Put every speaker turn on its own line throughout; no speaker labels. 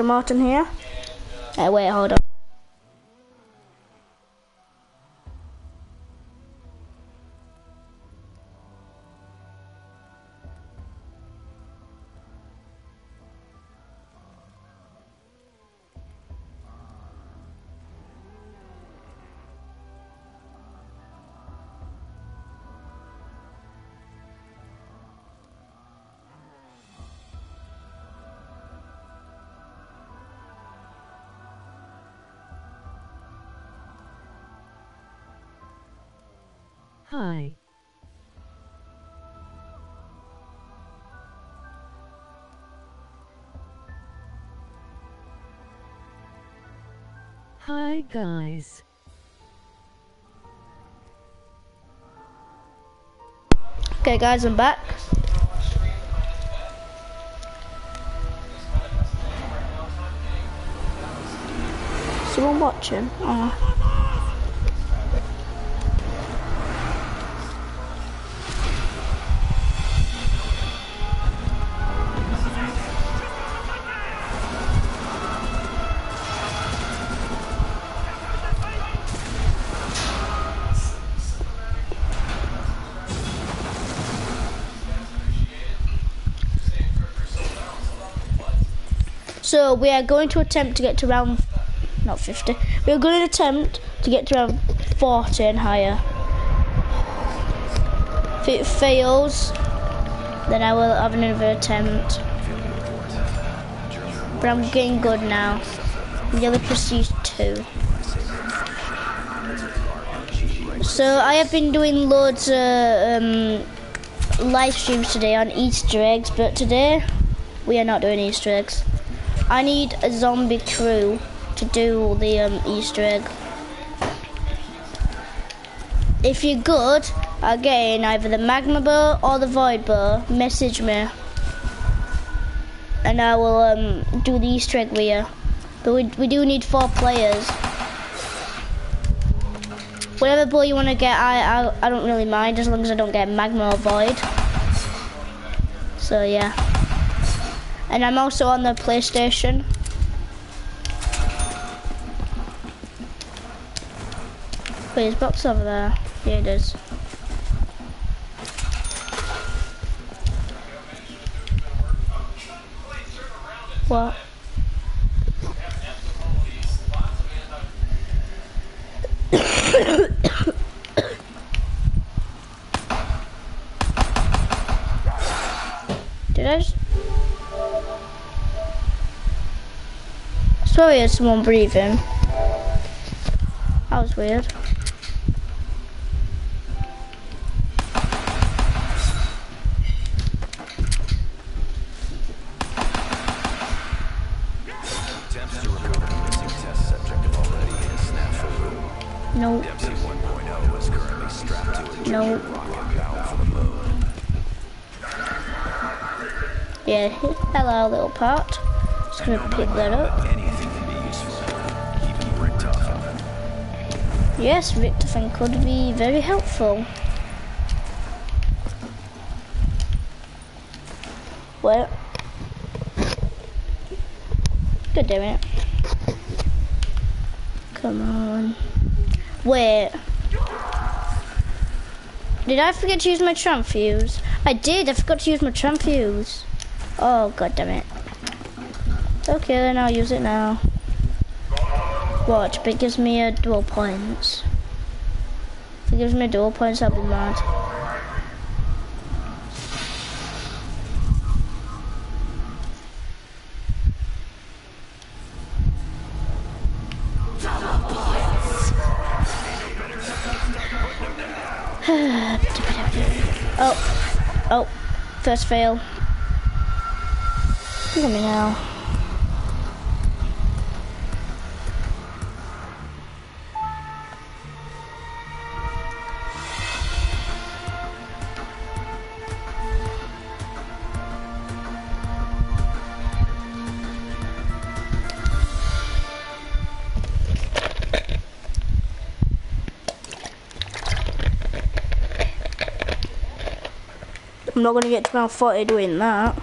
Martin here. Uh, wait, hold on.
Hi guys.
Okay, guys, I'm back. Someone watching? Oh. So we are going to attempt to get to round, not 50. We are going to attempt to get to round 40 and higher. If it fails, then I will have another attempt. But I'm getting good now. The other Prestige 2. So I have been doing loads of um, live streams today on Easter eggs, but today we are not doing Easter eggs. I need a zombie crew to do the um, Easter egg. If you're good at getting either the magma bar or the void bar, message me. And I will um, do the Easter egg with you. But we, we do need four players. Whatever ball you want to get, I, I, I don't really mind as long as I don't get magma or void. So yeah. And I'm also on the PlayStation. Wait, box over there. Yeah, it is. What? It's someone breathing. That was weird.
Attempts to recover the missing test subject have already hit a snafu.
Nope.
Dempsey 1.0 is currently strapped to a
No.
rocket bound for the moon.
Yeah, hello, little part. Just gonna pick that up. Yes, Richtofen could be very helpful. Well, good damn it. Come on. Wait. Did I forget to use my tram fuse? I did, I forgot to use my tram fuse. Oh, god damn it. Okay, then I'll use it now. Watch, but it gives me a dual points. If it gives me a dual points, I'll be mad. oh, oh, first fail. Look at me now. I'm not going to get to round 40 doing that.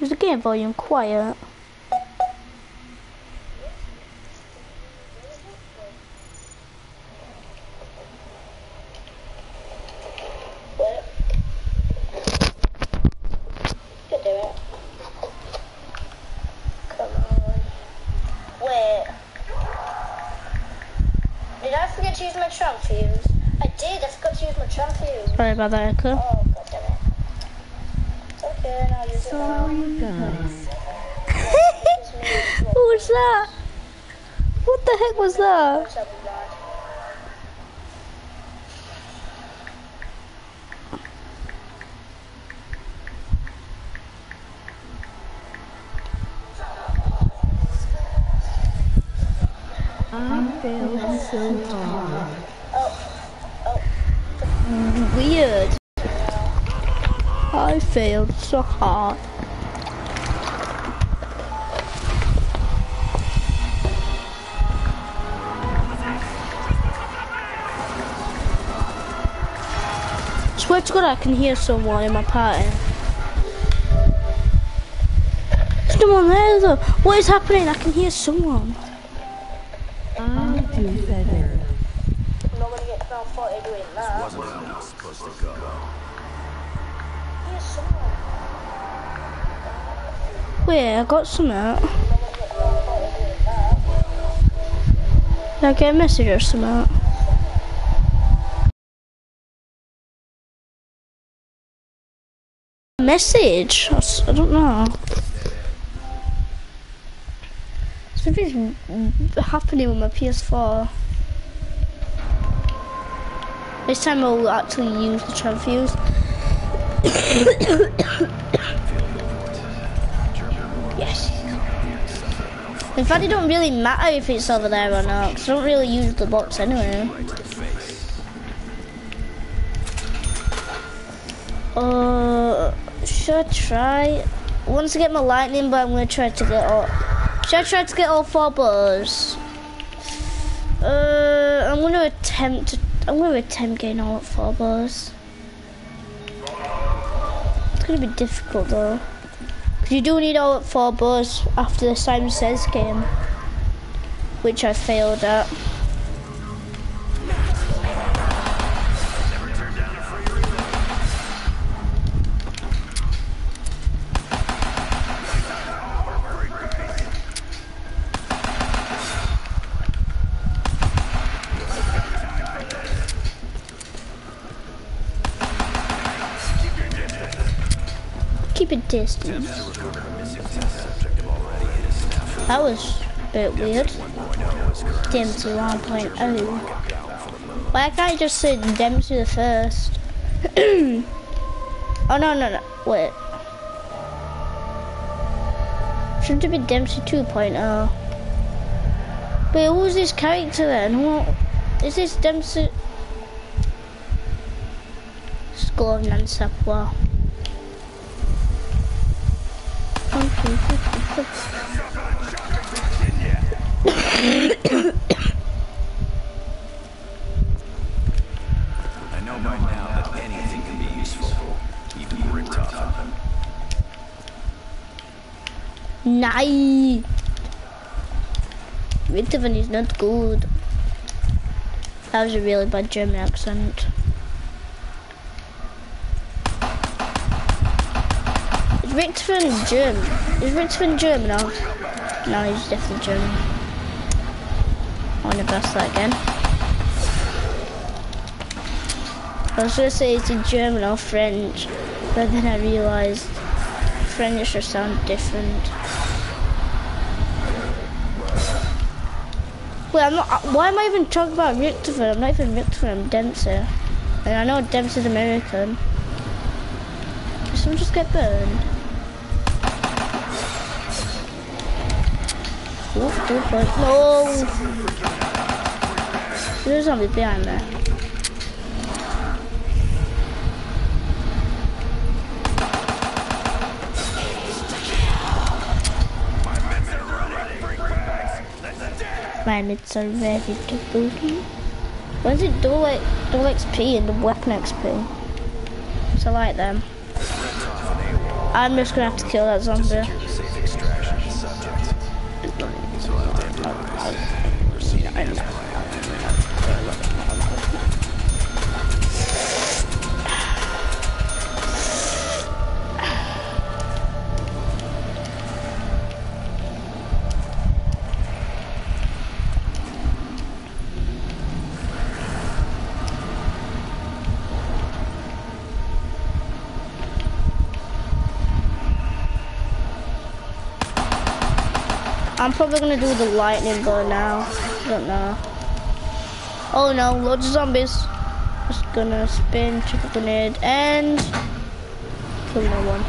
Is the game volume quiet? Sorry about that, Echo.
Oh, god damn it. Okay, I'll use it
guys.
what was that? What the heck was that?
So hard.
Swear to God, I can hear someone in my party. There's no one there though. What is happening? I can hear someone. Wait, I got some out.
I'm not gonna get found 40 doing that.
Did I get a message or something? Message? I don't know. Something's happening with my PS4. This time I'll actually use the tram fuse. Yes. In fact, it don't really matter if it's over there or not, 'cause I don't really use the box anyway. Uh, should I try? Once I get my lightning, but I'm gonna try to get all. Should I try to get all four bows? Uh, I'm gonna attempt. To, I'm gonna attempt getting all four bows. It's gonna be difficult though, because you do need all four bows after the Simon Says game, which I failed at. Keep a distance. That was a bit weird.
1.0
Dempsey 1.0. Why can't I just say Dempsey the first? oh no no no wait. Shouldn't it be Dempsey 2.0? Wait, who's this character then? What is this Dempsey? Score and Sapwa. One, two, three, four, five. Nein! Richtofen is not good. That was a really bad German accent. Is Richtofen German? Is Richtofen German or? No, he's definitely German. I want to bust that again. I was gonna say it's in German or French, but then I realised French just sound different. Wait, I'm not. uh, Why am I even talking about Richtofen? I'm not even Richtofen. I'm Dempsey, and I know Dempsey's American. Did someone just get burned? Oof, dude, but no. There's zombie behind there. Mitts are ready to boogie. Why is it dual, dual XP and the weapon XP? So I like them. I'm just gonna have to kill that zombie. I'm probably gonna do the lightning bow now. I don't know. Oh no, loads of zombies. Just gonna spin, a grenade, and kill no one.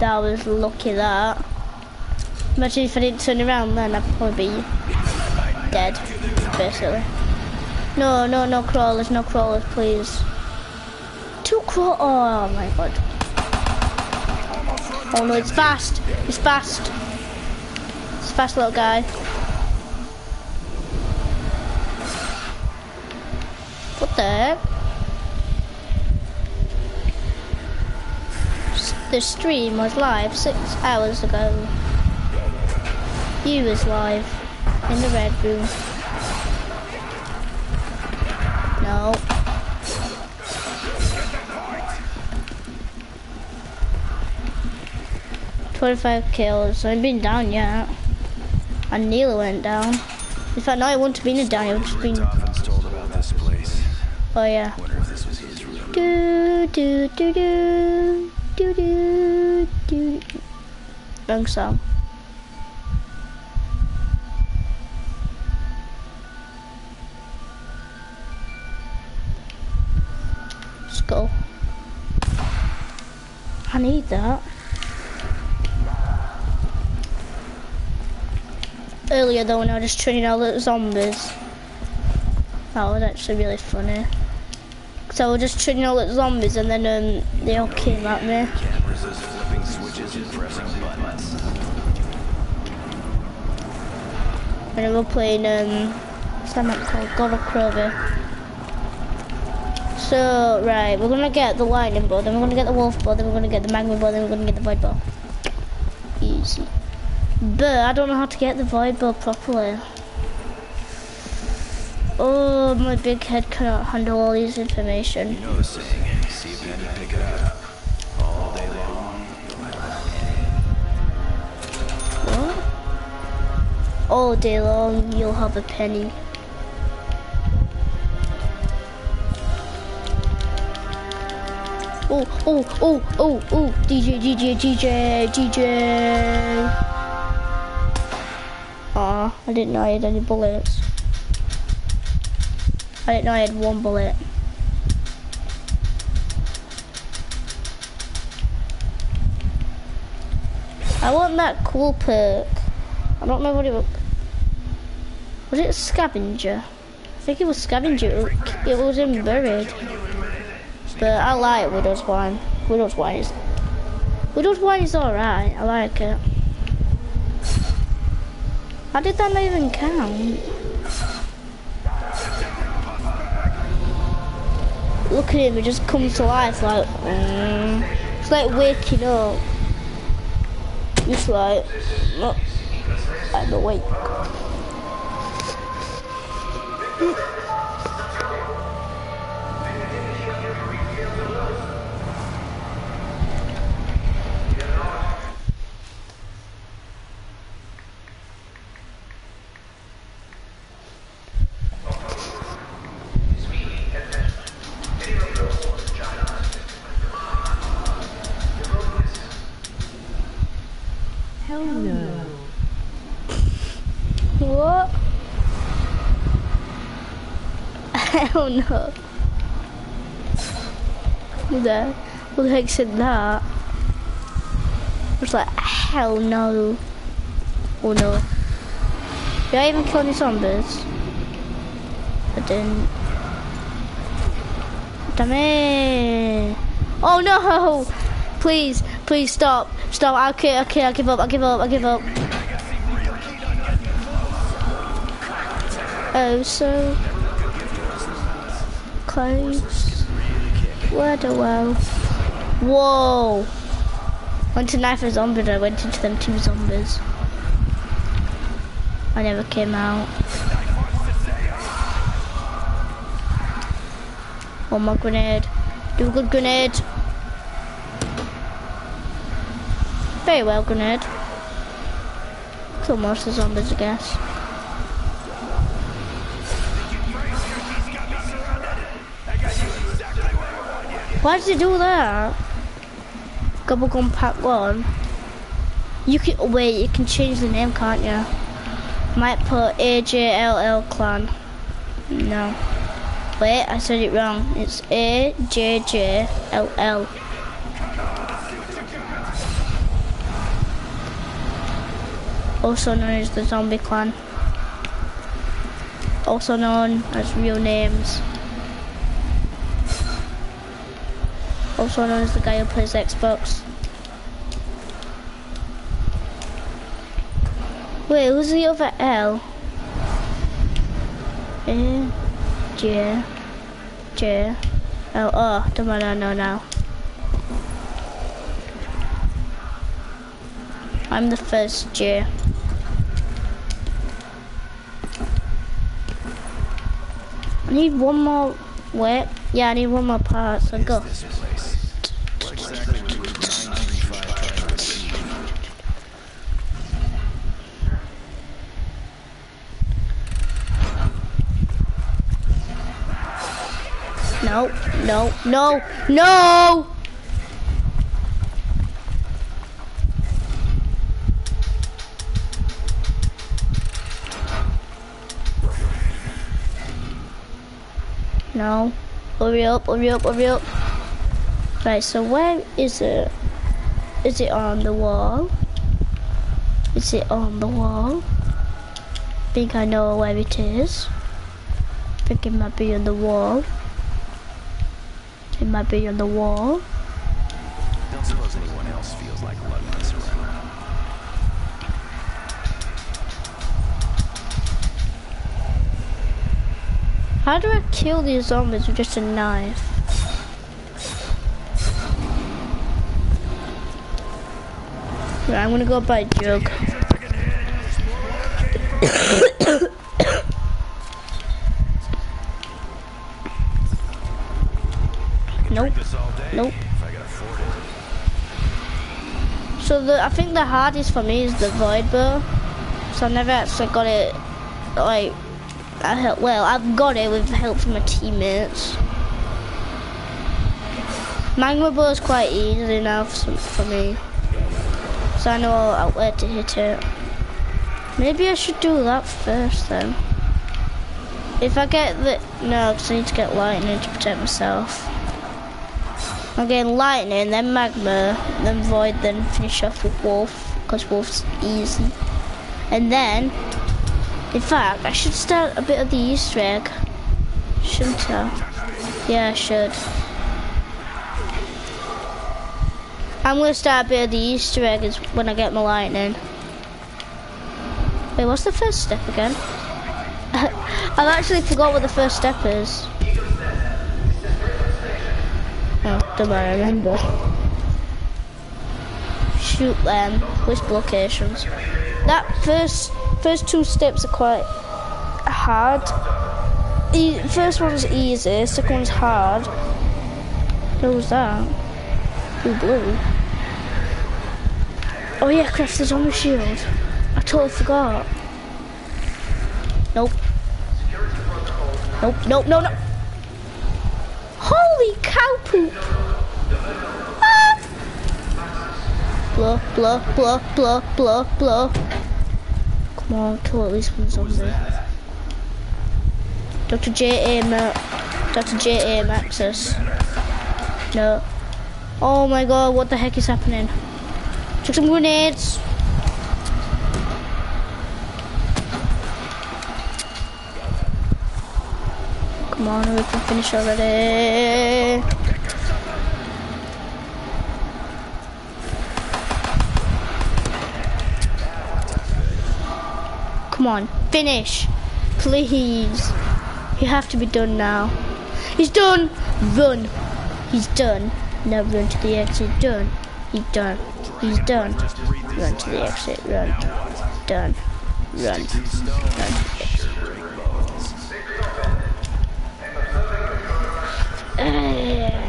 That was lucky that. Imagine if I didn't turn around then I'd probably be dead, basically. No, no, no crawlers, no crawlers, please. Two crawl. Oh my god. Oh no, it's fast. It's fast. It's a fast little guy. What the heck? The stream was live six hours ago. You was live in the red room. 25 kills. I've been down yet. I nearly went down. In fact, no, I wouldn't have been down. I would have been.
told about this.
Oh yeah.
Wonder if this was his room.
Do do do do do do do. Wrong song. Let's go. I need that. Earlier though when I was just training all the zombies. That was actually really funny. So I was just training all the zombies and then um, they all came at me.
Can't resist flipping switches and pressing.
And we're playing, um, map called? Gorod Krovi. So, right, we're gonna get the lightning bow, then we're gonna get the wolf ball, then we're gonna get the magma ball, then we're gonna get the void ball. Easy. But I don't know how to get the void bow properly. Oh, my big head cannot handle all this information.
You know the saying, see a penny, pick it up. All day long.
What? All day long, you'll have a penny. Oh, oh, oh, oh, oh, DJ, DJ, DJ, DJ. Aw, I didn't know I had any bullets. I didn't know I had one bullet. I want that cool perk. I don't know what it was. Was it scavenger? I think it was scavenger. It was in buried. But I like Widow's Wine. Widow's Wine is... Widow's Wine is alright. I like it. How did that not even count? Look at him, it just comes to life like... mm. It's like waking up. It's like... look, I'm awake.
Hell no.
Who the, who the heck said that? I was like, hell no. Oh no. Did I even kill any zombies? I didn't. Damn it. Oh no! Please, please stop. Stop. Okay, okay, I give up, I give up, I give up. Oh, so caves. Where the well? Whoa! Went to knife a zombie and I went into them two zombies. I never came out. One more grenade. Do a good grenade. Very well, grenade. Kill most of the zombies, I guess. Why did it do that? Bubblegum Pack 1. You can, oh, wait, you can change the name, can't you? Might put AJLL Clan. No. Wait, I said it wrong. It's AJJLL. Also known as the Zombie Clan. Also known as real names. Also known as the guy who plays Xbox. Wait, who's the other L? A, J, J, L. Oh, don't mind, I know now. I'm the first J. I need one more. Wait, yeah, I need one more part. So go. No, no, no, no! No. Hurry up, hurry up, hurry up. Right, so where is it? Is it on the wall? Is it on the wall? I Think I know where it is. I Think it might be on the wall. It might be on the wall.
Don't suppose anyone else feels like lugging this around.
How do I kill these zombies with just a knife? Right, I'm gonna go buy a jug. The I think the hardest for me is the void bow. So I never actually got it like I help well, I've got it with help from my teammates. Magma bow is quite easy now for, for me. So I know where to hit it. Maybe I should do that first then. If I get the no, because I need to get lightning to protect myself. I'm getting lightning, then magma, then void, then finish off with wolf, because wolf's easy. And then, in fact, I should start a bit of the Easter egg. Shouldn't I? Yeah, I should. I'm gonna start a bit of the Easter egg is when I get my lightning. Wait, what's the first step again? I've actually forgot what the first step is. Don't I remember. Shoot them. Which locations? That first first two steps are quite hard. E first one's easy, second one's hard. What was that? Blue blue. Oh yeah, craft the zombie shield. I totally forgot. Nope. Nope, nope, no, no. Holy cow poop! Ah! Blah, blah, blah, blah, blah, blah. Come on, kill at least one zombie. Dr. J. A. Ma Dr. J. A. Maxis. No. Oh my god, what the heck is happening? Took some grenades. Come on, we can finish already. Come on, finish. Please. You have to be done now. He's done. Run. He's done. Now run to the exit. Done. He's done. He's done. Run to the exit. Run. Done. Run. Run.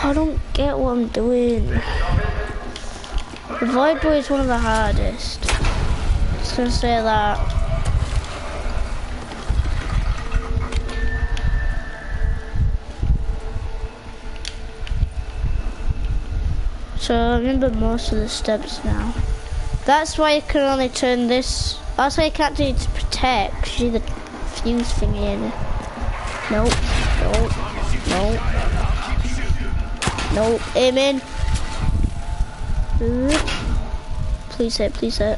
I don't get what I'm doing. The Void Boy is one of the hardest. Just gonna say that. So I remember most of the steps now. That's why you can only turn this. That's why you can't do it to protect. see the fuse thingy in it. Nope. Nope. Nope. Nope. Amen. Oop. Please hit. Please hit.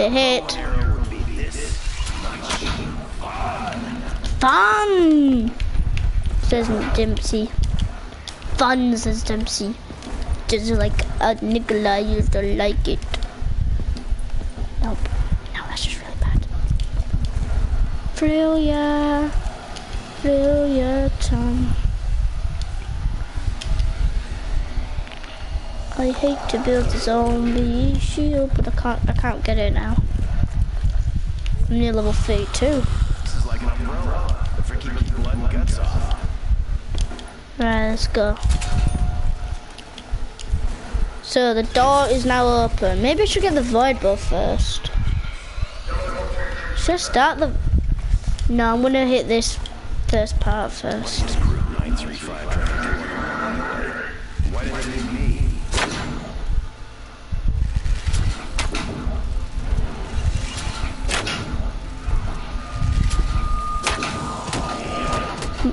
It hit. Fun! Says Dempsey. Fun, says Dempsey. Just like a Nicola used to like it. Nope. No, that's just really bad. Freya. Freya time. I hate to build a zombie shield, but I can't I can't get it now. I'm near level 32.
This is like an umbrella, but for keeping blood and guts off.
Right, let's go. So the door is now open. Maybe I should get the void ball first. Should I start the... No, I'm gonna hit this first part first.
935 trying to do it. Why did they need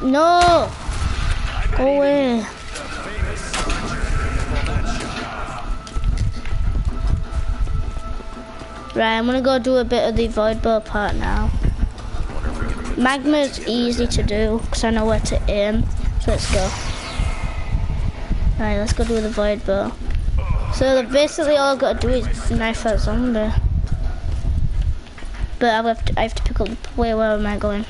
me?
No! Go away. Right, I'm gonna go do a bit of the void ball part now. Magma is easy to do because I know where to aim. So let's go. Right, let's go do the void ball. So basically all I've got to do is knife that zombie. But I have to, I have to pick up. Wait, where am I going?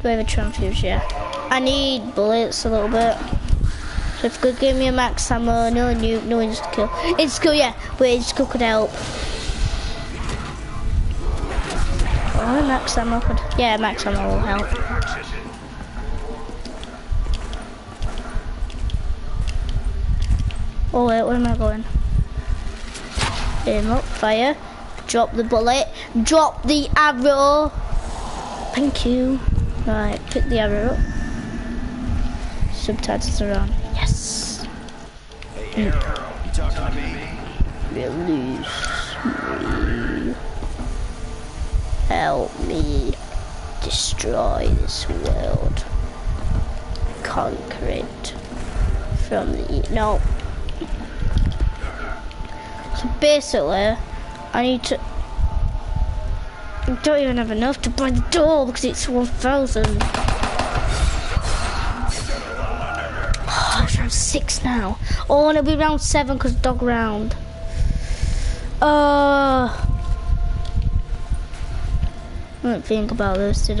Do I have a tram fuse? Yeah. I need bullets a little bit. So if you could give me a max ammo, no new, no insta kill. Insta kill, yeah. But insta kill could help. Oh, max ammo could. Yeah, max ammo will help. Oh wait, where am I going? Aim up, fire. Drop the bullet. Drop the arrow. Thank you. Right, pick the arrow up. Subtitles are on. Yes.
Hey, Arrow, you talking to me?
Release Help me destroy this world. Conquer it from the no. So basically, I need to. I don't even have enough to buy the door because it's 1,000. Oh, it's round six now. Oh, and it'll be round seven because dog round. Uh, I didn't think about this,
you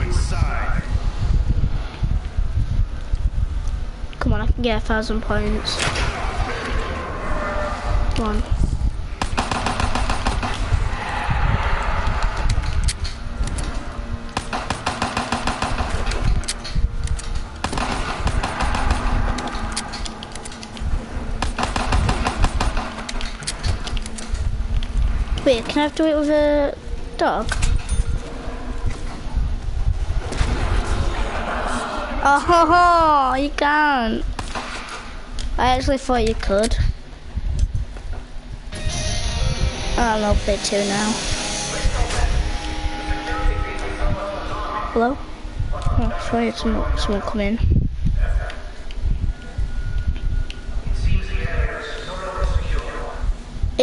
inside.
Come on, I can get a thousand points. Come on. Can I have to do it with a dog? Oh, ho, ho, you can't. I actually thought you could. I'm level 32 now. Hello? Oh, sorry, someone, someone come in.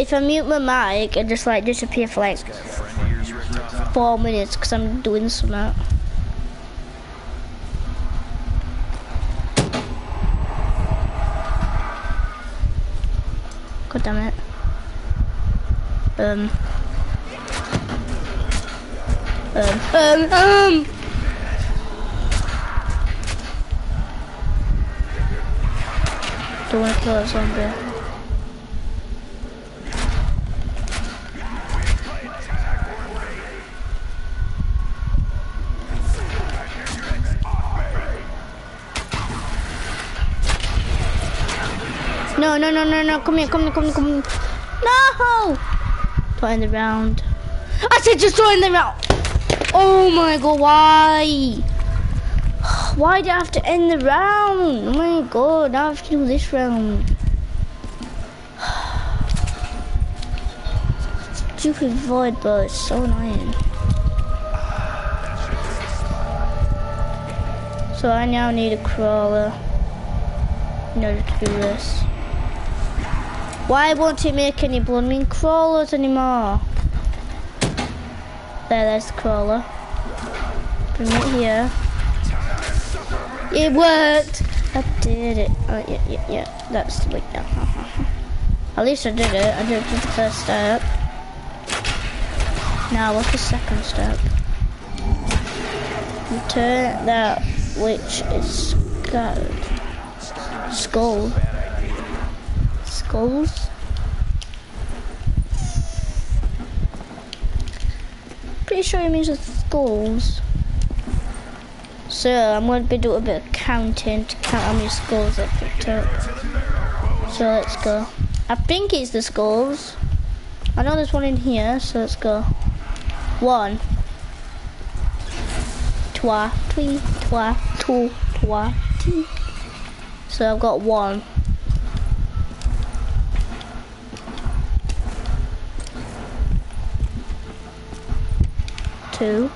If I mute my mic, it just like disappear for like four minutes because I'm doing something. God damn it. Um. Um, um, um. Don't want to kill that zombie. No, no, no, no, no. Come here, come here, come here, come here. No! End the round. I said just end the round. Oh my god, why? Why do I have to end the round? Oh my god, I have to do this round. Stupid void, but it's so annoying. So I now need a crawler in order to do this. Why won't it make any blooming crawlers anymore? There, there's the crawler. Bring it here. It worked! I did it. Oh, yeah, yeah, yeah. That's the way down. At least I did it. I did the first step. Now, what's the second step? Return that which is scattered. Skull Pretty sure it means the skulls. So I'm going to be doing a bit of counting to count how many skulls I picked up. So let's go. I think it's the skulls. I know there's one in here, so let's go. One. Three, two, three. So I've got one. Two.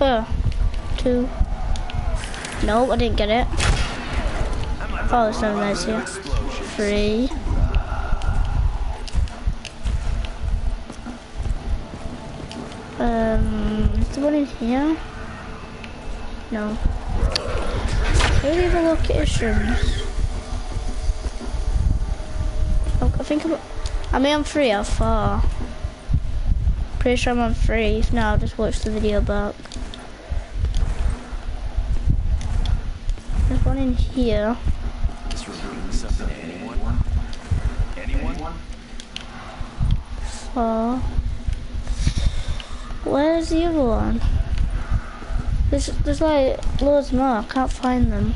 Oh, two. Nope, I didn't get it. Oh, there's no nice here. Three. Um, is one in here? No. Where are the locations? Oh, I think I'm, I mean I'm free, how far? Pretty sure I'm on free. If not, I'll just watch the video back. There's one in here.
This revealing something to anyone? Anyone?
Oh. Where's the other one? There's, there's like loads more. I can't find them.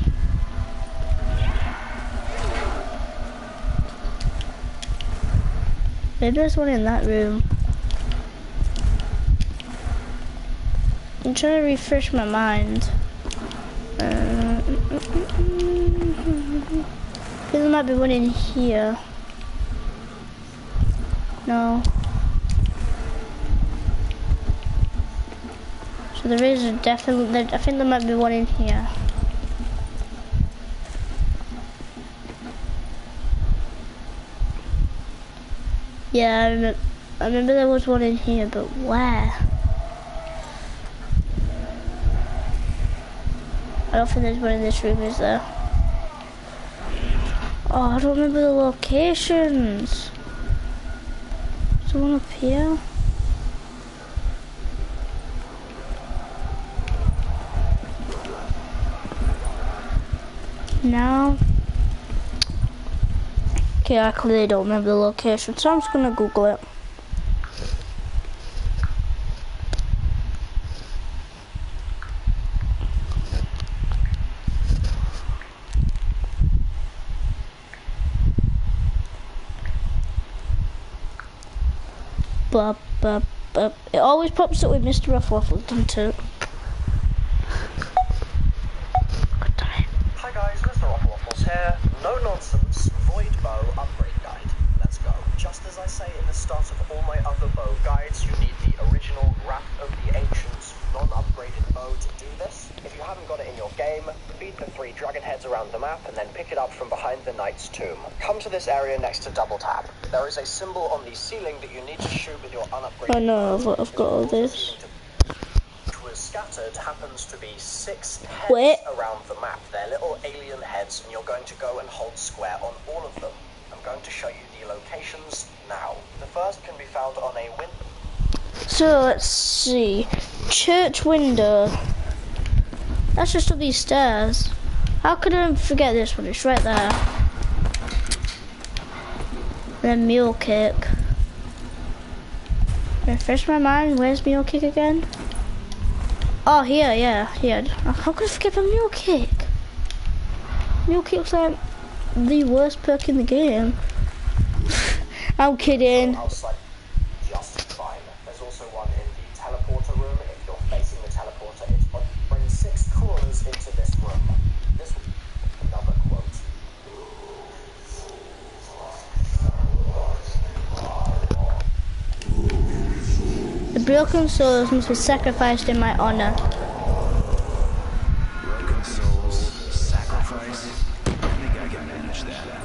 Maybe there's one in that room. I'm trying to refresh my mind. Uh, there might be one in here. No. There is a definitely, I think there might be one in here. Yeah, I remember, I remember there was one in here, but where? I don't think there's one in this room, is there? Oh, I don't remember the locations. Is one up here? No. Okay, I clearly don't remember the location, so I'm just gonna Google it. Blah, blah, blah. It always pops up with Mr. RoflWaffle, doesn't it? God damn it.
Hi guys, Mr. Waffle Waffles Tear, no nonsense, void bow upgrade guide. Let's go. Just as I say in the start of all my other bow guides, you need the original Wrath of the Ancients non-upgraded bow to do this. If you haven't got it in your game, beat the three dragon heads around the map and then pick it up from behind the knight's tomb. Come to this area next to double tap. There is a symbol on the ceiling that you need to shoot with your unupgraded
Oh no. I've, I've got all this.
Scattered happens to be six heads
Wait.
around the map. They're little alien heads, and you're going to go and hold square on all of them. I'm going to show you the locations now. The first can be found on a win.
So let's see. Church window. That's just up these stairs. How could I forget this one? It's right there. And then mule kick. Refresh my mind. Where's mule kick again? Oh, here, yeah, here. How could I forget the mule kick? Mule kick's like the worst perk in the game. I'm kidding.
outside just fine. There's also one in the teleporter room. If you're facing the teleporter, it's on bring six corners into this room. This will be another quote.
The broken souls must be sacrificed in my honor.
Broken souls, sacrifice. I think I can manage that.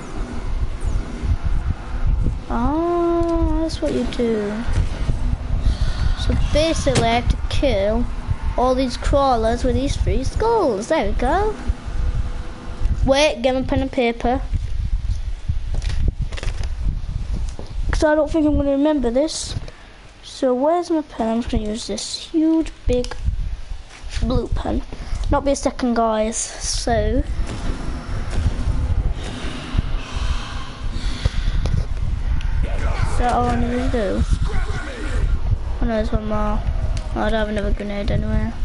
Oh, that's what you do. So basically, I have to kill all these crawlers with these three skulls. There we go. Wait, get my pen and paper. Because I don't think I'm going to remember this. So where's my pen? I'm to use this huge, big blue pen. Not be a second, guys. So... That all I need to do? Oh no, there's one more. I don't have another grenade
addicts.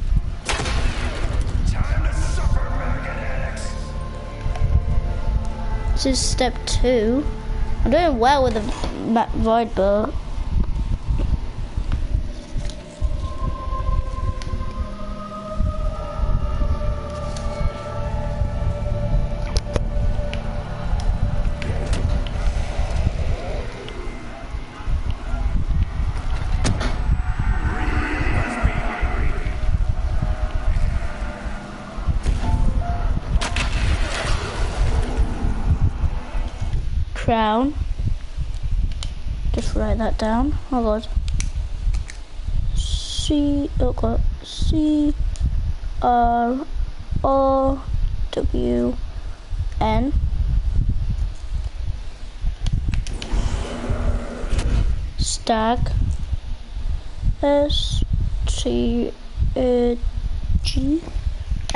This is step two. I'm doing well with the void bow. Just write that down. Oh god. C oh god. C R O W N Stag S T A G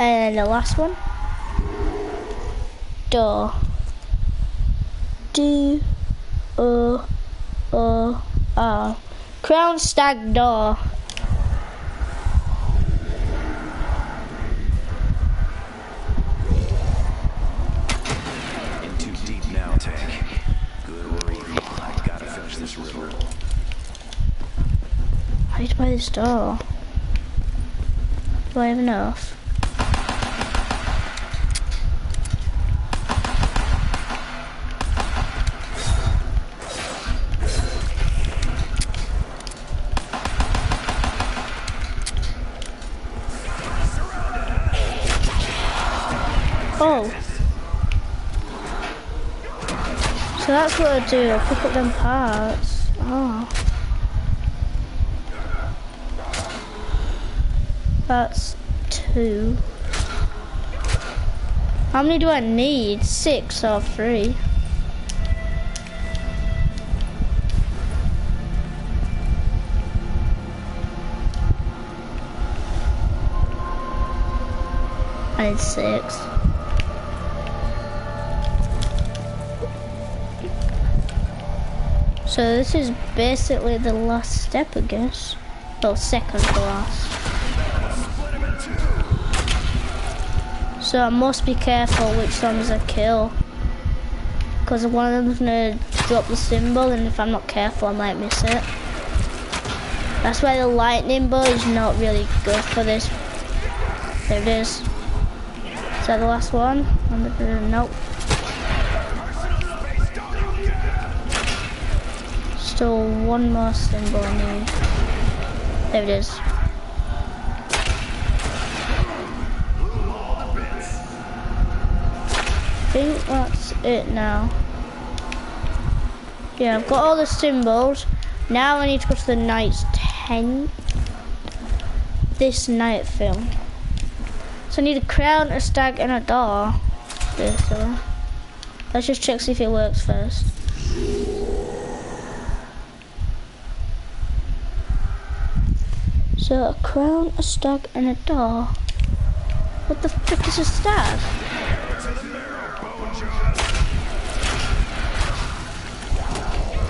and the last one Door D O O R Crown Stag Door
In too deep now, Tank. Good I gotta finish this riddle.
I need to buy this door. Do I have enough? So that's what I do, I pick up them parts. Oh. That's two. How many do I need? Six or three? I need six. So this is basically the last step, I guess. Well, second to last. So I must be careful which ones I kill. Because one of them's gonna drop the symbol and if I'm not careful I might miss it. That's why the lightning bow is not really good for this. There it is. Is that the last one? Uh, nope. Still one more symbol I. There it is. I think that's it now. Yeah, I've got all the symbols. Now I need to go to the night's tent. This night film. So I need a crown, a stag, and a door. Uh, let's just check see if it works first. So a crown, a stag, and a door. What the frick is a stag?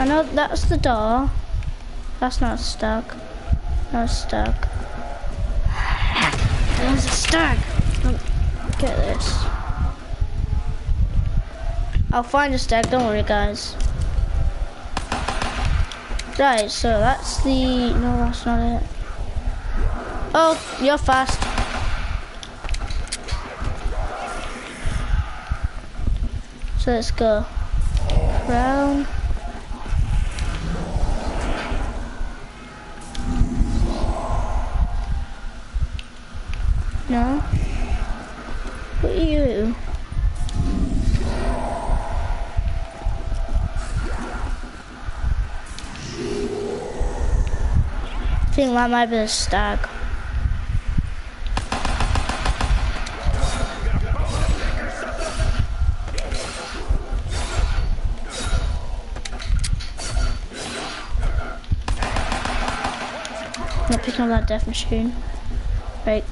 I know that's the door. That's not a stag. Not a stag. There's a stag. Look, Get this. I'll find a stag, don't worry guys. Right, so that's the... No, that's not it. Oh, you're fast. So let's go. Crown. No. What are you? I think that might be a stag. Not that death machine. Right.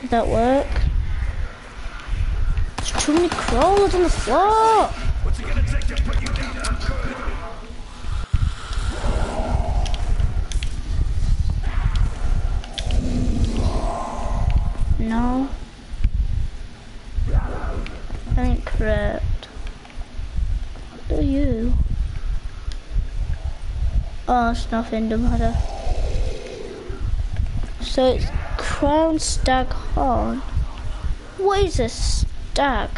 Did that work? There's too many crawlers on the floor! No. I ain't correct. What are you? It's nothing, no matter. So it's Crown Stag Horn. What is a stag?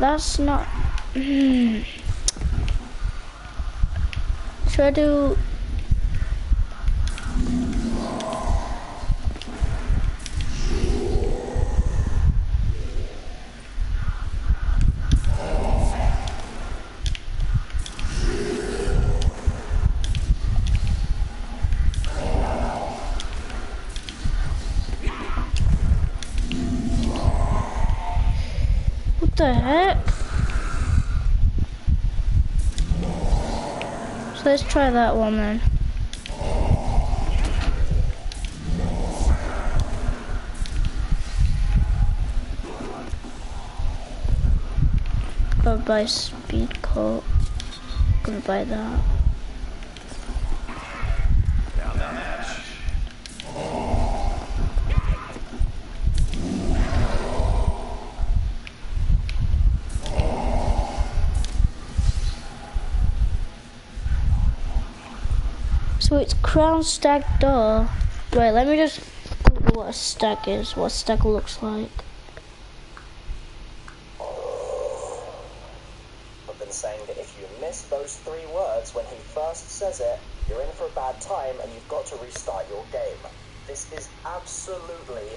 That's not. Hmm. Should I do? What the heck? So let's try that one then. Buy speed coat. Buy that. So it's crown stag door. Wait, let me just Google what a stag is, what a stag looks like.
I've been saying that if you miss those three words when he first says it, you're in for a bad time and you've got to restart your game. This is absolutely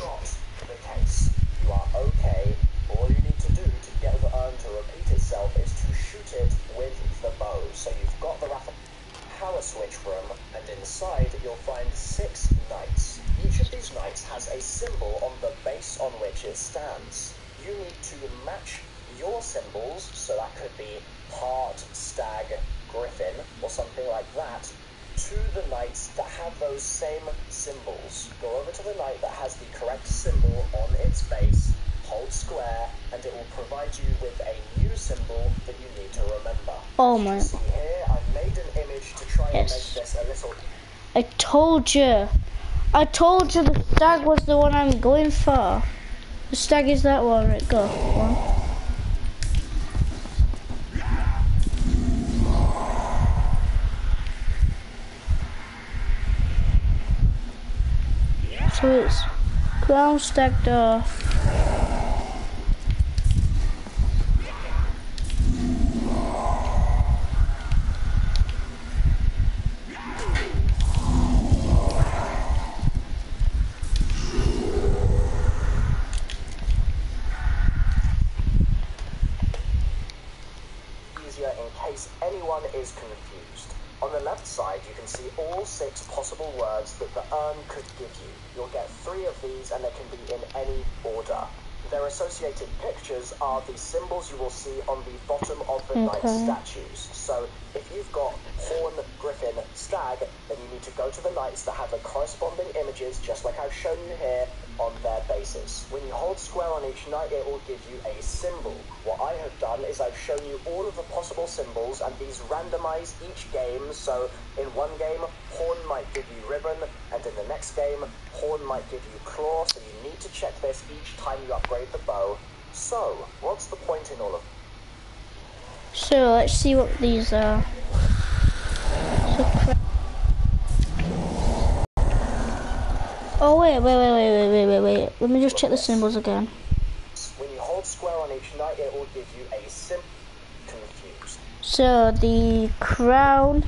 not the case. You are okay. All you need to do to get the urn to repeat itself is to shoot it with the bow. So you've got the Rafa power switch room, and inside you'll find six knights. Each of these knights has a symbol on the base on which it stands. You need to match your symbols, so that could be heart, stag, griffin, or something like that, to the knights that have those same symbols. Go over to the knight that has the correct symbol on its base, hold square, and it will provide you with a new symbol that you need to remember.
Oh
As you
my.
see here, I've made an image to try
Yes.
and make this a little
I you. I told you the stag was the one I'm going for. The stag is that one. Right, go. One. So it's ground stacked off.
anyone is confused. On the left side, you can see all six possible words that the urn could give you. You'll get three of these, and they can be in any order. Their associated pictures are the symbols you will see on the bottom of the knight
Okay.
statues. So if you've got horn, griffin, stag, then you need to go to the knights that have the corresponding images, just like I've shown you here, on their basis. When you it will give you a symbol. What I have done is I've shown you all of the possible symbols, and these randomize each game. So in one game, horn might give you ribbon, and in the next game, horn might give you claw. So you need to check this each time you upgrade the bow. So, what's the point in all of
So let's see what these are. Oh wait, wait, wait, wait, wait, wait, wait, wait. Let me just check the symbols again.
When you hold square on each knight, it will give you a sim. Confused.
So the crown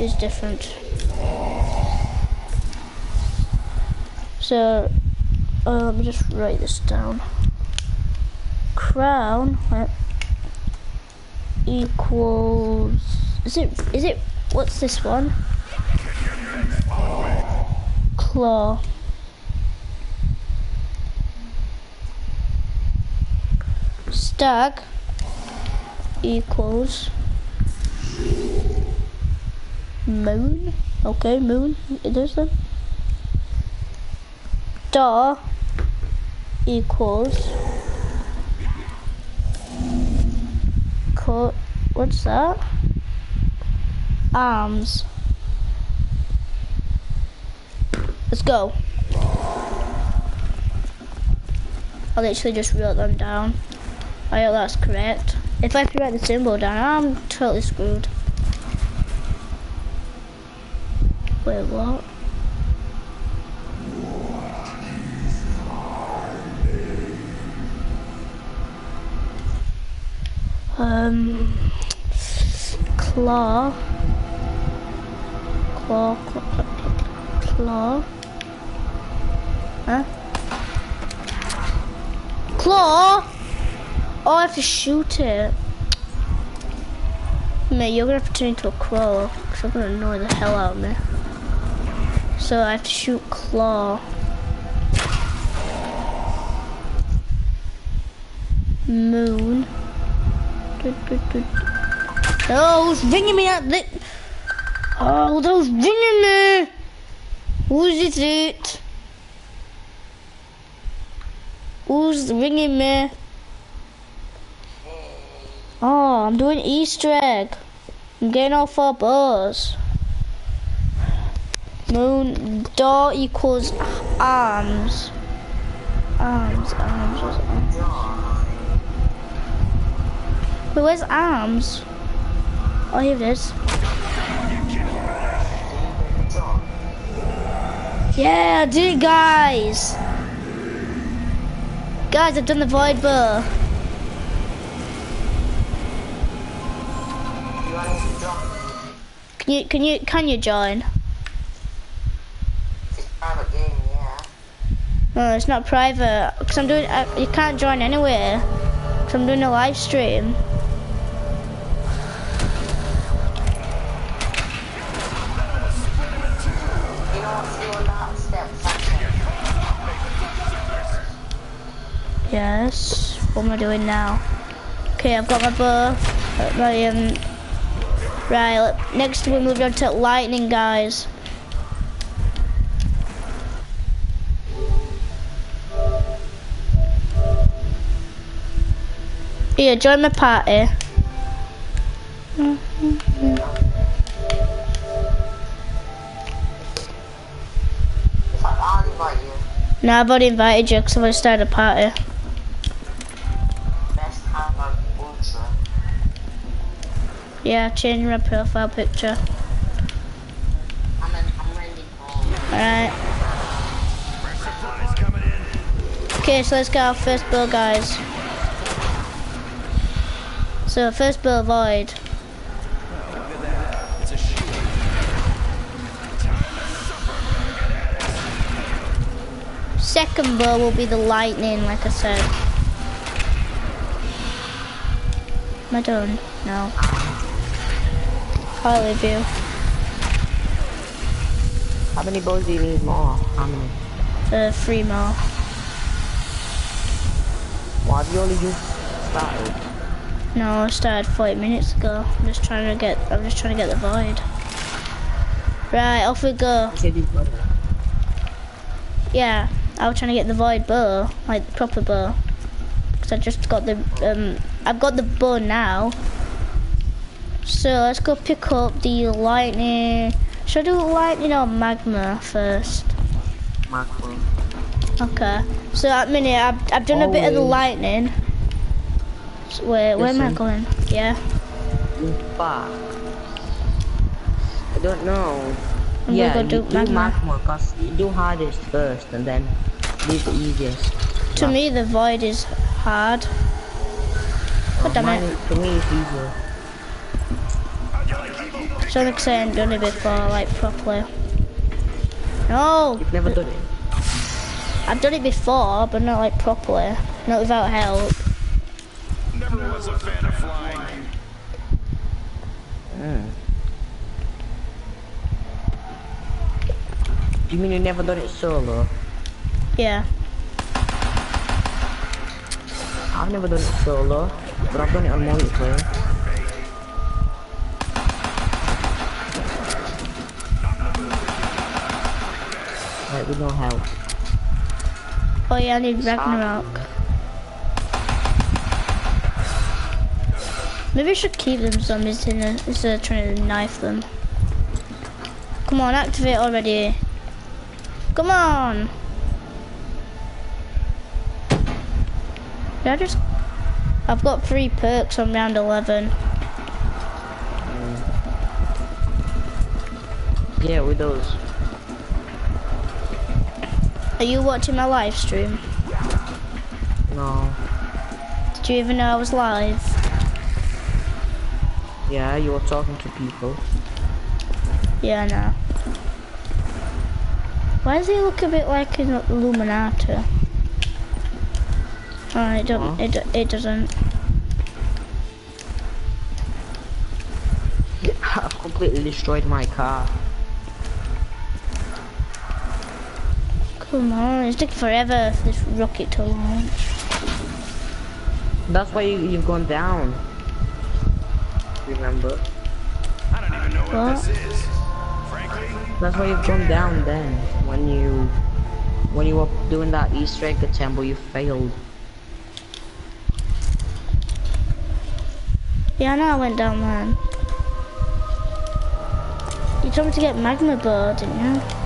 is different. So uh, let me just write this down. Crown equals. Is it? Is it? What's this one? Claw. Stag equals moon. Okay, moon. It is then. Star equals. What's that? Arms. Let's go. I literally just wrote them down. I hope that's correct. If I write the symbol down, I'm totally screwed. Wait, what? Um, claw, claw, claw, claw, huh? Claw? Oh, I have to shoot it. Mate, you're gonna have to turn into a crow, because I'm gonna annoy the hell out of me. So I have to shoot claw. Moon. Oh, who's ringing me at the... Oh, those ringing me! Who's it? Who's ringing me? I'm doing Easter egg. I'm getting off four bus. Moon door equals arms. Arms, arms, arms? Wait, where's arms? Oh, here it is. Yeah, I did it, guys. Guys, I've done the void bow. You can you can you join?
private game, yeah.
No, it's not private. Cause I'm doing. Uh, you can't join anywhere. Cause I'm doing a live stream.
You don't feel that steps action.
Yes. What am I doing now? Okay, I've got my bow. My um. Right. Next we move on to lightning, guys. Here, join my party.
Invite you.
No, I've already invited you because I've already started a party. Yeah, change my profile picture. Alright. Okay, so let's get our first bill, guys. So, first bill void. Second bill will be the lightning, like I said. Am I done? No. Leave you.
How many bows do you need more? How many?
Uh, three more.
Why have you only just started?
No, I started five minutes ago. I'm just trying to get. I'm just trying to get the void. Right, off we go.
You said you've got it.
Yeah, I was trying to get the void bow, like the proper bow. Cause I just got the um, I've got the bow now. So let's go pick up the lightning. Should I do lightning or magma first?
Magma.
Okay. So at minute I've I've done a bit of the
oh.
lightning. So where where am I going? Yeah.
Fact, I don't know.
I'm
yeah,
gonna go do
do
magma.
magma because you do hardest first and then do the easiest.
To me the void is hard. God damn it.
To me, it's easier.
So because I haven't done it before, like properly. No!
You've never done it.
I've done it before, but not like properly. Not without help.
Never was a fan of flying.
Mm. You mean you never done it solo?
Yeah.
I've never done it solo, but I've done it on multiplayer. Like with no help.
Oh yeah, I need Ragnarok. Maybe I should keep them zombies in a, instead of trying to knife them. Come on, activate already. Come on! Did I just... I've got three perks on round 11.
Yeah, with those.
Are you watching my live stream?
No.
Did you even know I was live?
Yeah, you were talking to people.
Yeah, I know. Why does he look a bit like an Illuminati? Oh, it don't. It it doesn't.
I've completely destroyed my car.
Come on, it's taking forever for this rocket to launch.
That's why you, you've gone down. Remember?
I don't even know what,
What?
this is. Frankly,
That's why you've gone down then. When you when you were doing that Easter egg attempt you failed.
Yeah, I know I went down then. You told me to get magma bow, didn't you?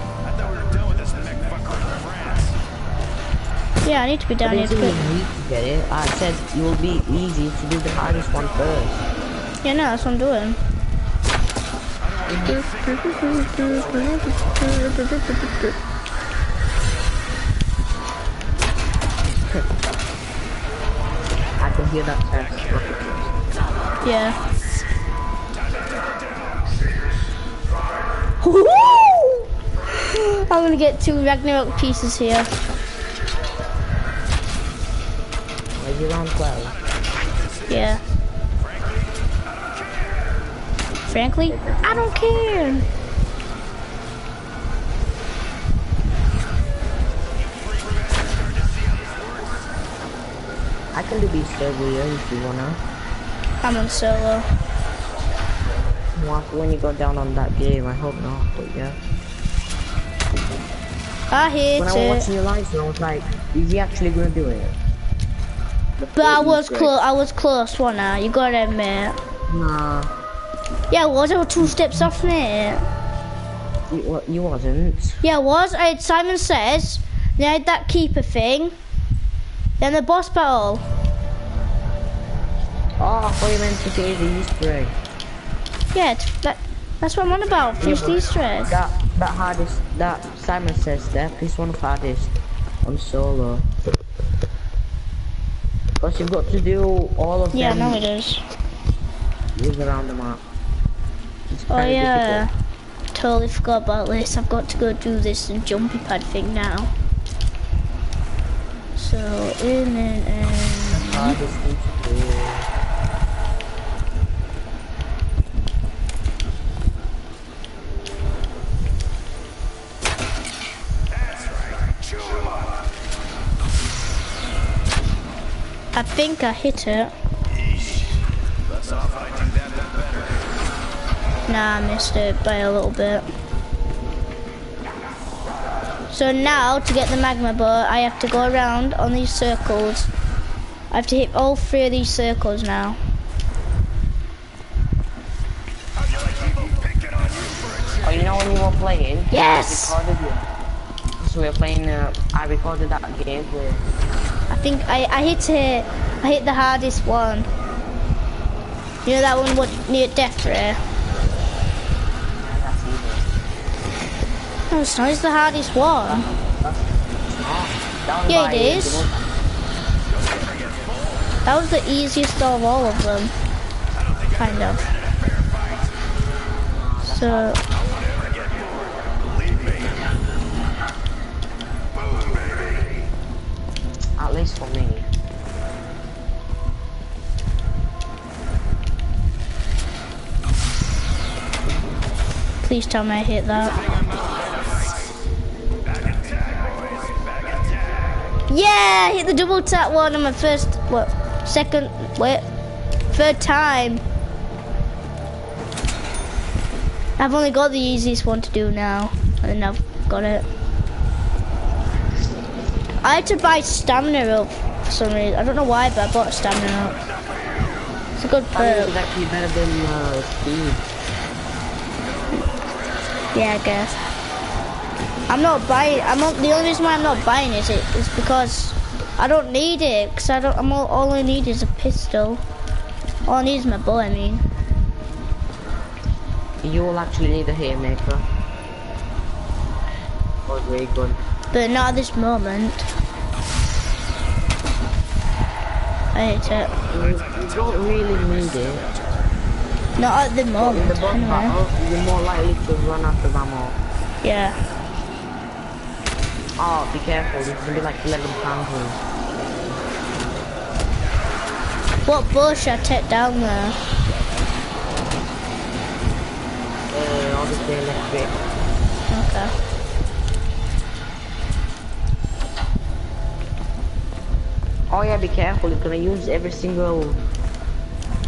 Yeah, I need to be down here
didn't say
quick.
you need to get it. I said it will be easy to do the hardest one first.
Yeah, no, that's what I'm doing.
I can hear that test.
Yeah. I'm gonna get two Ragnarok pieces here.
Are you 12?
Yeah. Frankly, I don't care.
I can do beast earlier if you wanna.
I'm on solo.
Well, When you go down on that game, I hope not, but yeah.
I hate
When I was watching your live I was like, is he actually gonna do it?
But I was close. I was close, wasn't I? You gotta admit.
Nah,
Yeah, I was. I was two steps off it.
you, you wasn't.
Yeah, I was. I had Simon Says. Then I had that keeper thing. Then the boss battle.
Oh, I thought you meant to say the Easter egg.
Yeah, that, that's what I'm on about. Finish the Easter egg.
That that hardest that Simon says step is one of the hardest on solo. Because you've got to do all of
Yeah,
them
no, it is.
with around the map. It's
Oh yeah.
difficult.
Totally forgot about this. I've got to go do this and jumpy pad thing now. So in and
um, and
I think I hit it.
Less I do that, the better.
Nah, I missed it by a little bit. So now, to get the magma boat, I have to go around on these circles. I have to hit all three of these circles now.
Oh, you know when you were playing?
Yes!
I recorded you. So we were playing, uh, I recorded that gameplay.
I think I, I hit it. I hit the hardest one. You know that one what near death ray? No, it's not. It's the hardest one. Yeah, it is. That was the easiest of all of them. Kind of. So,
At least for me.
please tell me I hit that. Yeah, hit the double tap one on my first, what, second, wait, third time. I've only got the easiest one to do now, and I've got it. I had to buy stamina up for some reason. I don't know why, but I bought a stamina up. It's a good perk.
is actually better than uh, speed.
Yeah, I guess. I'm not buying. I'm not, the only reason why I'm not buying it is, is because I don't need it. Cause I don't. I'm all, all I need is a pistol. All I need is my bow. I mean.
You will actually need a haymaker. Or ray gun.
But not at this moment. I hate it.
You, don't really need it.
Not at the moment.
In the
moment.
boss
Anyway.
battle, you're more likely to run out of ammo.
Yeah.
Oh, be careful, there's gonna be like 11 Panzers.
What bow should I take down there?
Uh, obviously electric.
Okay.
Oh yeah, be careful, you're gonna use every single...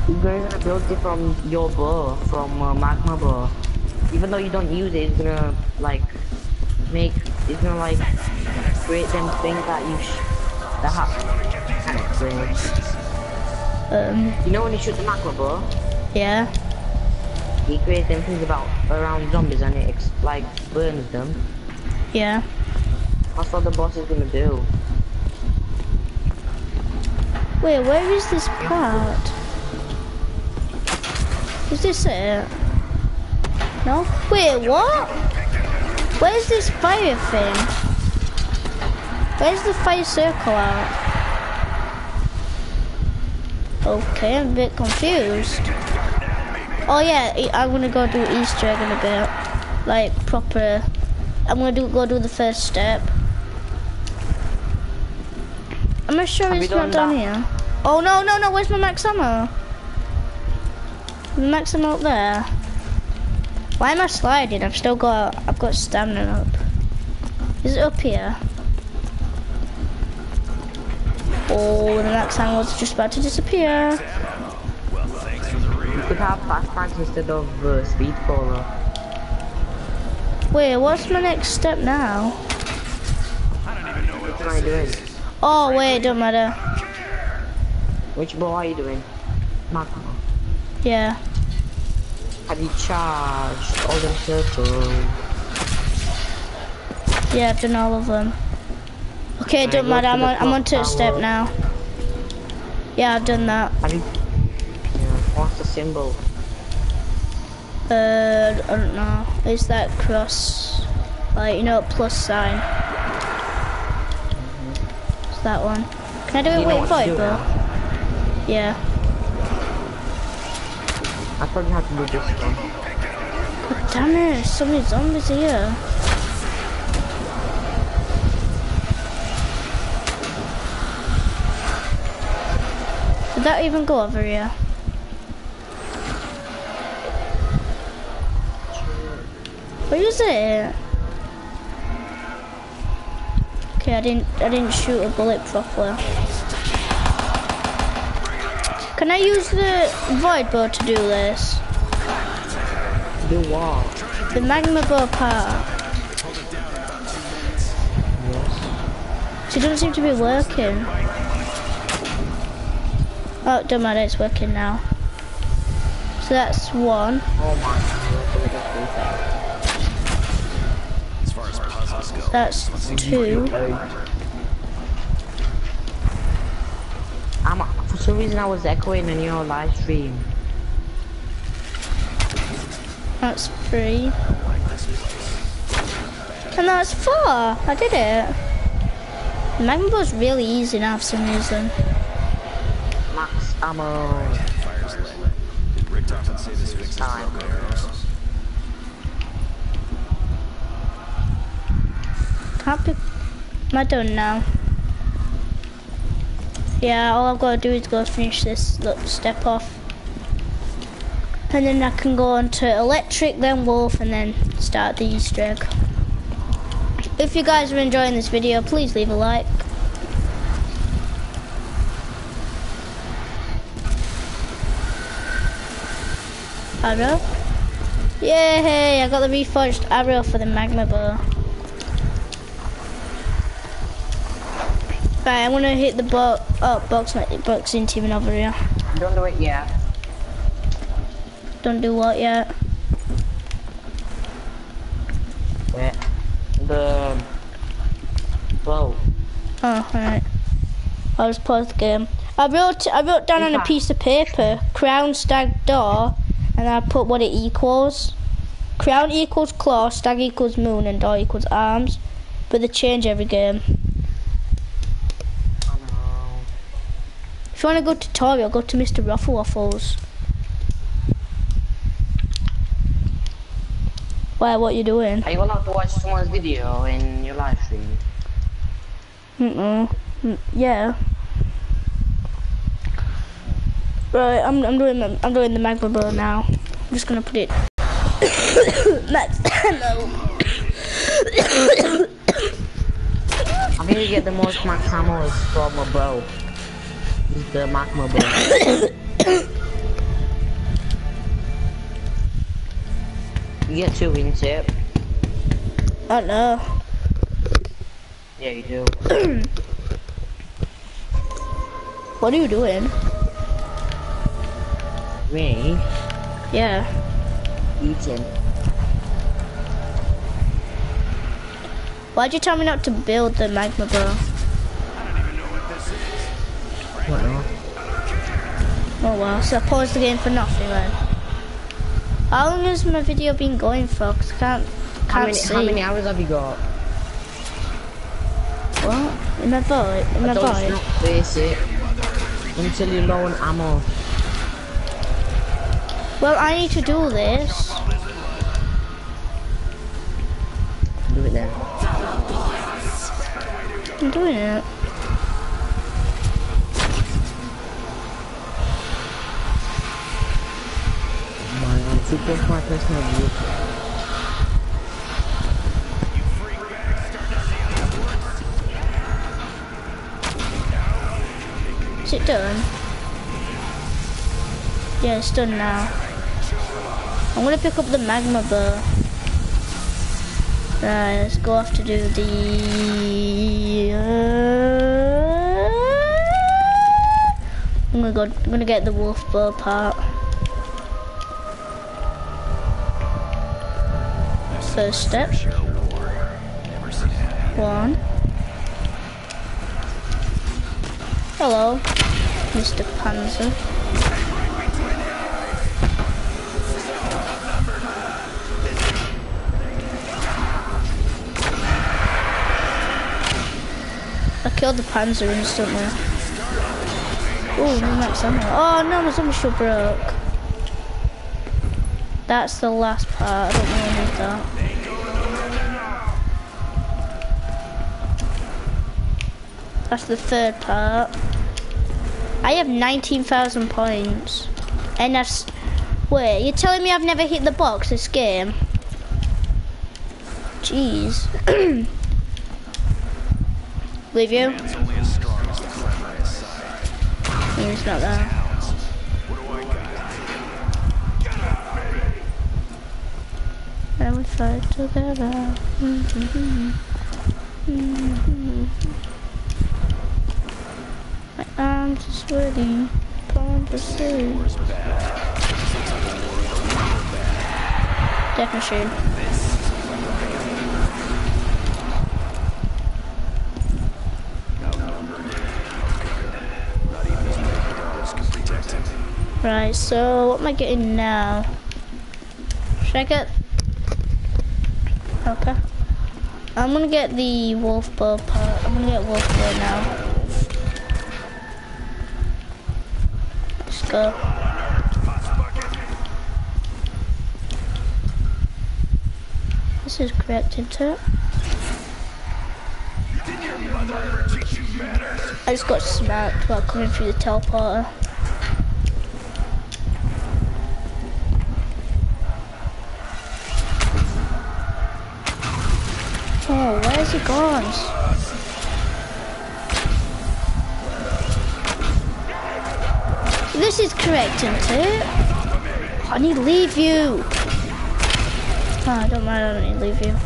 You're gonna build it from your bow, from uh, magma bow. Even though you don't use it, it's gonna like make, it's gonna like create them things that you sh that have.
Um.
You know when you shoot the magma bow,
Yeah.
he creates them things about around zombies and it ex like burns them.
Yeah.
That's what the boss is gonna do.
Wait, where is this part? Is this it? No? Wait, what? Where's this fire thing? Where's the fire circle at? Okay, I'm a bit confused. Oh yeah, I'm gonna go do Easter egg in a bit. Like, proper... I'm gonna do go do the first step. I'm not sure
Have
it's
you
not
done
down here. Oh no, no, no, where's my max ammo? The max ammo up there. Why am I sliding? I've still got, I've got stamina up. Is it up here? Oh, the max ammo ammo's just about to disappear.
You could have fast pants instead of uh, speed cola.
Wait, what's my next step now?
I don't even know What am I doing?
Oh wait, it don't matter.
Which bow are you doing? Magma.
Yeah.
Have you charged all them circles?
Yeah, I've done all of them. Okay, it don't matter. I'm on. I'm on to step now. Yeah, I've done that.
Have you? Yeah. What's the symbol?
Uh, I don't know. It's that cross, like you know, plus sign. It's that one. Can I do it
You what to do
void, bro? Yeah.
I thought you had to do this one.
Damn it! There's so many zombies here. Did that even go over here? Where is it? Okay, I didn't I didn't shoot a bullet properly. Can I use the void bow to do this?
Do what?
The magma bow part.
Yes.
It doesn't seem to be working. Oh, don't matter, it's working now. So that's one.
Oh my god.
As far as puzzles go,
That's two.
I'm, for some reason I was echoing in your live stream.
That's three. And that's four. I did it. The magma bow's really easy now for some reason.
Max ammo.
fire's Rick often say this fixes
Time.
broken arrows?
Can't be. Am I done now? Yeah, all I've got to do is go finish this little step off. And then I can go on to electric, then wolf, and then start the Easter egg. If you guys are enjoying this video, please leave a like. Arrow? Yay! I got the reforged arrow for the magma bow. Right, I'm gonna hit the bo oh, uh, box, box into him over here.
Don't do it yet.
Don't do what yet?
Wait. The bow.
Oh, alright. I'll just pause the game. I wrote I wrote down on a piece of paper crown stag door and I put what it equals. Crown equals claw, stag equals moon and door equals arms. But they change every game.
Oh no.
If you wanna go tutorial, go to Mr. RoflWaffles. Why what you doing?
Are you allowed to watch someone's video in your live stream?
Mm-mm. Mm, Yeah. Right, I'm I'm doing the, I'm doing the magma bow now. I'm just gonna put it. Max, no.
I think you get the most max hammers from a bow. Is the magma bow. you get two wins it.
I don't know.
Yeah, you do.
What are you doing?
Me
Yeah.
eating.
Why'd you tell me not to build the magma bow?
What now?
Oh well, so I paused the game for nothing then. How long has my video been going for? 'Cause I can't, can't
How many,
see.
how many hours have you got?
What? In my void? In my
I told you
void?
not face it until you're low on ammo.
Well, I need to do this.
Do it then.
I'm doing it.
My I'm super.
Is it done? Yeah, it's done now. I'm gonna pick up the magma bow. Right, let's go off to do the. Uh, I'm gonna go. I'm gonna get the wolf bow part. First step. One. Hello, Mr. Panzer. I killed the Panzer instantly. Oh, no max. Oh no, my zombie broke. That's the last part. I don't know any of that. That's the third part. I have 19,000 points. And that's... Wait, you're telling me I've never hit the box this game? Jeez. Leave you? Yeah, it's not there. And we fight together. Mm -hmm. Mm -hmm sweaty, palms are sweaty. Death machine. Right, so what am I getting now? Should I get... Okay. I'm gonna get the wolf bow part. I'm gonna get wolf bow now. Go. This is correct, isn't it? I just got smacked while coming through the teleporter. Oh, where's he gone? This is correct, isn't it? I need to leave you. Oh, I don't mind, I don't need to leave you.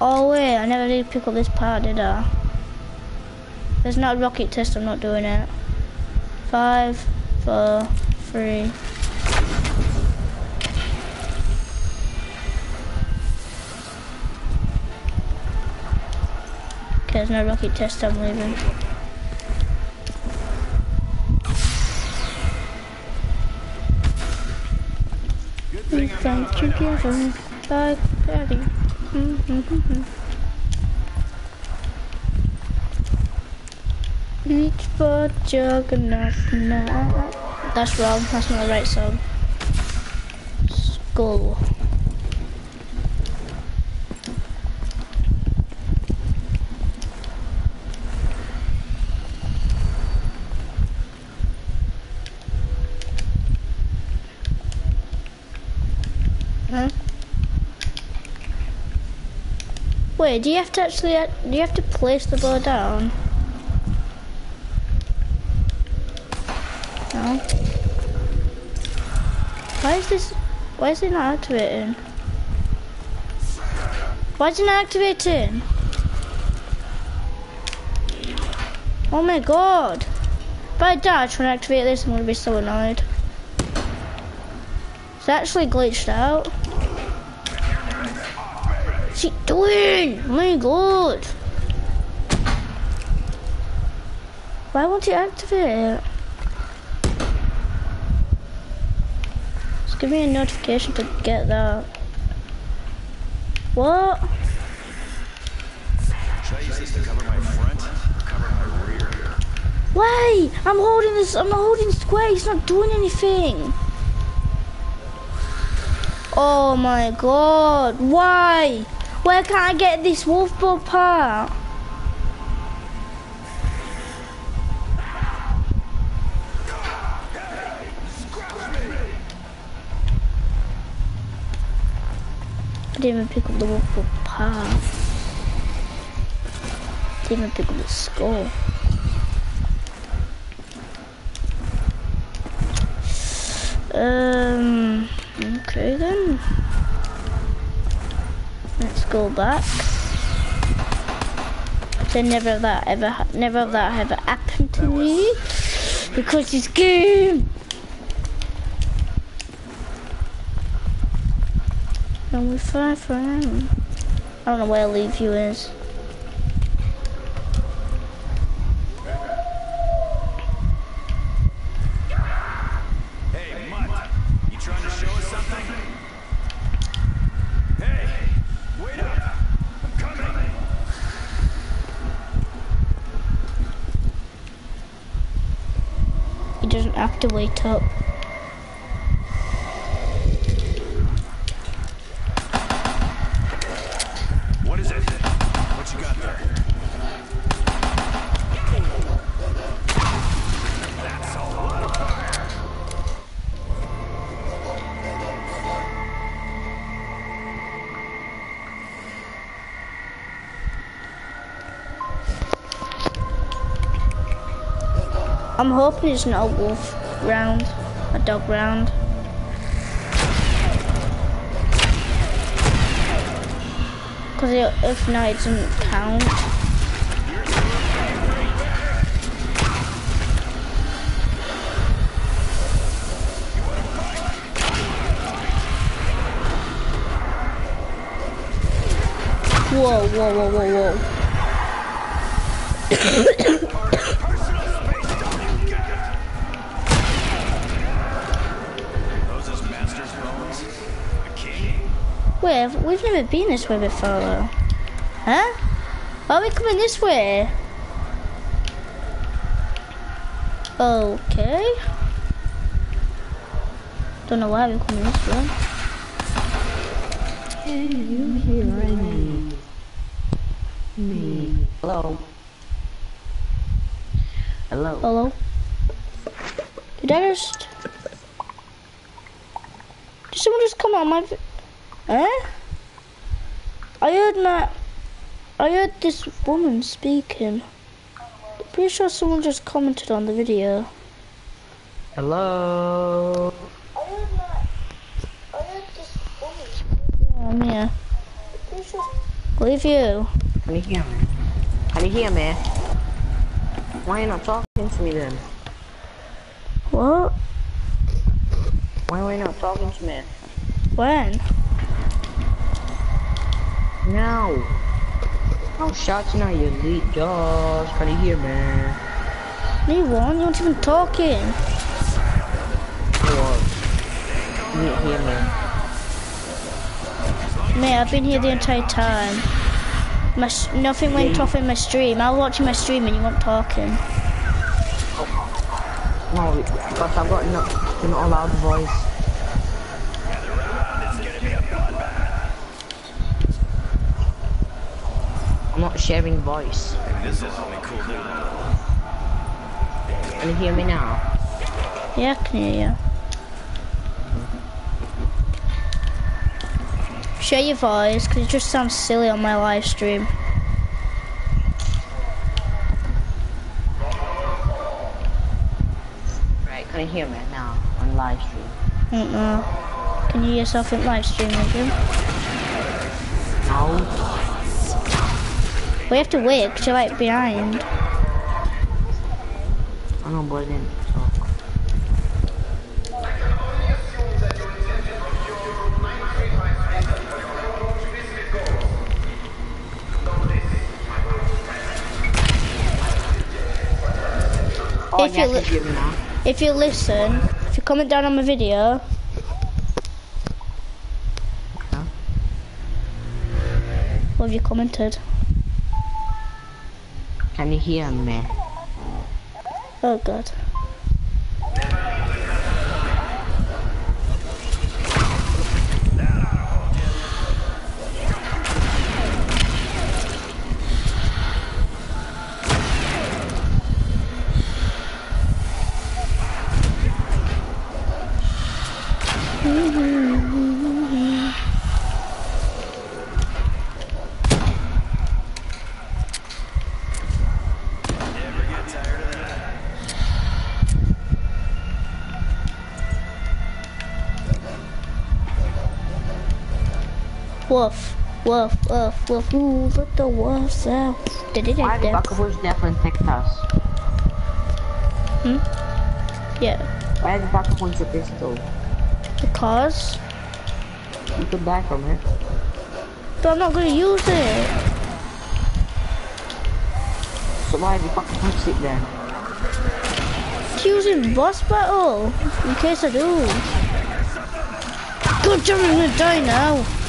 Oh wait, I never did pick up this part, did I? There's not a rocket test, I'm not doing it. Five, four, three. Okay, there's no rocket test, I'm leaving. Daddy. For juggernaut. That's wrong, that's not the right song. Skull. Huh? Wait, do you have to actually, do you have to place the bow down? No. Why is this, why is it not activating? Why is it not activating? Oh my god. If I die trying to activate this, I'm gonna be so annoyed. It's actually glitched out. What's he doing? Oh my god. Why won't he activate it? Just give me a notification to get that. What? Wait! I'm holding this, I'm holding square, he's not doing anything. Oh my god, why? Where can I get this wolf bow part? I didn't even pick up the wolf bow part. I Didn't even pick up the skull. Um, okay then. Let's go back. Then never that ever, never that ever happened to me because this game. And we fight for him. I don't know where leave you is.
Hey, Mutt, you trying to show us something? Hey, wait up! I'm coming!
He doesn't have to wait up.
What is it? What you got there? That's a lot of fire.
I'm hoping it's not a wolf round, a dog round. Because if not, it doesn't count. Whoa, whoa, whoa, whoa, whoa. Wait, we've never been this way before though. Huh? Why are we coming this way? Okay. Don't know why we're coming this way.
Hello. Hello.
Hello? Did I just... Did someone just come on my... vi- Huh? I heard my... I heard this woman speaking. Pretty sure someone just commented on the video.
Hello.
Yeah, I'm here. Leave you.
Can you hear me? Can you hear me? Why are you not talking to me then?
What?
Why are you not talking to me?
When?
No. I'm shouting at you, elite Josh. Can you hear me?
Me one? You weren't even talking.
What? Can you hear me?
Mate, I've been here the entire time. My nothing went off in my stream. I was watching my stream and you weren't talking. Oh.
No, because I've got no, you're not allowed voice. Sharing voice.
This will help me cool down.
Can you hear me now?
Yeah, I can hear you. Share your voice, because it just sounds silly on my live stream.
Right, can you hear me now on live stream?
I don't. Can you hear yourself in live stream again?
No.
We have to wait, because you're like behind.
I know, but I didn't talk. Oh,
If
yeah,
you
I
li-
can hear me now.
If you listen, if you comment down on my video,
Huh?
what have you commented?
Can you hear me?
Oh god. Woof, woof, woof, woof, ooh, let the wolves out. Did it
Why the
there?
was definitely picked us? Hmm?
Yeah,
Why the fuck wants a pistol?
because
You could die from it.
but I'm not gonna use it.
So why the fuck wants it then?
It's using boss battle, in case I do. God damn it, I'm gonna die now.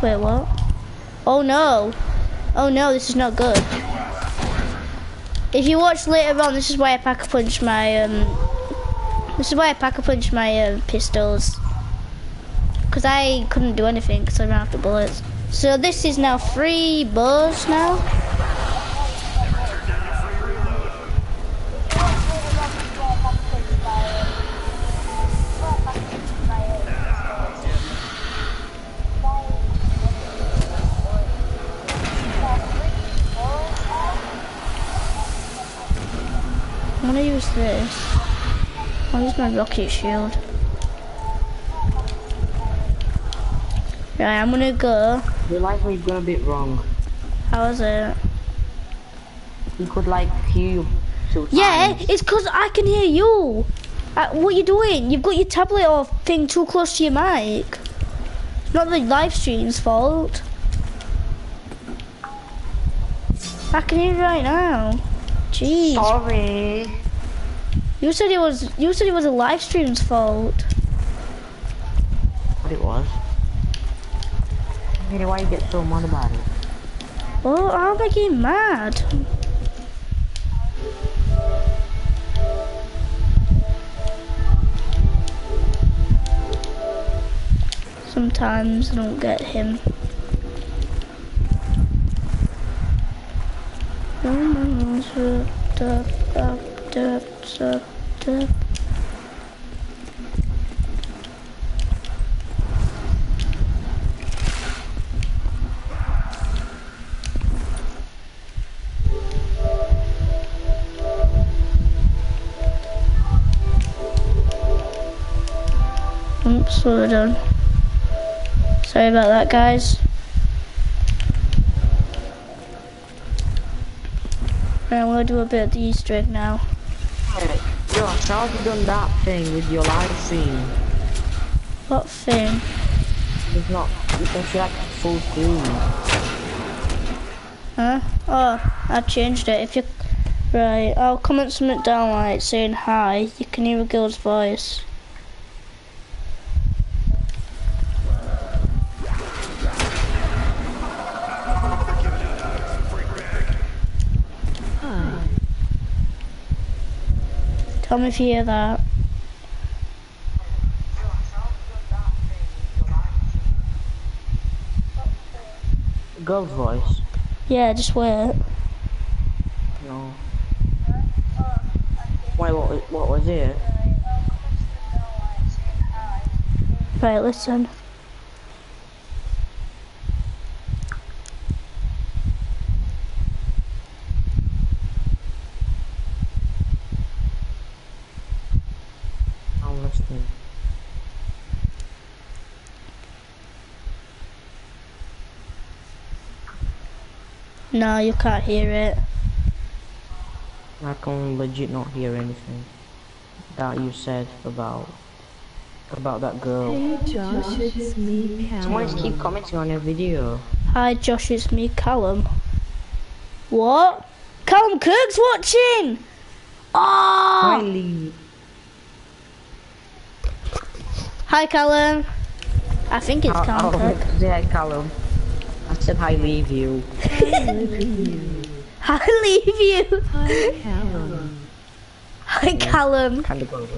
Wait, what? Oh no. Oh no, this is not good. If you watch later on, this is why I pack a punch my, um, this is why I pack a punch my uh, pistols. Because I couldn't do anything because I ran out of bullets. So this is now free bows now. I'm gonna use this. I'll use my rocket shield. Right, I'm gonna go.
Your life is going a bit wrong.
How is it?
You could like hear you
Yeah,
times.
it's because I can hear you. Uh, what you doing? You've got your tablet or thing too close to your mic. Not the live stream's fault. I can hear you right now. Jeez.
Sorry.
You said it was you said it was a live stream's fault.
What it was. Hey, why you get so mad about it?
Oh, how am I getting mad? Sometimes I don't get him. Oops, what have I done? Sorry about that, guys. Right, I'm gonna do a bit of the Easter egg now.
Hey, Yo, how have you done that thing with your live stream?
What thing?
It's not, you can see like full screen.
Huh? Oh, I changed it. If you right, I'll comment something down like saying hi. You can hear a girl's voice. Tell me if you hear that.
Girl's voice.
Yeah, just wait.
No. Wait, what, what was it?
Right, listen.
I'm.
No, you can't hear it.
I can legit not hear anything that you said about about that girl.
Hey Josh, it's me,
Someone
Callum.
keep commenting on your video.
Hi, Josh, it's me, Callum. What? Callum Kirk's watching! Oh!
Finally,
Hi, Callum. I think it's Callum
I
Kirk.
yeah, Callum. I said hi, leave you.
I leave you.
Hi, Callum.
Hi, Callum.
Kind of go.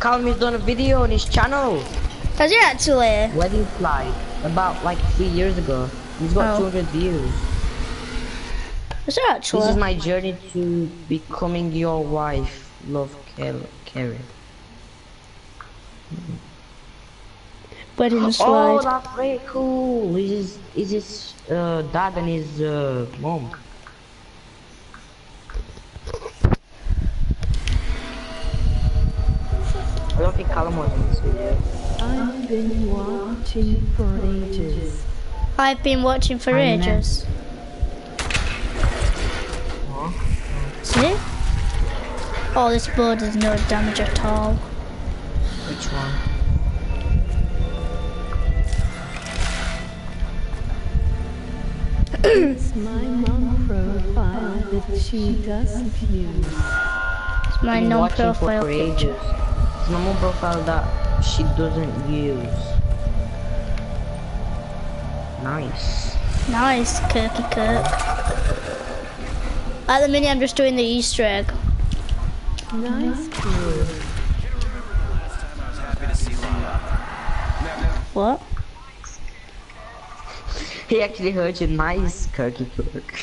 Callum has done a video on his channel.
Has he actually?
Wedding fly about like three years ago. He's got
Oh.
200 views.
Has he
This is my journey to becoming your wife. Love, Kel- Karen.
Wedding
Oh,
slide.
that's very cool. Is his, is his uh, dad and his uh, mom? I don't think Callum was in this video.
I've been watching for ages.
I've been watching for
I know.
ages. See? Oh, this board does no damage at all.
Which one?
It's my mom profile that she doesn't use.
It's my
Been
non-profile
for ages. It's my mom profile that she doesn't use. Nice.
Nice, Kirky Kirk. At the minute, I'm just doing the Easter egg.
Nice kid.
I was happy to see Lala.
What?
He actually heard you. Nice, Kirky Kirk.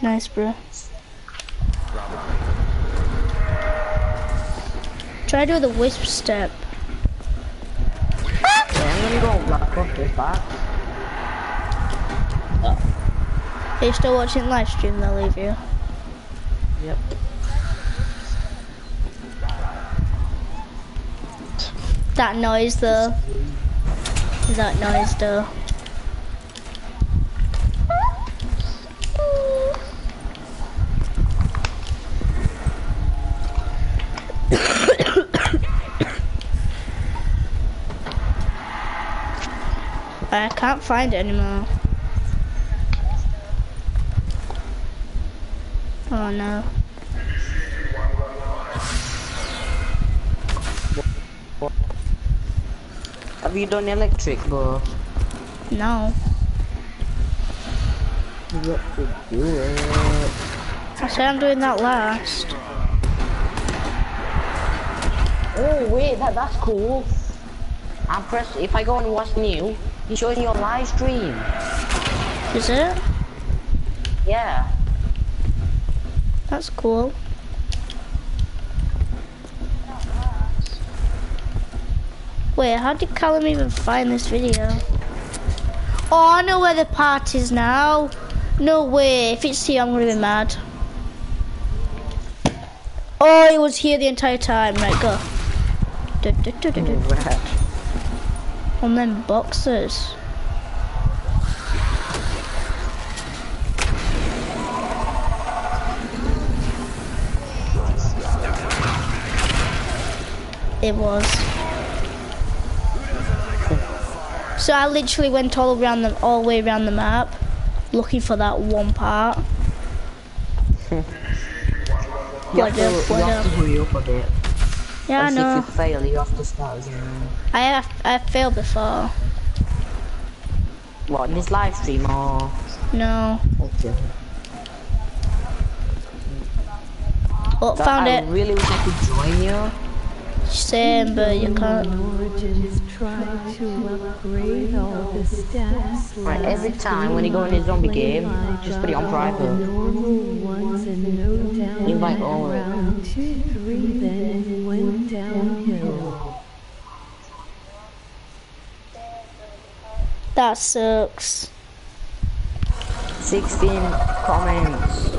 Nice, bro. Try to do the wisp step.
I'm gonna go black off this back.
Are you still watching live stream? They'll leave you.
Yep.
That noise though. That noise though. I can't find it anymore. Oh no.
Have you done electric, bro?
No.
You got to do it.
I said I'm doing that last.
Oh wait, that that's cool. I'm press if I go and watch new, it shows me your live stream.
Is it?
Yeah.
That's cool. Wait, how did Callum even find this video? Oh, I know where the part is now. No way. If it's here, I'm gonna be mad. Oh, he was here the entire time. Right, go. Du- du- du- du- du. On them boxes. It was. So I literally went all around the all the way around the map, looking for that one part.
You have, to, you have to hurry up a bit.
Yeah, I know.
If you fail, you have to start again.
I have I failed before.
What, in this live stream or?
No.
Okay.
Oh, found
I
it.
really wish I could join you.
Same, but you can't.
Try to upgrade all the stats.
Right, every time when you go in a zombie game, just put it on private.
Normal ones and no
Invite all.
round two, three, then went downhill.
That sucks.
16 comments.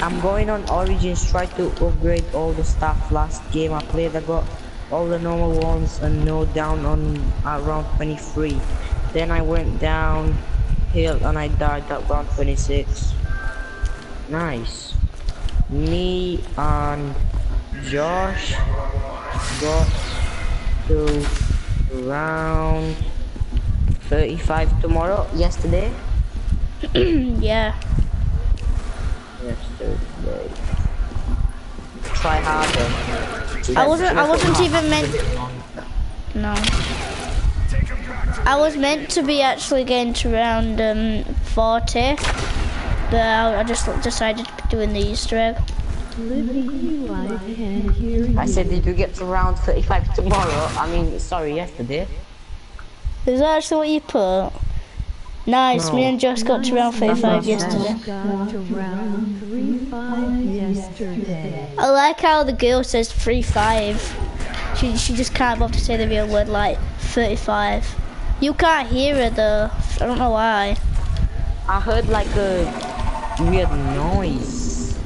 I'm going on Origins, try to upgrade all the stuff. Last game I played, I got all the normal ones and no down on around 23. Then I went down hill and I died at round 26. Nice. Me and Josh got to round 35 tomorrow, yesterday.
yeah.
Yesterday. Try harder.
I wasn't. I wasn't even meant. No. I was meant to be actually getting to round um, 40, but I, I just decided to be doing the Easter egg.
I can hear you.
I said, did you get to round 35 tomorrow? I mean, sorry, yesterday.
Is that actually what you put? Nice. Me and Josh got to round 35 yesterday.
Round three five yesterday.
I like how the girl says three five. She she just can't bother to say the real word like 35. You can't hear her though. I don't know why.
I heard like a weird noise.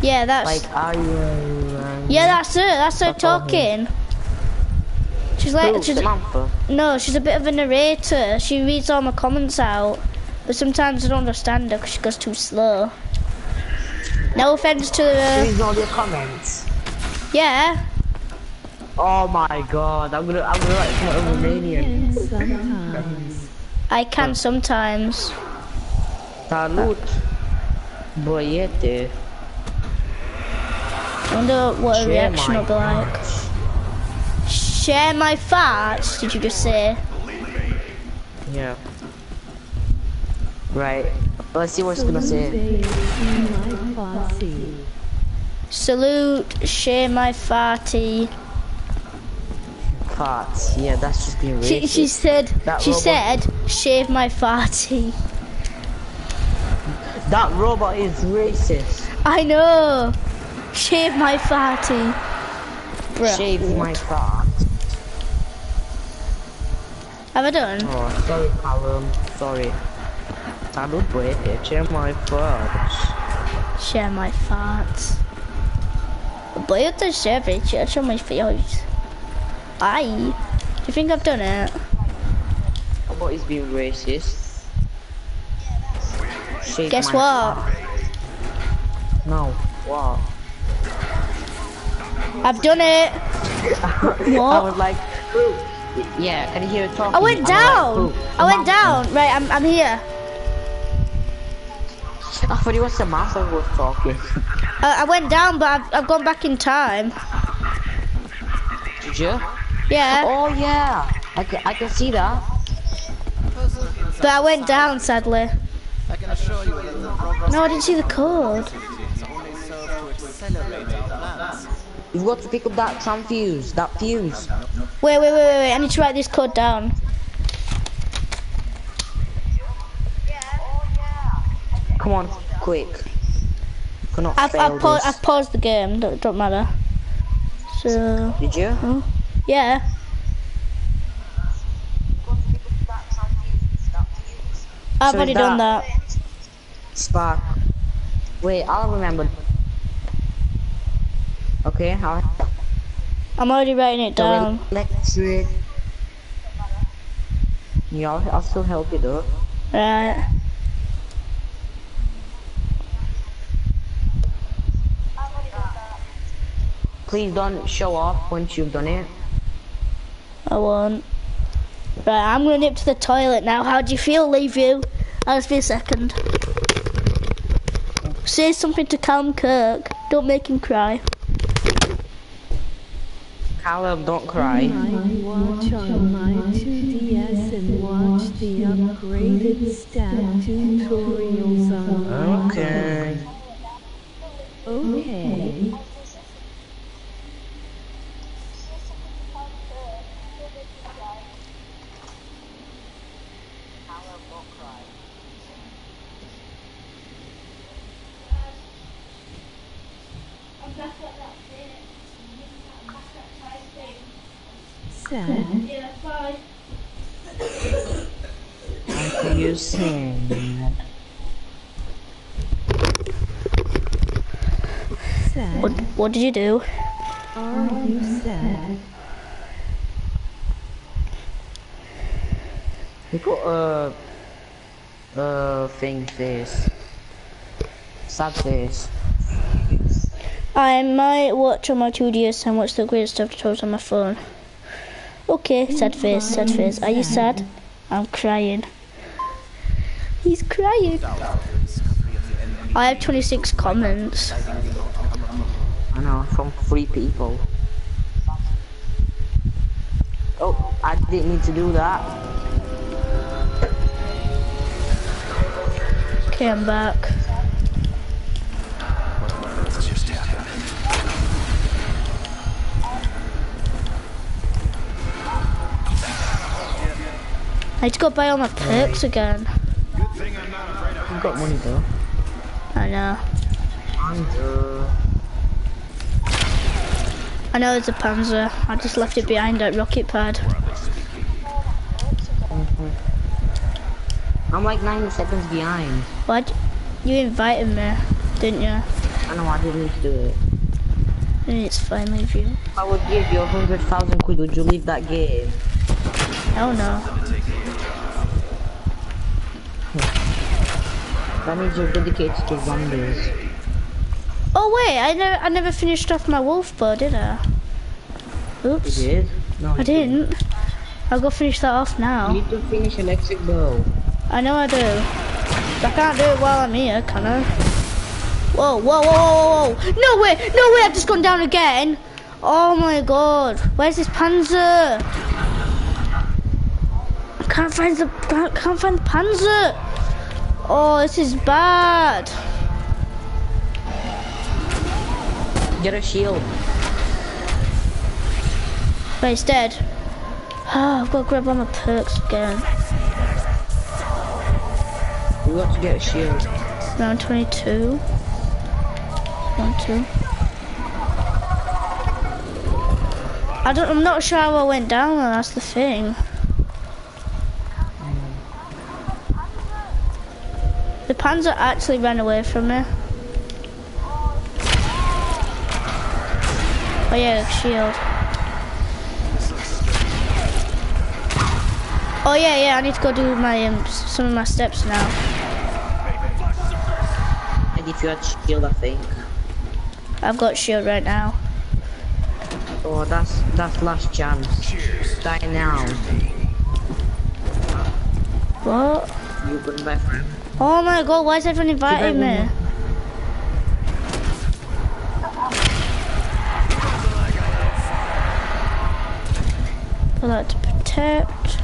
Yeah, that's
Like, are you... Uh,
yeah, that's her. That's her
talking. her.
Talking. She's like
Who?
she's
Samantha?
no, she's a bit of a narrator. She reads all my comments out, but sometimes I don't understand her because she goes too slow. No offense to her.
Read all your comments.
Yeah,
Oh my god, I'm gonna, I'm gonna write some um,
Romanian. Sometimes.
I can sometimes.
Salut, băiete.
I wonder what her
Share
reaction
my
will be like. Share my farts, did you just say?
Yeah. Right. Let's see what it's gonna say.
They see my posse.
Salute, share my farty.
Parts. Yeah, that's just being
She,
racist.
she said,
That
she
robot-
said, shave my farty.
That robot is racist.
I know. Shave my farty. Bruh.
Shave my fart.
Have I done?
Oh, sorry, Callum. Sorry. Salut, băiete. Share my fart.
Share my farts. But you share it, share show my face. Aye. Do you think I've done it?
What is being racist? Shake
Guess what?
hand. No. What?
I've done it.
I
What?
was like, "Ooh." Yeah, can you hear it talking?
I went
oh,
down.
like,
I went down. Right, I'm, I'm here.
I thought it was Samantha who was talking.
I, I went down, but I've, I've gone back in time.
Did you?
Yeah,
Oh yeah, I can, I can see that.
but I went down sadly.
I can assure you that the progress
No, I didn't see the code.
You've got to pick up that tram fuse, that fuse.
Wait, wait, wait, wait, wait. I need to write this code down.
Come on, quick. Cannot
I've, I've, pa- I've paused the game. Don't, don't matter. So,
Did you?
yeah. I've
So
already
that-
done that.
Spark. Wait, I'll remember. Okay, I'll
I'm already writing it down.
electric. Yeah, I'll, I'll still help you though.
Right.
Please don't show off once you've done it.
I won't. Right, I'm gonna nip to the toilet now. How do you feel, leave you? I'll just be a second. Say something to Callum Kirk. Don't make him cry.
Caleb, don't cry.
I watch on my 2DS and watch the upgraded stat tutorials on
Okay.
Okay. Sad.
What are you saying?
Sad.
What, what did you do?
Are you sad?
We got a uh thing face. Sad face.
I might watch on my 2DS and watch the greatest stuff tutorials on my phone. Okay, sad face, sad face. Are you sad? I'm crying. He's crying. I have 26 comments.
I know, from three people. Oh, I didn't need to do that.
Okay, I'm back.
It's just happened.
I need to go buy all my perks again.
You got money though.
I know.
And uh,
I know there's a Panzer. I just left it behind at Rocket Pad.
I'm like 90 seconds behind.
What? You invited me, didn't you?
I know I didn't need to do it.
And it's fine, leave you.
I would give you a hundred thousand quid, would you leave that game?
Hell no.
That means you're dedicated to zombies.
Oh wait, I never, I never finished off my wolf bow, did I?
You
Oops,
did? No,
I
you
didn't. I'll go finish that off
You
now.
need to finish electric bow.
I know I do. But I can't do it while I'm here, can I? Whoa, whoa, whoa, whoa, whoa! No way, no way! I've just gone down again. Oh my god, where's this Panzer? I can't find the, can't, can't find the Panzer. Oh, this is bad.
Get a shield.
But it's dead. Oh, I've got to grab all my perks again.
You got to get a shield.
Round 22. One, two. I don't, I'm not sure how I went down that's the thing. The panzer actually ran away from me. Oh yeah, shield. Oh yeah, yeah, I need to go do my um, some of my steps now.
And if you had shield, I think.
I've got shield right now.
Oh, that's that's last chance. Cheers. Die now.
What?
You've been my friend.
Oh my god, why is everyone inviting me? I like to protect.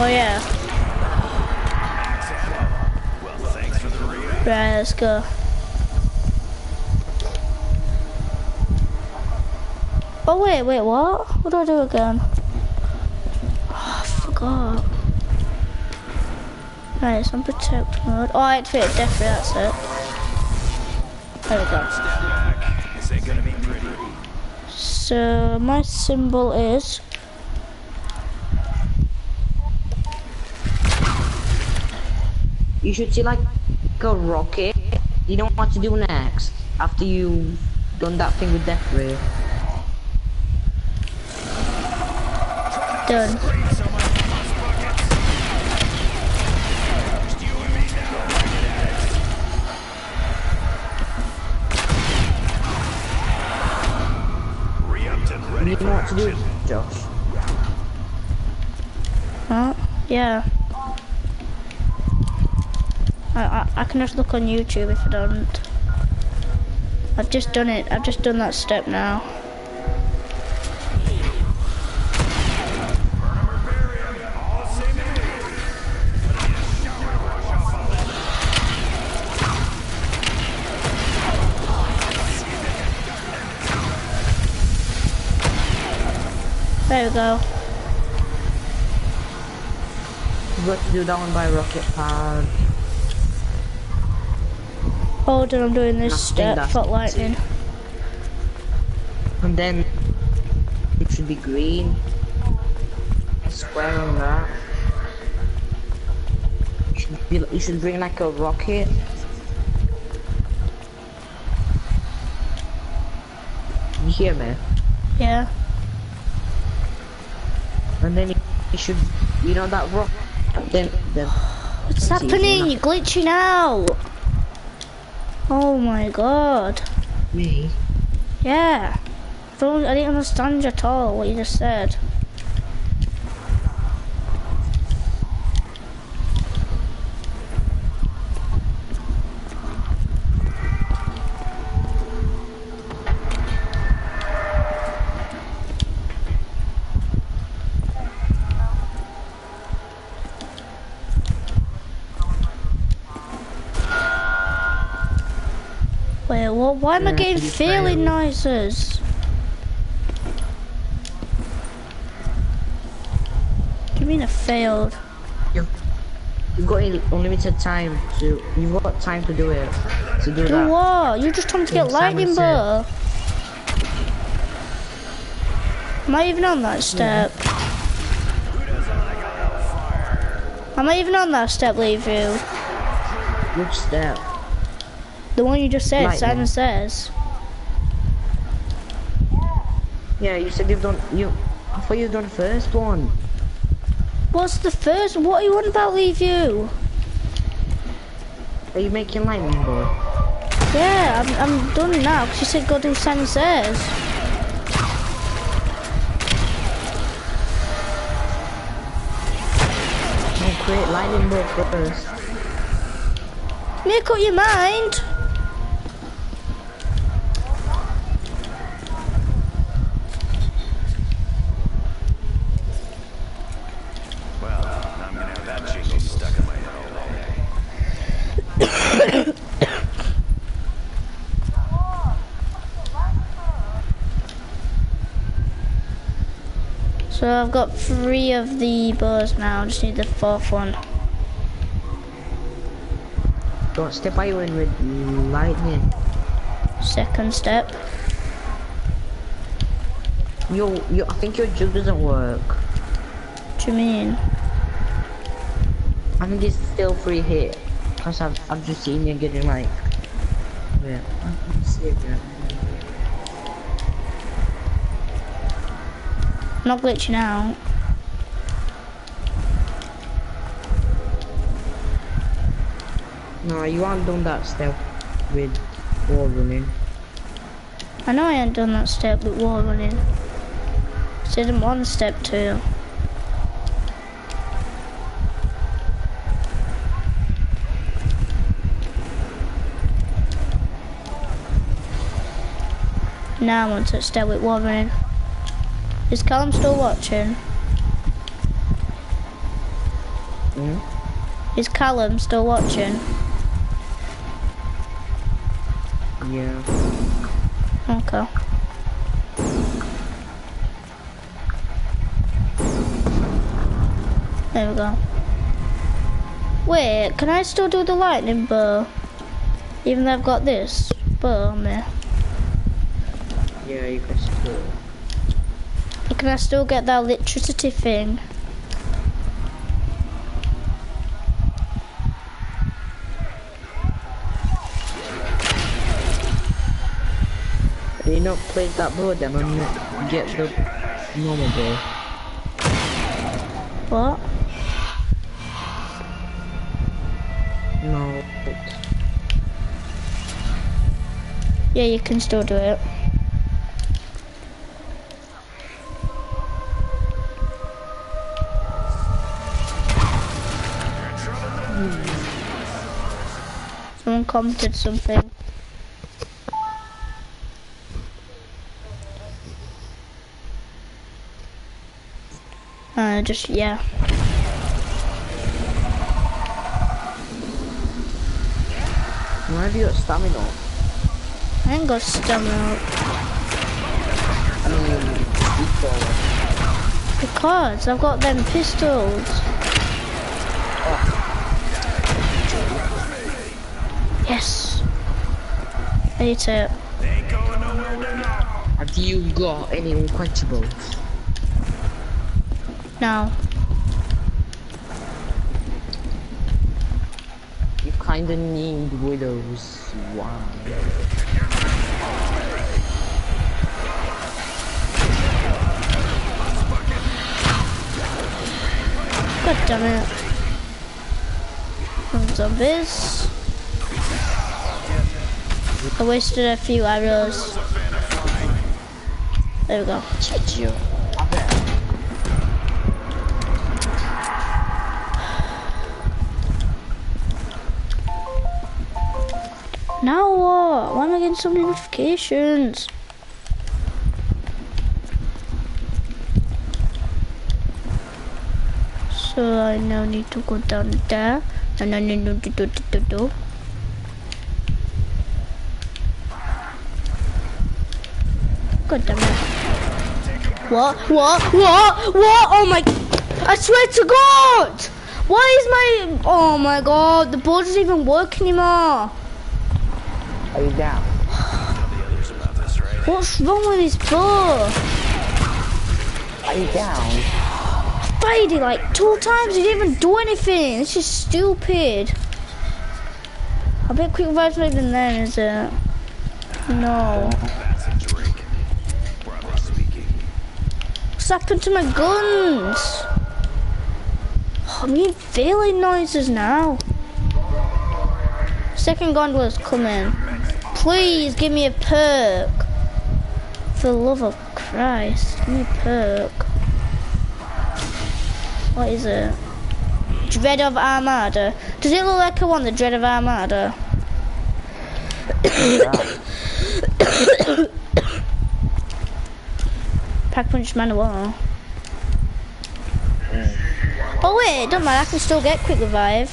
Oh yeah. Right, let's go. Oh wait, wait, what? What do I do again? Oh, I forgot. Right, it's on protect mode. Oh, I activated death ray, that's it. There we go.
This ain't gonna be pretty.
So, my symbol is...
You should see like a rocket. You know what to do next after you've done that thing with Death Ray.
Done.
Action.
Josh.
Huh? Yeah. I, I, I can just look on YouTube if I don't. I've just done it. I've just done that step now. Go.
To do that one by rocket pad.
Hold on, I'm doing this step. Foot
it.
lightning.
And then it should be green. Square on that. You should, be, you should bring like a rocket. You hear me?
Yeah.
And then you should, you know that rock. Then, then.
What's happening?
you're
glitching out. Oh my god.
Me.
Yeah. I don't- I didn't understand you at all what you just said. Wait, what? Why am I getting
failed.
noises? What do you mean I failed?
You've got unlimited time to. You've got time to do it. To do
Do
that.
what? You're just trying to get lightning bow. Am I even on that step? Am I even on that step, leave you?
Which step?
The one you just said,
Lightning.
Simon says.
Yeah, you said you've done. You. I thought you've done the first one.
What's the first? What are you on about, leave you?
Are you making lightning bow?
Yeah, I'm, I'm done now, because you said go do Simon says.
No, create lightning bow first.
Make up your mind.
Well, I'm gonna have that jingle stuck in my head all day.
So I've got three of the bows now, I just need the fourth one.
Don't step by you in with lightning.
Second step.
Yo, yo, I think your jug doesn't work.
What do you mean?
I think it's still free hit. Cause I've, I've just seen you getting like. Let's see
I'm not glitching out.
No, you haven't done that step with wall running.
I know I haven't done that step with wall running. I didn't want step two. Now I want to step with wall running. Is Callum still watching?
Hmm?
Is Callum still watching?
Yeah.
Okay. There we go. Wait, can I still do the lightning bow? Even though I've got this bow on me.
Yeah, you can still.
Can I still get that electricity thing?
You not place that bow then and get the normal bow.
What?
No.
Yeah, you can still do it. Commented something. Uh, just, yeah.
Why have you got stamina?
I ain't got stamina
I mean, equal.
because I've got them pistols. Yes. I need to.
Have you got any unquenchables?
No.
You kinda need widows. Wow.
God damn it. Some zombies. I wasted a few arrows. There we go.
You.
Now what? Why am I getting so many notifications? So I now need to go down there. And I need to do do do do do. God damn it. What? What? What? What? Oh my... I swear to God! Why is my... Oh my God, the board doesn't even work anymore.
Are you down?
What's wrong with this board?
Are you down?
It like two times, he didn't even do anything. It's just stupid. I bet quick revive's not even there, is it? No.
That's a drink. Broadly speaking.
What's happened to my guns? I'm getting failing noises now. Second gondola's coming. Please give me a perk. For the love of Christ, give me a perk. What is it? Dread of Armada. Does it look like I want the Dread of Armada? Pack Punch Manual. Oh wait, don't mind, I can still get Quick Revive.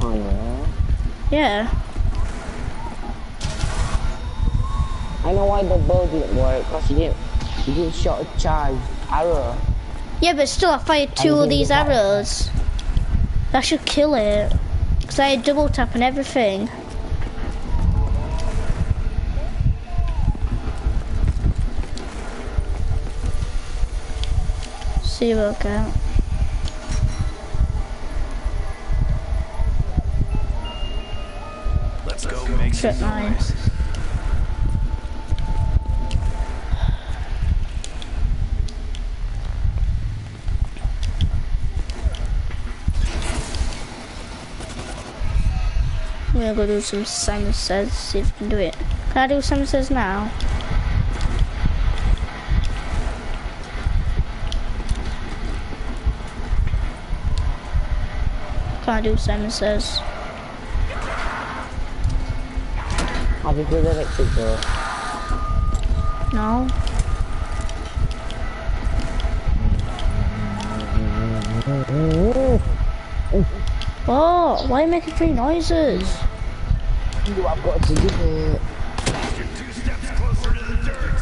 Oh yeah.
Yeah.
I know why the bow didn't work, because you didn't, you didn't shot a charge arrow.
Yeah, but still I fired two of these arrows. That should kill it. Because I had double tap and everything. Zero count.
Let's go.
Strip mine. We're gonna go do some Simon Says, see if we can do it. Can I do Simon Says now? Can I do Simon Says?
Have you played electric bro?
No? Oh, why are you making three noises?
You have got to do it.
Two steps closer to the dirt.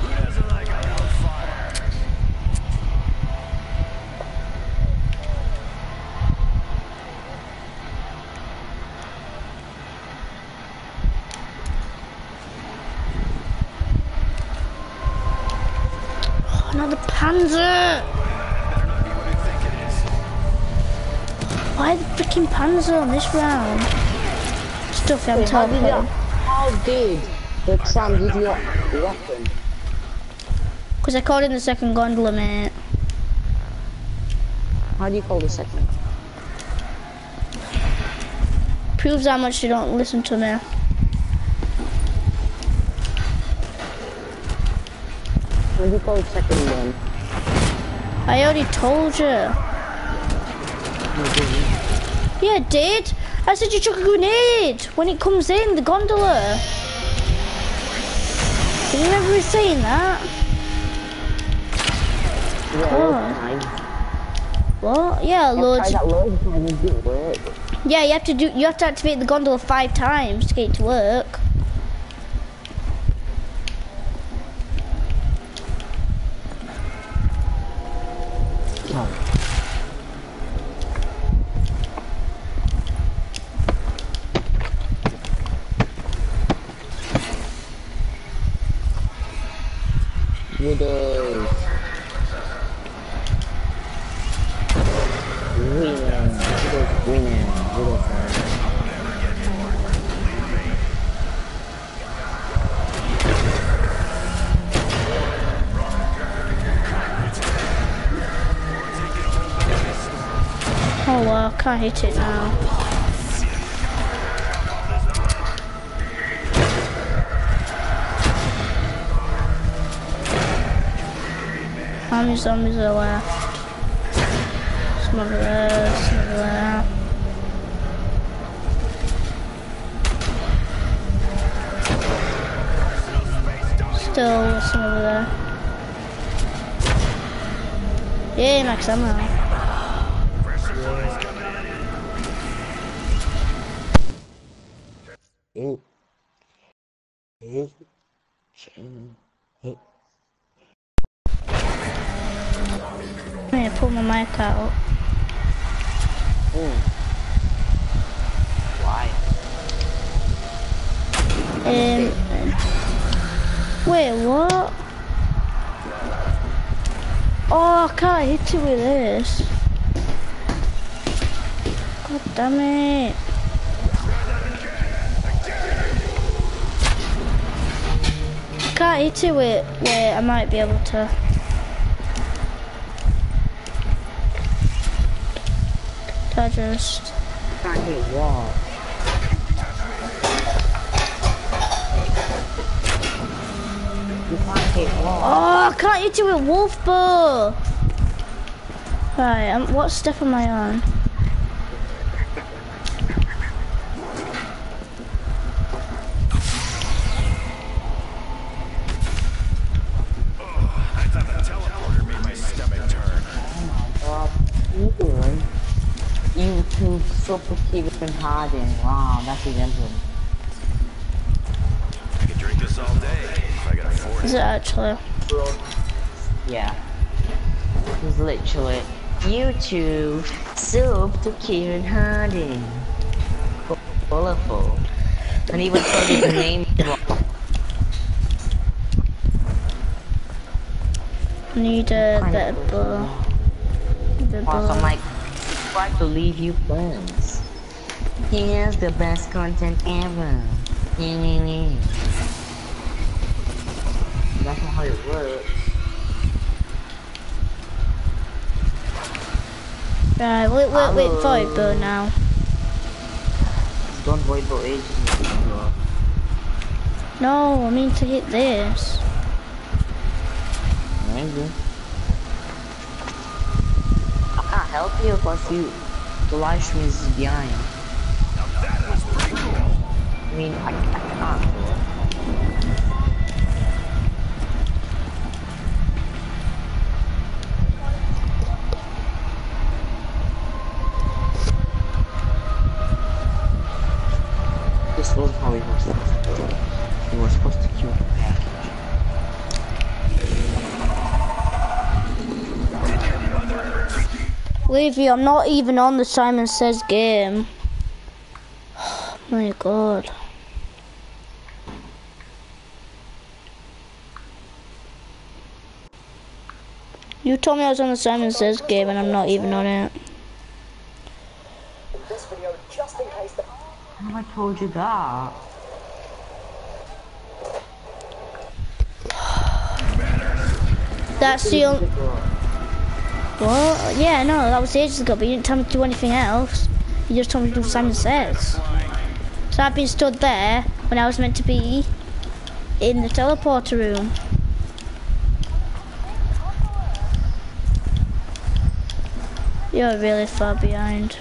Who doesn't like a hellfire?
Oh, another Panzer!
Better not be what I think it is.
Why the freaking Round? Stuff I'm
Wait, how did how did the tram give you a weapon?
Because I called in the second gondola, mate.
How do you call the second?
Proves how much you don't listen to me.
How do you call the second one?
I already told you. Yeah, did. I said you chuck a grenade when it comes in, the gondola. Do you remember me saying that?
Yeah.
What? Yeah,
I
loads.
loads of times and it didn't work.
Yeah, you have to do. You have to activate the gondola five times to get it to work. Can't hit it now. How many zombies are left? Some over there, some over there. Still some over there. Yay, max ammo.
Ooh. Ooh. Ooh.
I'm gonna pull my mic out.
Ooh. Why?
Um, wait, what? Oh, I can't hit it with this. God damn it. It with, wait, I might be able to. I just,
Can't hit what? You can't hit what?
oh, I can't hit it with wolf bow. Right, um, what step am I on?
I thought the teleporter made my stomach turn.
Uh, you doing? YouTube Super Kevin Wow, that's.
I could drink this all day if I could afford
Is
it.
actually?
Yeah. He's literally YouTube Super Kevin Harding. Colorful. And even spelled his name.
I need a better bow. The
I'm like, try to leave you friends. Here's the best content ever. That's not how it works.
Right, wait, wait, wait, void burn now.
Don't void for ages.
No, I mean to hit this.
Maybe. I can't help you because you, the live stream is behind. Mean, I, I can't. This was how it was supposed to go. He was supposed to kill.
Levy, I'm not even on the Simon Says game. Oh my god. You told me I was on the Simon Says game and I'm not even on it.
This video, just in case the
How have I told you that?
That's the only... What? Yeah, no, that was ages ago, but you didn't tell me to do anything else. You just told me to do Simon Says. So I've been stood there when I was meant to be in the teleporter room. You're really far behind.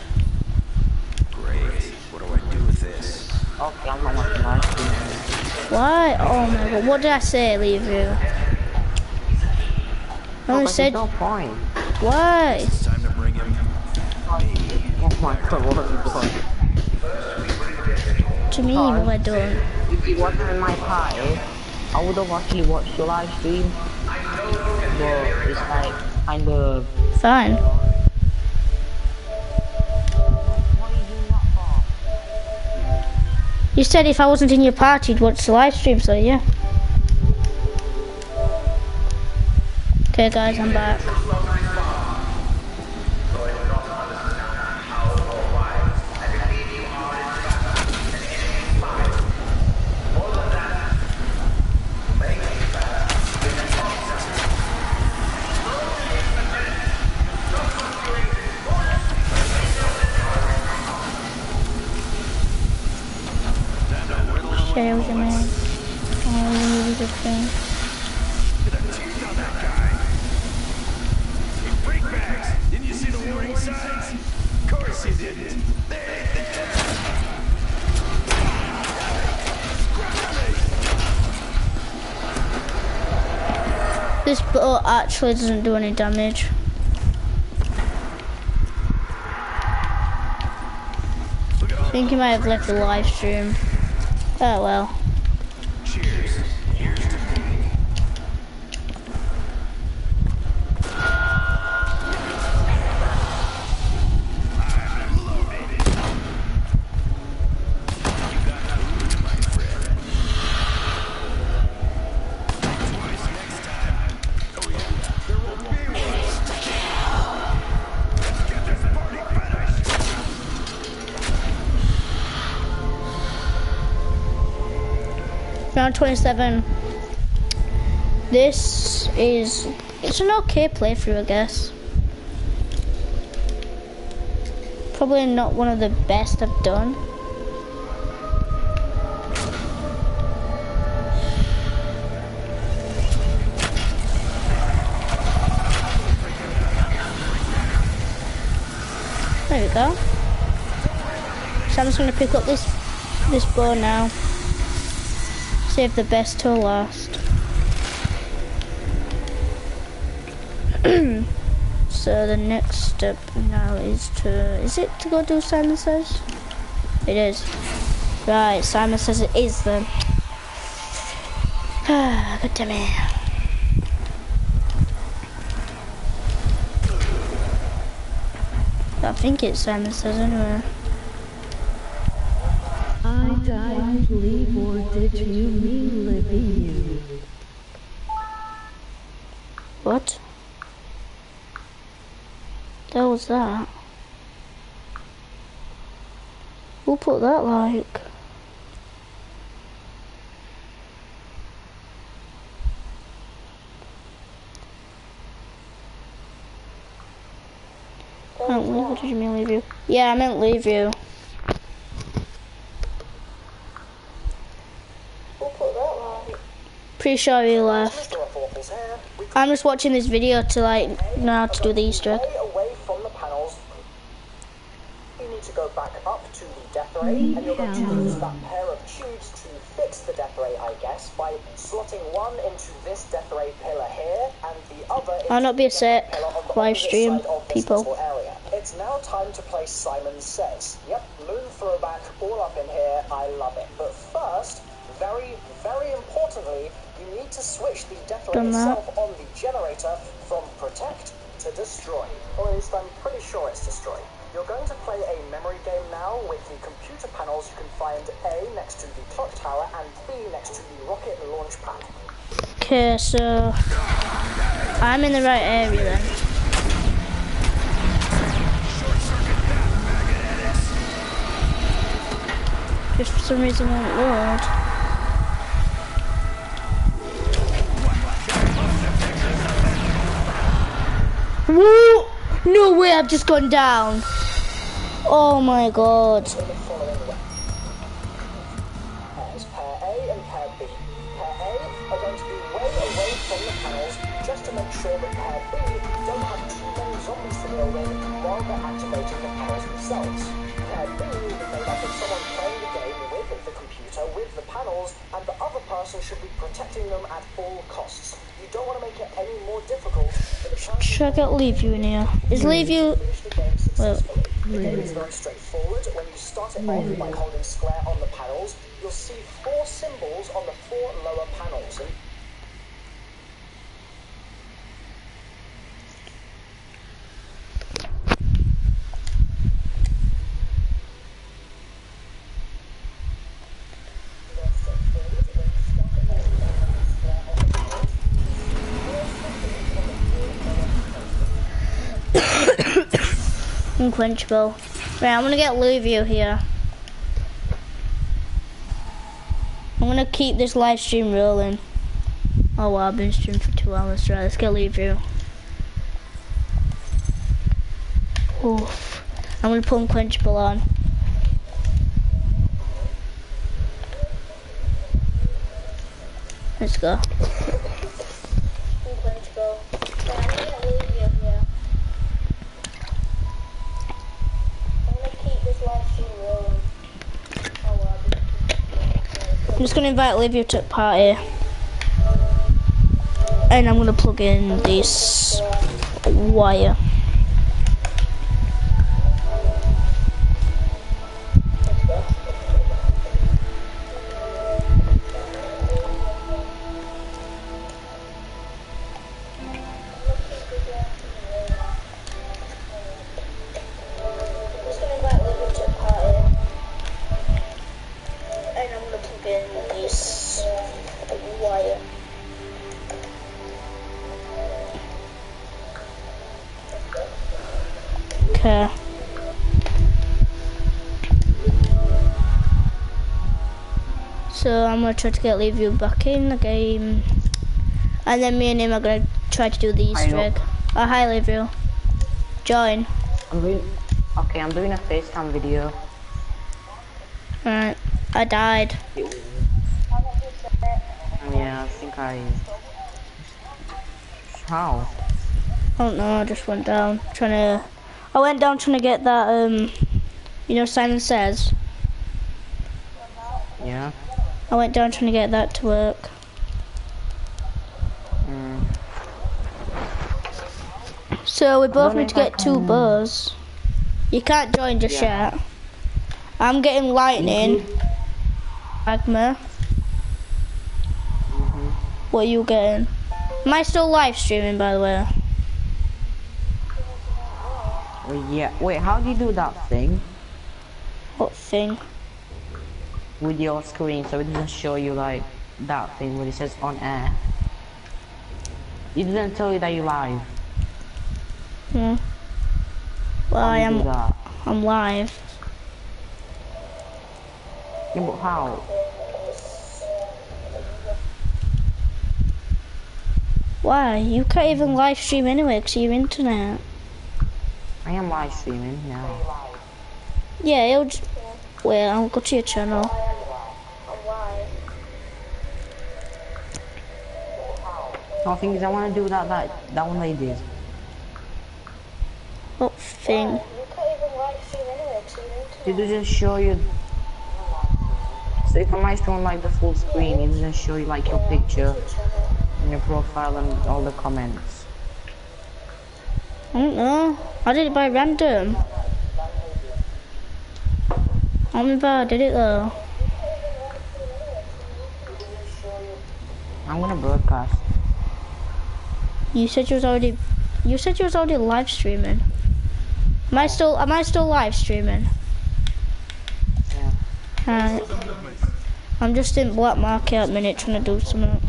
Great. What do I do with this?
Okay, I'm not watching live stream.
Why? Oh my god, what did I say, leave you? I only
But
said,
there's no point.
why?
It's time to bring him.
Oh my god, what are you doing?
To me, what am I doing?
If you wasn't in my party, I would have actually watched your live stream. But it's like kind of.
Fine.
You
said if I wasn't in your party, you'd watch the live stream, so yeah. Okay, guys, I'm back.
You signs? Of course you didn't.
This boat actually doesn't do any damage. I think he might have left the live stream. Oh well. 27. This is, it's an okay playthrough, I guess. Probably not one of the best I've done. There we go. So I'm just gonna pick up this this bow now. Save the best till last. so the next step now is to is it to go do Simon Says? It is. Right, Simon says it is then. God damn it. I think it's Simon Says anyway.
I died to leave, or did you mean leave? you?
What? Hell was that? Who put that like? Oh, I don't leave. What did you mean leave you? Yeah, I meant leave you.
Who put that like?
Pretty sure he left. I'm just watching this video to like know how to do the Easter egg.
You need to go back up to the death ray, and you're going to use that pair of tubes to fix the death ray, I guess, by slotting one into this death ray pillar here, and the other.
I'll not be a sec. Live stream, people.
The death
that.
on the generator from protect to destroy. Or at least I'm pretty sure it's destroy. You're going to play a memory game now with the computer panels. You can find A next to the clock tower and B next to the rocket launch pad.
Okay, so I'm in the right area then. Just for some reason won't load. Just gone down. Oh my god.
For the person
Should I get leave you in here? Is hmm. leave you
to finish the game
well
successfully. The game is very straightforward. When you start it off by holding square on the panels, you'll see four symbols on the four lower panels. And
unquenchable. Right, I'm gonna get Luvio here. I'm gonna keep this live stream rolling. Oh wow, I've been streaming for two hours. Right, let's get Luvio. Oof. I'm gonna put unquenchable on. Let's go.
Unquenchable. Yeah, I'm gonna leave you here. I'm gonna keep this live stream rolling. Oh well, I'll be-
I'm just gonna invite Olivia to the party. And I'm gonna plug in this wire.
Gonna
try to get Leavey back in the game. And then me and him are gonna try to do the Easter egg. Oh hi Leavey. Join.
I'm doing. Okay, I'm doing a FaceTime video.
Alright. I died.
Yeah, I think I. How?
I don't know, I just went down trying to I went down trying to get that um you know Simon Says. I went down trying to get that to work.
Mm.
So we both need to get two bows. You can't join just
Yeah.
yet. I'm getting lightning. Magma.
Mhm.
What are you getting? Am I still live streaming by the way?
Well, yeah. Wait, how do you do that thing
What thing?
With your screen so it doesn't show you like that thing when it says on air? It doesn't tell you that you're live.
Hmm. Well I
do you do
am? I'm live.
Yeah, but how?
Why? You can't even live stream anyway because your internet.
I am live streaming now.
Yeah, it'll just... Wait, I'll go to your channel.
No, thing is, I want to do that that that one oh, did.
What thing?
You can't even live stream anyway because your
Did it just show you? So if I'm live streaming like the full screen, it doesn't show you like your picture and your profile and all the comments.
I don't know. I did it by random. I don't remember how I did it though.
I'm gonna broadcast.
You said you was already... You said you was already live streaming. Am I still... Am I still live streaming?
Yeah.
Alright. I'm just in Black Market at minute trying to do something.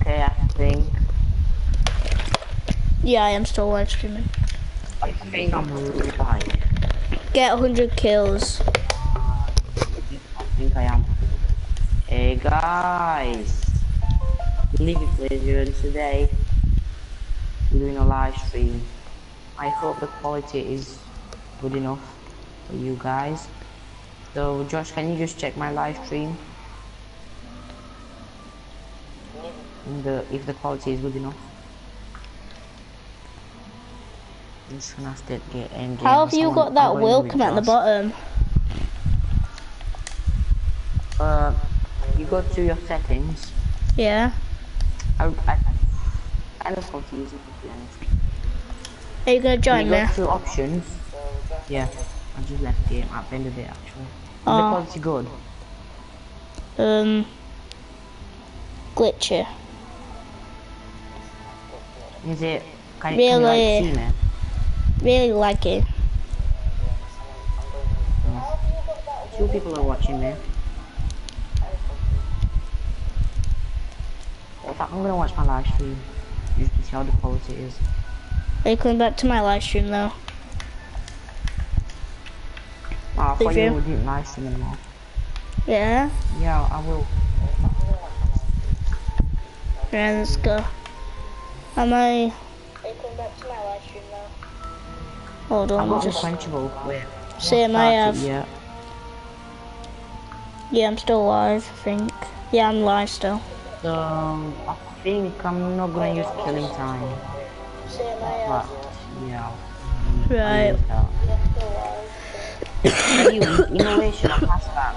Okay, I think.
Yeah, I am still live streaming.
I think I'm really fine.
Get 100 kills.
I think I am. Hey guys, it pleasure today. We're doing a live stream. I hope the quality is good enough for you guys. So Josh, can you just check my live stream? The, uh, if the quality is good enough. Gonna get.
How have you got that welcome at the bottom?
Uh, you go to your settings.
Yeah.
I, I, I don't know to use it to be honest.
Are you gonna join
you
me?
go to options. Yeah, I just left the game at the end of it actually. Is the
Oh.
quality good?
Um. Glitchy.
Is it? Can, can you like
Really?
see me?
Really like it.
Two people are watching me. In fact, I'm gonna watch my live stream just to see how the quality is.
Are you coming back to my live stream though?
Oh, I thought you
you?
didn't live stream anymore.
Yeah.
Yeah, I will.
Yeah, let's go. Am I?
Are you coming back to
Hold on,
got
just same I have.
Yeah.
Yeah, I'm still alive, I think. Yeah, I'm alive still.
So I think I'm not gonna use killing time.
Same I
But yeah.
Right.
you, innovation, I'll pass that.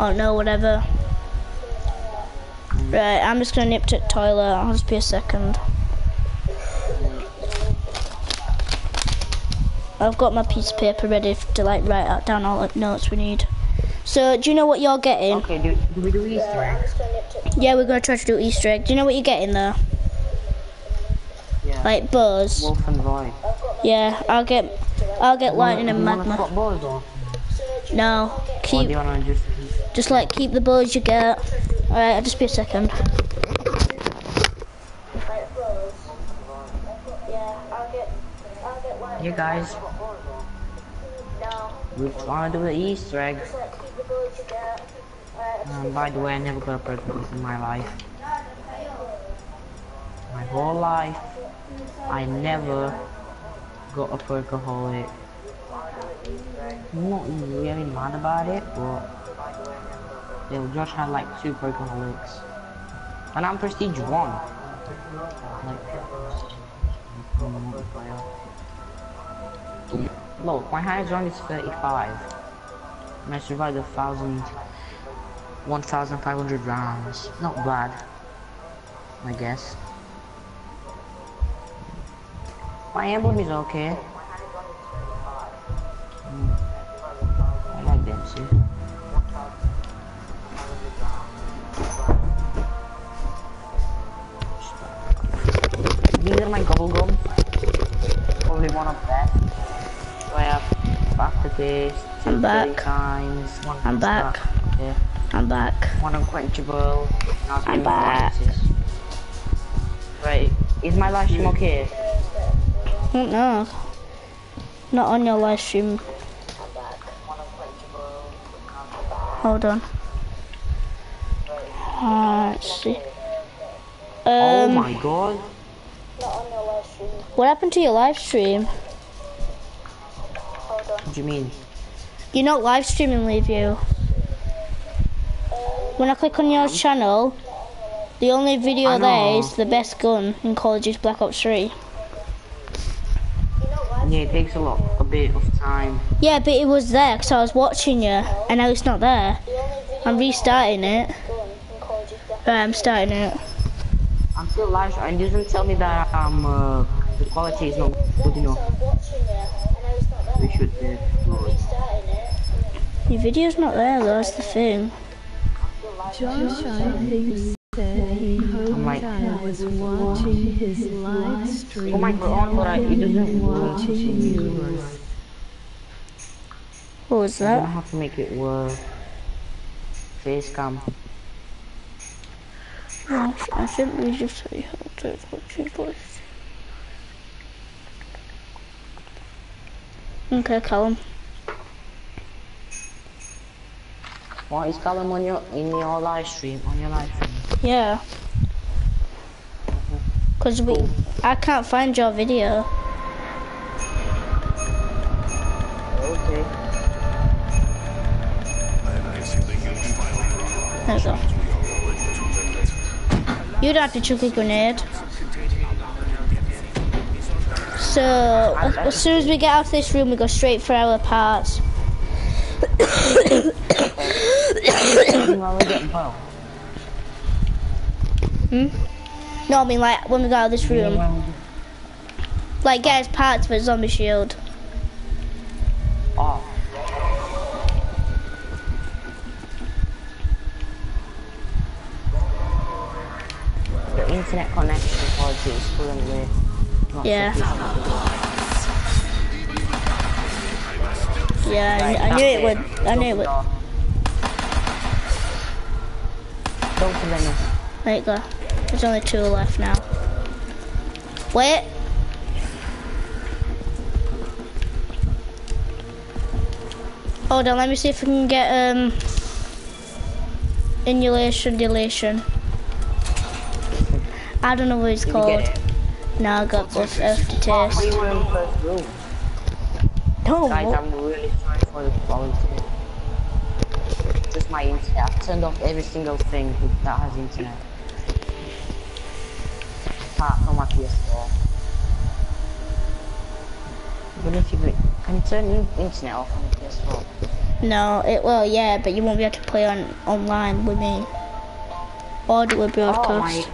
Oh no, whatever. Mm. Right, I'm just gonna nip to the toilet. I'll just be a second. I've got my piece of paper ready to like write down all the notes we need. So, do you know what you're getting?
Okay, do, do we do Easter
I'm
egg?
just gonna
Yeah, we're gonna try to do Easter egg. Do you know what you're getting though?
Yeah.
Like buzz.
Wolf and Void.
Yeah, I'll get, I'll get lightning and
Do you wanna
magma.
or,
No, keep,
you wanna just
just like keep the buzz you get. Alright, I'll just be a second.
like clothes. Yeah, I'll get,
Hey guys, we wanna do the Easter egg.
you
Um, by the way, I never got a purpose in my life. My whole life, I never got a perkaholic. I'm not really mad about it, but yeah, Josh had like two perkaholics, and I'm prestige one. Like, I'm. Look, my highest rank is 35, and I survived a thousand 1,500 rounds. Not bad, I guess. My emblem is okay. Mm. I like them too. These are my gobble gum. Probably one of them. So I have aftertaste, two
I'm back.
Jelly times, one
I'm
pasta.
back.
Okay.
I'm back.
One unquenchable.
I'm back.
boxes. Right, is my live stream okay?
I don't know. Not on your live stream. hold on. Uh, let's see.
oh
Um,
my god.
Not on your live stream.
what happened to your live stream?
What do you mean?
You're not live streaming, leave you. When I click on your channel, the only video there is the best gun in Call of Duty Black Ops 3.
You know live
Yeah, it takes a lot, a bit of time.
Yeah, but it was there because I was watching you, and now it's not there.
the only video
I'm restarting it.
gun in Call of Duty Black
Right, I'm starting it.
I'm still live, and it doesn't tell me that um uh, the quality is not good enough. We should upload.
Restarting it.
Your video's not there though, that's the thing.
Josh, I think, said he hoped
like-
I was watching his live stream
Oh my god, but I, it doesn't
and
work.
watching yours.
What was
I'm gonna
that?
have to make it work. Face cam.
I think we just say how to watch your voice. Okay, Callum.
What is Callum on your in your live stream? On your live stream?
Yeah. Cause we, I can't find your video.
Okay.
There we go. You don't have to chuck a grenade. So, as, soon as we get out of this room, we go straight for our parts. Hmm? No, I mean like when we go out of this room. Like get his parts for zombie shield.
Oh. The internet connection quality is not
Yeah. Yeah, I, I knew it would. I knew it would.
Don't kill them.
There you go. There's only two left now. Wait. Hold on, let me see if I can get um inhalation dilation. I don't know what it's
Did
called.
Get it?
No, I got this after
Oh,
taste.
we were in the first room.
No,
Guys, I'm really sorry for the quality. Just my internet. I've turned off every single thing that has internet. Apart from my PS4. Even if you can you turn your internet off on the PS4?
no, it will, yeah, but you won't be able to play on online with me. Or do a
Oh my
broadcast.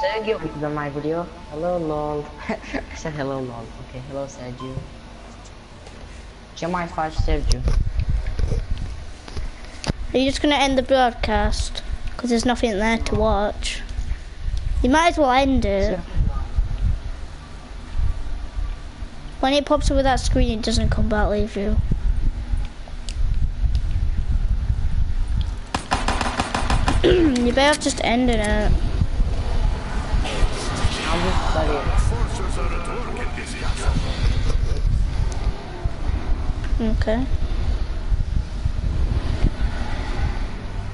Sergio is on my video. Hello lol. I said hello lol. Okay, hello Sergio. Do you mind if I saved you?
Are you just gonna end the broadcast? Because there's nothing there to watch. You might as well end it.
Sure.
When it pops up with that screen, it doesn't come back, leave you. you better off just ending it.
I'll just study it.
Okay.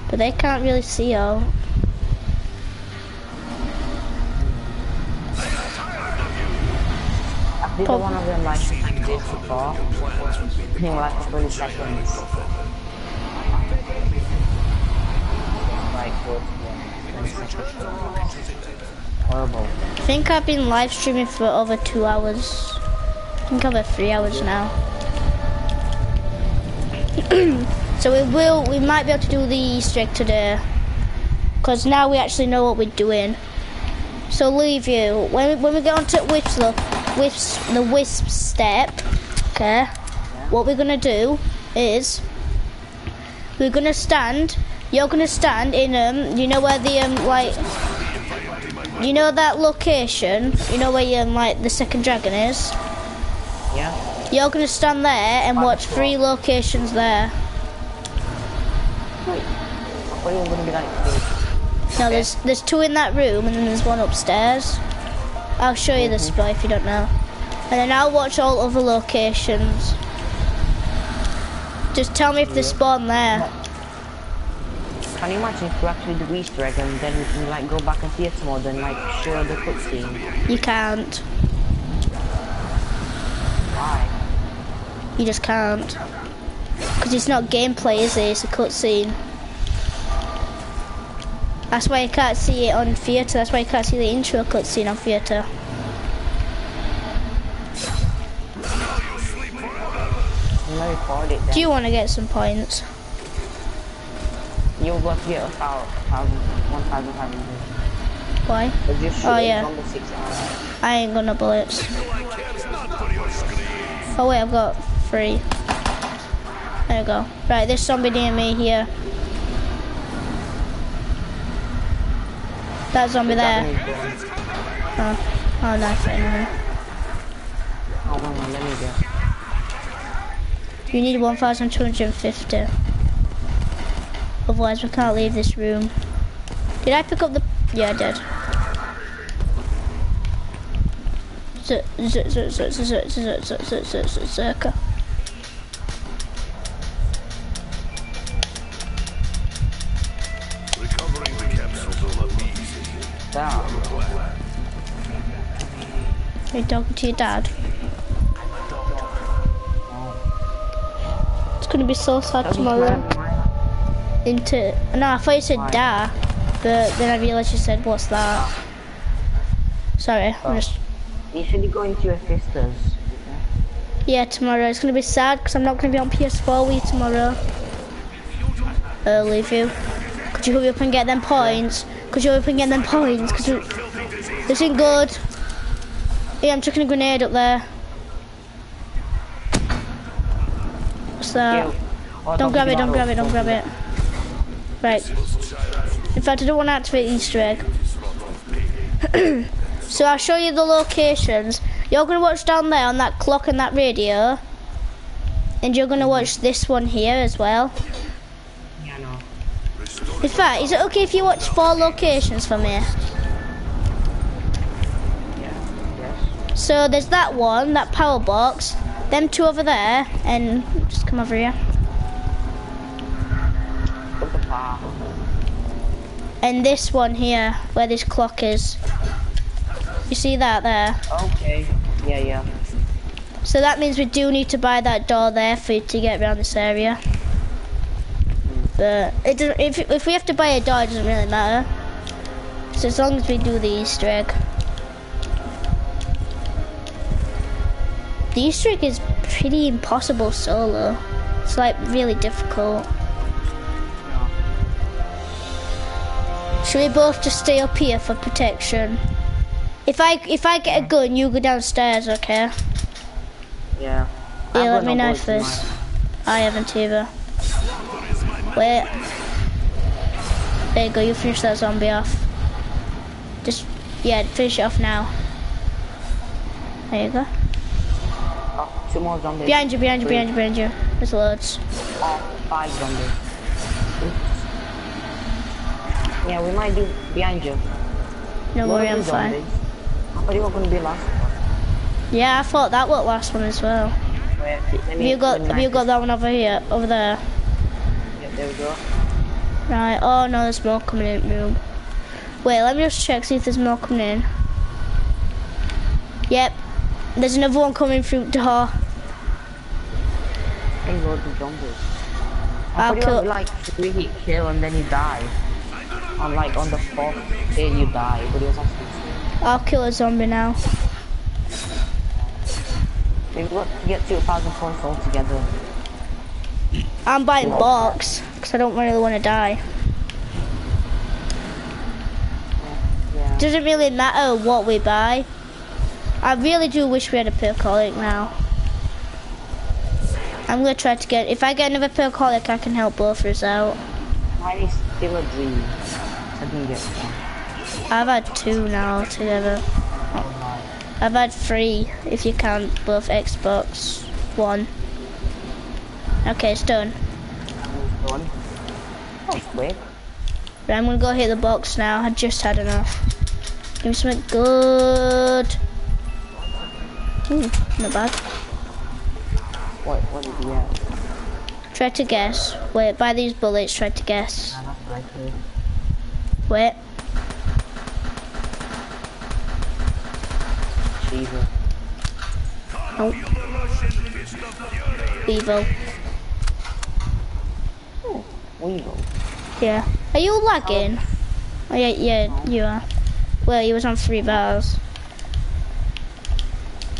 But they can't really see you.
I did one of them like like this before. In like 20 seconds. Like what? 20 seconds. Horrible.
I think I've been live streaming for over two hours. I think over three hours now. so we will, we might be able to do the Easter egg today. Because now we actually know what we're doing. So leave you, when, when we get onto Wisp, the, Wisp, the Wisp step, okay, what we're going to do is, we're going to stand, you're going to stand in, um, you know where the, um, like, you know that location? You know where um, like the second dragon is?
Yeah?
You're gonna stand there and watch three locations there.
I thought you were gonna be like this.
No, there's there's two in that room and then there's one upstairs. I'll show you the spot if you don't know. And then I'll watch all other locations. Just tell me if they spawn there.
Can you imagine if we actually do Easter egg and then we can like go back and see it mode and like show the cutscene?
You can't.
Why?
You just can't. Because it's not gameplay, is it? It's a cutscene. That's why you can't see it on theatre. That's why you can't see the intro cutscene on theatre.
I'm gonna record it then.
Do you want to get some points?
You'll go to get a thou- thousand, one thousand five hundred.
Why?
But just shoot
Oh, yeah.
from the six hours.
I ain't got no bullets. Oh wait, I've got three. There we go. Right, there's somebody near me here. That zombie there. Oh, oh nice. Anyway.
Oh, wait, wait, let me get.
You need 1,250. Otherwise we can't leave this room. Did I pick up the... Yeah, I did. Circa. Are you talking to your dad? It's gonna be so sad tomorrow. Into... No, I thought you said da. But then I realised you said, what's that? Sorry, I'm oh. just...
You should be going to your sisters.
Yeah, tomorrow. It's gonna be sad because I'm not gonna be on PS4 with you tomorrow. Early view. Could you hurry up and get them points? Could you hurry up and get them points? Cause you- this ain't good. Yeah, I'm chucking a grenade up there. What's that?
Oh,
Don't grab it, don't grab it, don't grab it. Right. In fact, I don't want to activate Easter egg. so I'll show you the locations. You're going to watch down there on that clock and that radio. And you're going to watch this one here as well. In fact, is it okay if you watch four locations for me? So there's that one, that power box, them two over there, and just come over here.
Put the fire.
And this one here, where this clock is. You see that there?
Okay. Yeah, yeah.
So that means we do need to buy that door there for you to get around this area. But it doesn't, if, if we have to buy a door, it doesn't really matter. So as long as we do the Easter egg. The Easter egg is pretty impossible solo. It's like really difficult. Should we both just stay up here for protection? If I if I get a gun, you go downstairs, okay?
Yeah.
Yeah,
I've
let me know first. I haven't either. Wait. There you go, you finish that zombie off. Just, yeah, finish it off now. There you go.
Oh, two more zombies.
Behind you, behind you,
Three.
behind you, behind you. There's loads.
Oh, five zombies. Oops. Yeah, we might do behind you.
No worry, I'm fine.
I thought you were gonna be last.
Yeah, I thought that was last one as well.
Wait,
have you got, have you got that one over here, over there?
Yeah, there we go.
Right, oh no, there's more coming in the room. Wait, let me just check, see if there's more coming in. Yep, there's another one coming through the door.
Hey, loads of zombies.
I'll
I thought you
kill-
like three hit kill and then you die. On like on the fourth day you die, but it was actually
I'll kill a zombie now.
We've got to get 2,000 points altogether.
I'm buying box, because I don't really want to die.
Yeah.
Doesn't really matter what we buy. I really do wish we had a Perkaholic now. I'm gonna try to get, if I get another Perkaholic, I can help both of us out.
Mine is still a dream. I didn't get one.
I've had two now together. I've had three, if you count both Xbox One. Okay, it's done.
Moved on. Oh, quick.
Right, I'm gonna go hit the box now. I just had enough. Give me something good. Ooh, not bad.
What, what did you get?
Try to guess. Wait, buy these bullets, try to guess.
Sniper.
Wait. Sheiva. Weevil.
Weevil.
Yeah. Are you lagging? Oh yeah, yeah, you are. Well, you was on three bars.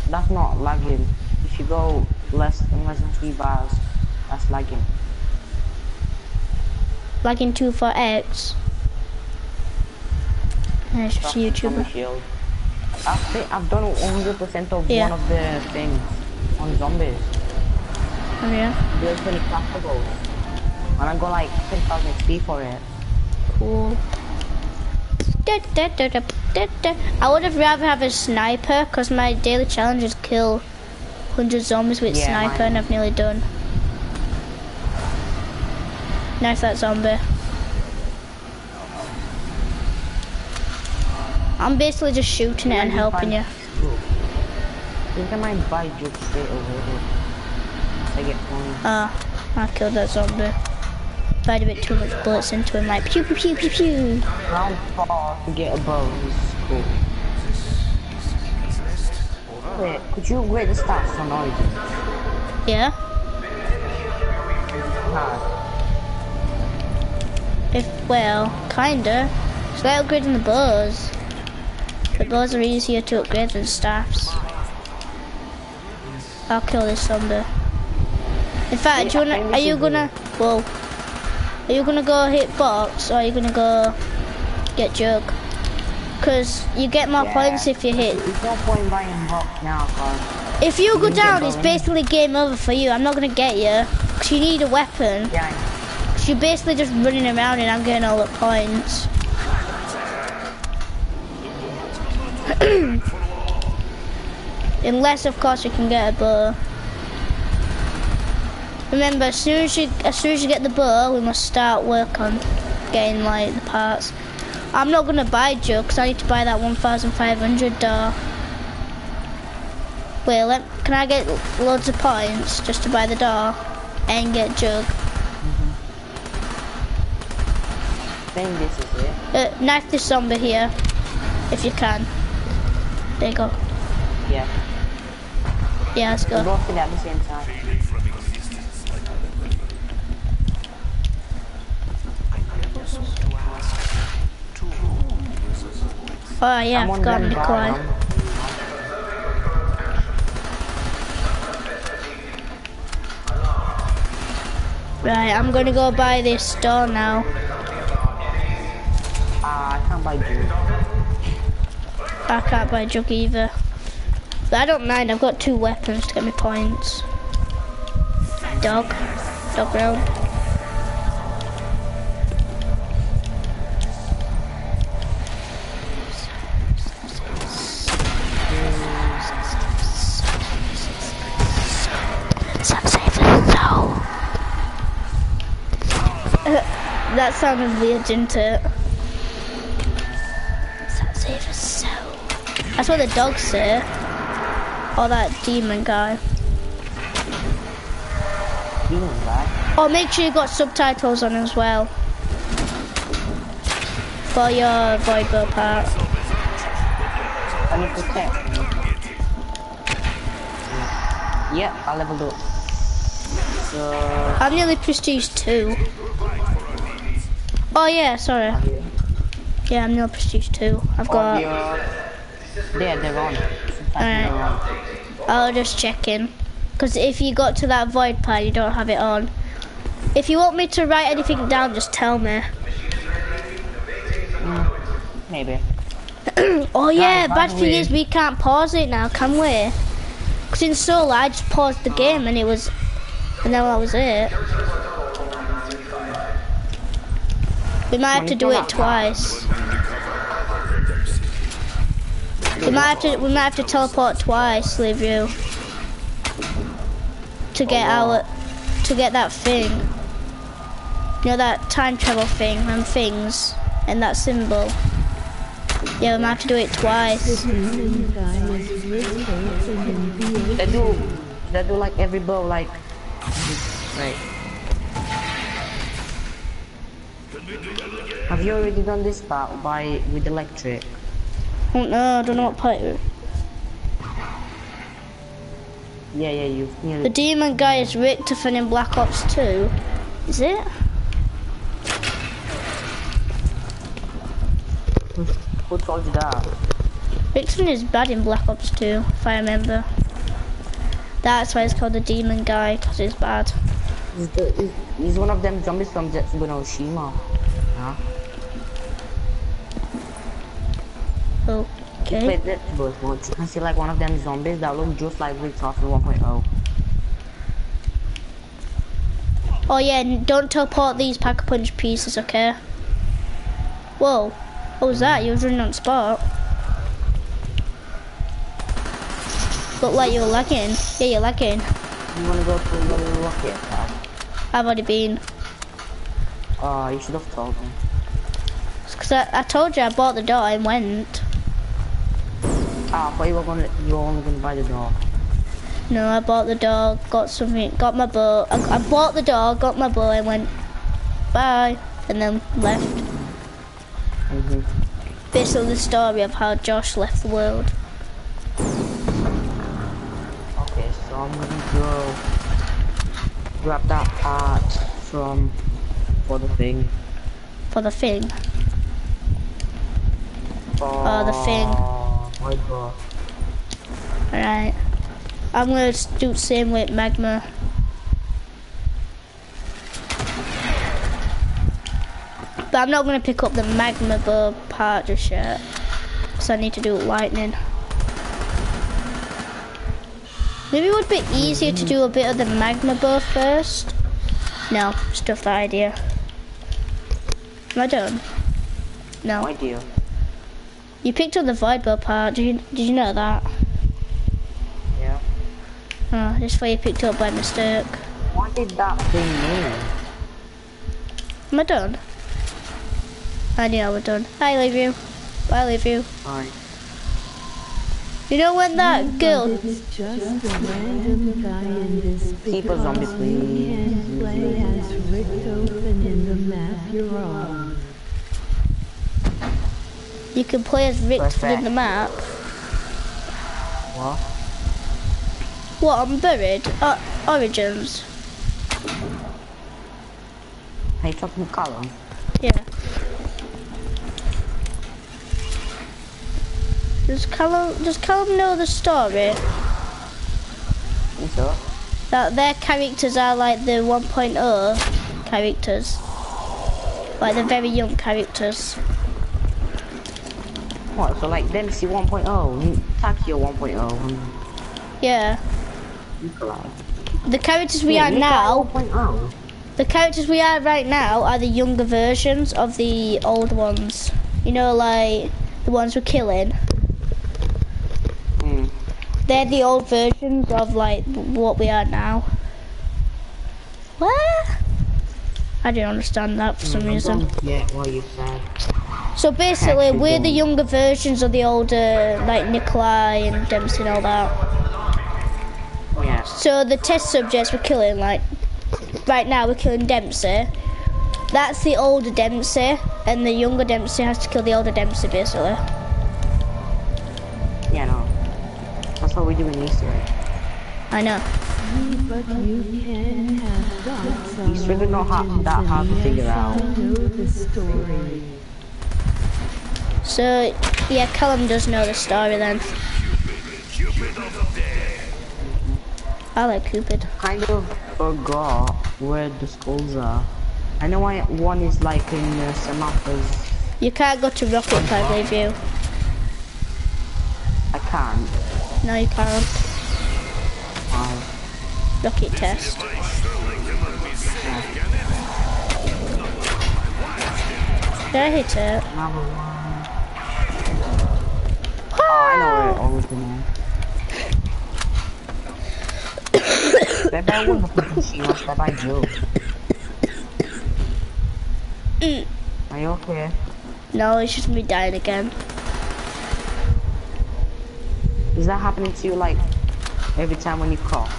That's not lagging. If you go less than less than three bars, that's lagging.
Lagging two for X. And it's just
the
YouTuber.
I think I've done 100% of
Yeah.
one of the things on zombies.
Oh yeah.
There's 20 craftables. And I got like 10,000 XP for it.
Cool. I would have rather have a sniper because my daily challenge is kill 100 zombies with
Yeah,
sniper
mine-
and I've nearly done. Knife that zombie. I'm basically just shooting it and helping you.
I think I might buy Jug straight away. I get points.
Ah, I killed that zombie. Fired a bit too much bullets into him, like pew pew pew pew pew.
Round four to get a bow is cool. Wait, could you upgrade the stats on Origin?
Yeah.
Hard.
Well, kinda. It's like upgrading the bows. The bows are easier to upgrade than staffs. I'll kill this zombie. In fact, you wanna? Are you gonna? Whoa. Are you gonna go hit box or are you gonna go get jug? Cause you get more
Yeah.
points if you hit.
There's no point buying box now, cause
If you go
You get
down, it's basically game over for you. I'm not gonna get you. Cause you need a weapon.
yeah,
you're basically just running around and I'm getting all the points. Unless of course you can get a bow. Remember as soon as you as soon as you get the bow we must start work on getting like the parts. I'm not gonna buy Joe because I need to buy that 1,500 door. Wait, let, can I get loads of points just to buy the door and get Jug?
I think this is it.
Uh, knife this zombie here, if you can. There you go.
Yeah.
Yeah, let's go.
both did it at the same time.
Oh yeah,
I'm
I
on
forgot
them
Nikolai. Right, I'm gonna go buy this door now.
Can't buy Jug.
I can't buy Jug either. But I don't mind, I've got two weapons to get me points. Dog. Dog round. That sounded weird, didn't it? That's where the dogs say. Or that demon guy.
Demon guy.
Oh, make sure you got subtitles on as well. For your void bow part.
I need to check. Yeah, I leveled up. So,
I'm nearly prestige 2. Oh yeah, sorry. Yeah, I'm nearly prestige 2. I've got...
you're... They're on.
Alright. I'll just check in. Because if you got to that void part, you don't have it on. If you want me to write anything down, just tell me.
Maybe.
Oh yeah, bad thing is we can't pause it now, can we? Because in solo I just paused the game and it was, and then that was it. We might have to do it twice. We might have to, we might have to teleport twice, leave you. To get oh, our, to get that thing. You know that time travel thing and things and that symbol. Yeah, we might have to do it twice.
Demon guy is rotating in the
They do, they do like every bow, like, right. Have you already done this part by with electric?
Oh no, I don't know what part. it-
Yeah, yeah, you've
The demon guy is Rick to in Black Ops 2. Is it?
Who told you that?
Rickson is bad in Black Ops 2, if I remember. That's why it's called the demon guy, because he's bad.
He's, the, he's, one of them zombies from Zetsubou no Shima. Huh?
Okay.
Played Zetsubou once. You can see like one of them zombies that look just like Richtofen in 1.0.
Oh yeah, don't teleport these pack a punch pieces, okay? Whoa. What was that? You was running on spot. Look like you were lagging. Yeah, you're lagging.
You wanna go to the rocket pad?
I've already been.
Oh, you should have told me.
Because I, I told you I bought the door and went.
Ah, I thought you were gonna, you were only gonna buy the dog.
No, I bought the dog, got something, got my bow. I, I bought the dog, got my bow, and went bye, and then left.
Mm-hmm.
Basically, the story of how Josh left the world.
Okay, so I'm gonna go grab that part from for the thing.
For the thing.
For
Oh, the thing. Alright. I'm gonna do the same with magma. But I'm not gonna pick up the magma bow part just yet. Because I need to do lightning. Maybe it would be easier to do a bit of the magma bow first. No, stuff that idea. Am I done?
No
No.
idea.
You picked up the void bow part. Did you, did you know that?
Yeah.
Oh, just why you picked up by mistake.
What did that thing mean?
Am I done? I knew I was done. I leave you. I leave you.
Alright.
You know when that girl
It's just a random guy in this
Keep us on
because
this,
you
please.
can't play as Rick Open in the map you're on.
You can play as Rick in the map.
What?
What? I'm buried. Uh, Origins.
Are you talking to Callum?
Yeah. Does Callum does Callum know the story
so.
that their characters are like the 1.0 characters, like the very young characters?
What? So like Dempsey 1.0, Takeo 1.0,
Yeah.
Nikolai.
The characters we
Yeah,
are
Nikolai
now The characters we are right now are the younger versions of the old ones. You know, like the ones we're killing.
Hmm.
They're the old versions of like what we are now. What? I didn't understand that for some
I
reason.
get what you said.
So basically,
Actually
we're the younger versions of the older, uh, like Nikolai and Dempsey and all that.
Yeah.
So the test subjects we're killing, like right now, we're killing Dempsey. That's the older Dempsey, and the younger Dempsey has to kill the older Dempsey, basically.
Yeah, no. That's what we do in Easter egg.
I know.
But you can have
It's really not hard, that hard to figure out.
Know the story.
So yeah, Callum does know the story then. I like Cupid.
Kind of forgot where the skulls are. I know why one is like in uh, Samantha's.
You can't go to Rocket if I leave you.
I can't.
No, you can't.
Uh,
Rocket test. Did I hit it?
Oh, I know where it always been. Bebe é uma putinha, acho que é by Joe. Are you okay?
No, it's just me dying again.
Is that happening to you like every time when you cough?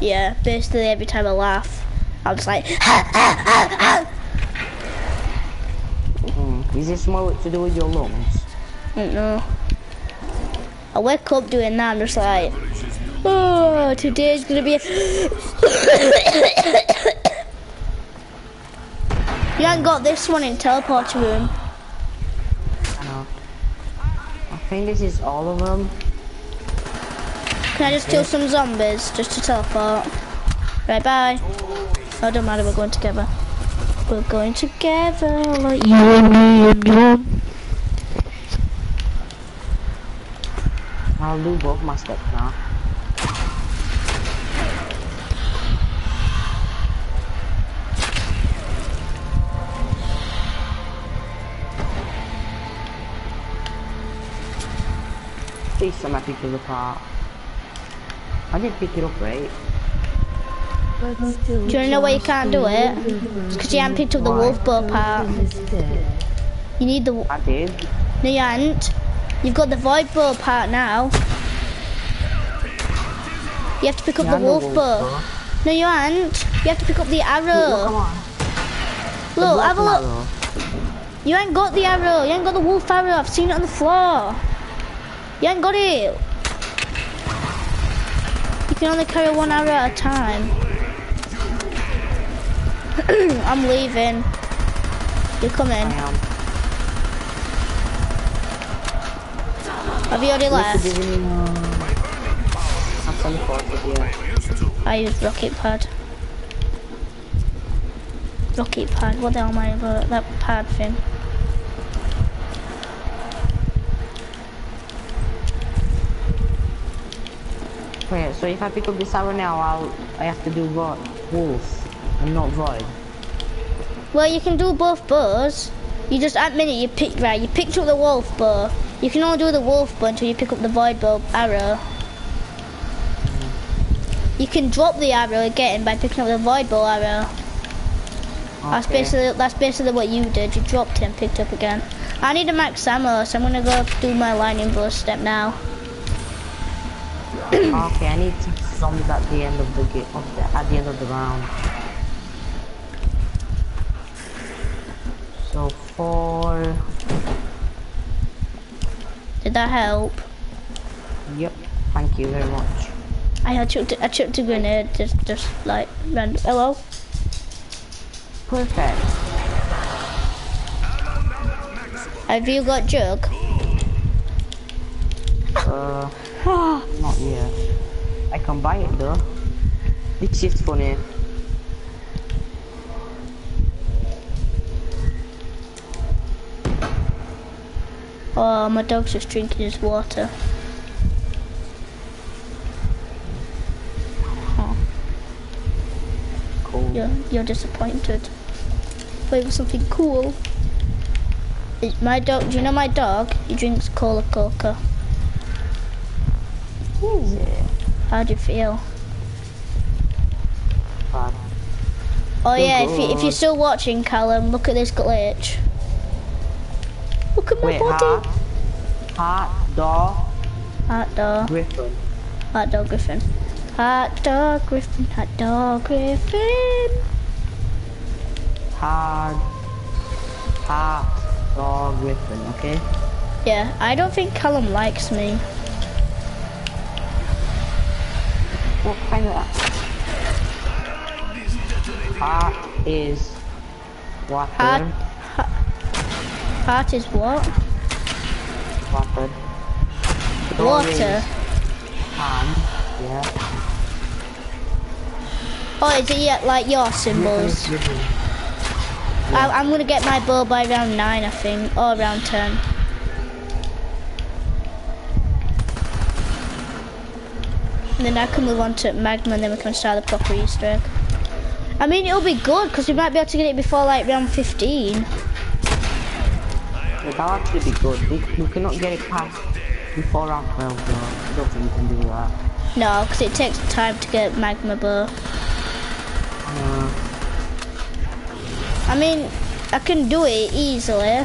Yeah, basically every time I laugh, I'm just like, hmm.
Is this more to do with your lungs?
I don't know. I wake up doing that, I'm just like, oh, today's gonna be a... you haven't got this one in teleport room.
I know. I think this is all of them.
Can I just kill some zombies just to teleport? Right, bye. Oh, don't matter, we're going together. We're going together like you and me and John.
I'll do both my steps now. Please, somebody pick it apart. I did pick it up right.
Do you know why you can't do it? It's because you haven't picked up the wolf bow part. You need the...
I did.
No, you haven't. You've got the void bow part now. You have to pick up
Yeah,
the wolf
wolf
bow.
bow.
No, you haven't. You have to pick up the
Look,
arrow.
on.
Look, have a look.
arrow.
You ain't got the arrow. You ain't got the wolf arrow. I've seen it on the floor. You ain't got it. You can only carry one arrow at a time. I'm leaving. You're coming.
I am.
Have you already left?
Look, there's any, uh, I'm teleported, yeah.
I use rocket pad. Rocket pad. What the hell am I about? That pad thing.
Wait, so if I pick up this arrow now, I'll I have to do what? Wolf and not void.
Well, you can do both bows. You just at minute you pick right. You picked up the wolf bow. You can only do the wolf bow until you pick up the void bow arrow. You can drop the arrow again by picking up the void bow arrow. That's basically that's basically what you did. You dropped and picked up again. I need a max ammo, so I'm gonna go do my lightning bow step now.
okay, I need some zombies at the end of the game, of the, at the end of the round. So four.
Did that help?
Yep. Thank you very much.
I chucked I chucked a grenade just just like random. Hello.
Perfect.
Have you got jug?
Uh, not yet. I can buy it though. This is funny.
Oh, my dog's just drinking his water.
Cool.
you're, you're disappointed. Wait for something cool. Is my dog, do you know my dog? He drinks Cola Coca.
Yeah.
How do you feel?
Bad.
Oh yeah, if, you, if you're still watching, Callum, look at this glitch. Look at my
Wait,
body.
heart, heart, dog,
Hot dog.
griffin.
Hot dog Griffin. Hot dog Griffin. Hot dog Griffin.
Hard, heart, dog, griffin. Okay.
Yeah, I don't think Callum likes me.
What kind of heart is water?
Heart, heart is what?
Water.
Water.
Yeah.
Oh, is it yeah, like your symbols? I, I'm gonna get my bow by round 9, I think. Or round 10. And then I can move on to Magma and then we can start the proper Easter egg. I mean, it'll be good because we might be able to get it before like round 15.
Yeah, that'll actually be good. We, we cannot get it past before round 12 though. I don't think we can do that.
No, because it takes time to get Magma bow.
Uh,
I mean, I can do it easily.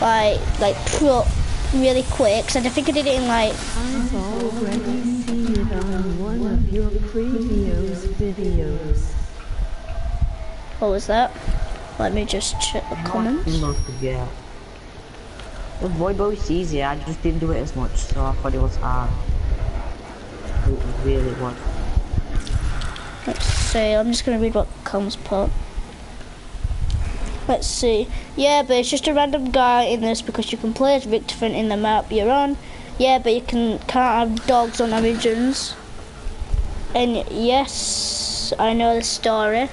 Like, like, pro, really quick. So I think I did it in like,
I've already seen it on one of your previous videos.
what was that? Let me just check the comments.
Yeah. The void bow is easy, I just didn't do it as much, so I thought it was hard. It really was.
Let's see, I'm just gonna read what comes put. Let's see. Yeah, but it's just a random guy in this because you can play as Victor in the map you're on. Yeah, but you can can't have dogs on Origins. And yes, I know the story.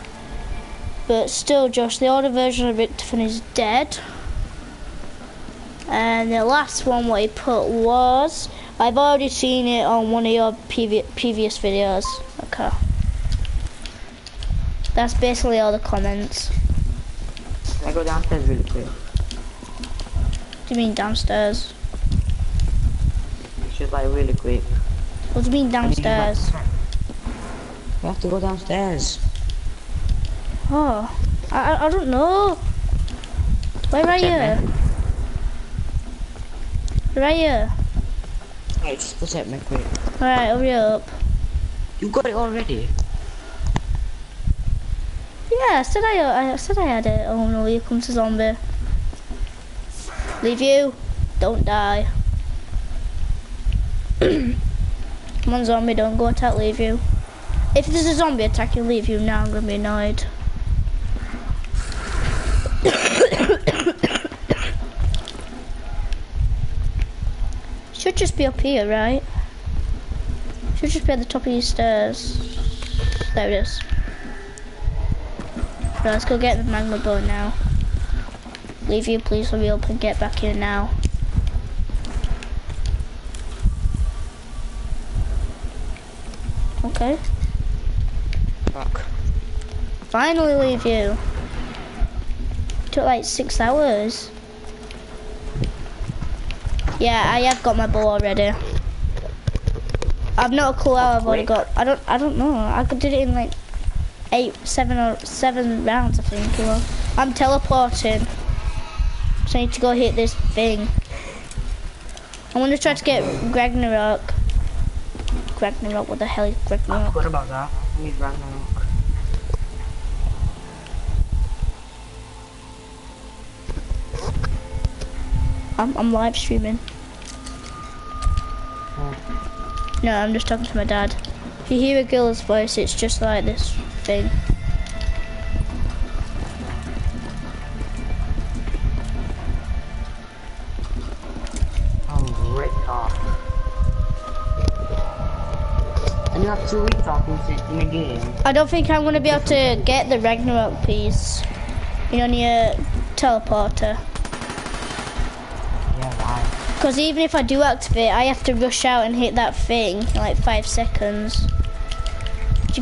But still, Josh, the older version of Victor is dead. And the last one what he put was, I've already seen it on one of your previ previous videos. Okay. That's basically all the comments.
Can I go downstairs really quick?
What do you mean downstairs?
It's just like really quick.
What do you mean downstairs?
We have to go downstairs.
Oh, I, I, don't know. Where are
Check
you? Where are you?
Hey, just protect me quick.
Alright, hurry up.
You got it already?
Yeah, I said I, I said I had it. Oh no, here comes a zombie. Leave you. Don't die. Come on, zombie, don't go attack leave you. If there's a zombie attack, you leave you now, I'm gonna be annoyed. Should just be up here, right? Should just be at the top of these stairs. There it is. Right, let's go get the magma bow now. Leave you, please hurry up and get back here now. Okay.
Fuck.
Finally leave you. Took like six hours. Yeah, I have got my bow already. I've not a clue how I've already got. I don't. I don't know. I could did it in like eight, seven or seven rounds. I think. I'm teleporting. So I need to go hit this thing. I'm gonna try to get Ragnarok. Ragnarok. What the hell is
I
Ragnarok?
forgot about that. I need Ragnarok.
I'm, I'm live streaming. Oh. No, I'm just talking to my dad. If you hear a girl's voice, it's just like this thing.
I'm ripped off. And you have two weeks off in the game.
I don't think I'm gonna be able to get the Ragnarok piece. You know, near teleporter.
Why?
Because even if I do activate, I have to rush out and hit that thing in like five seconds.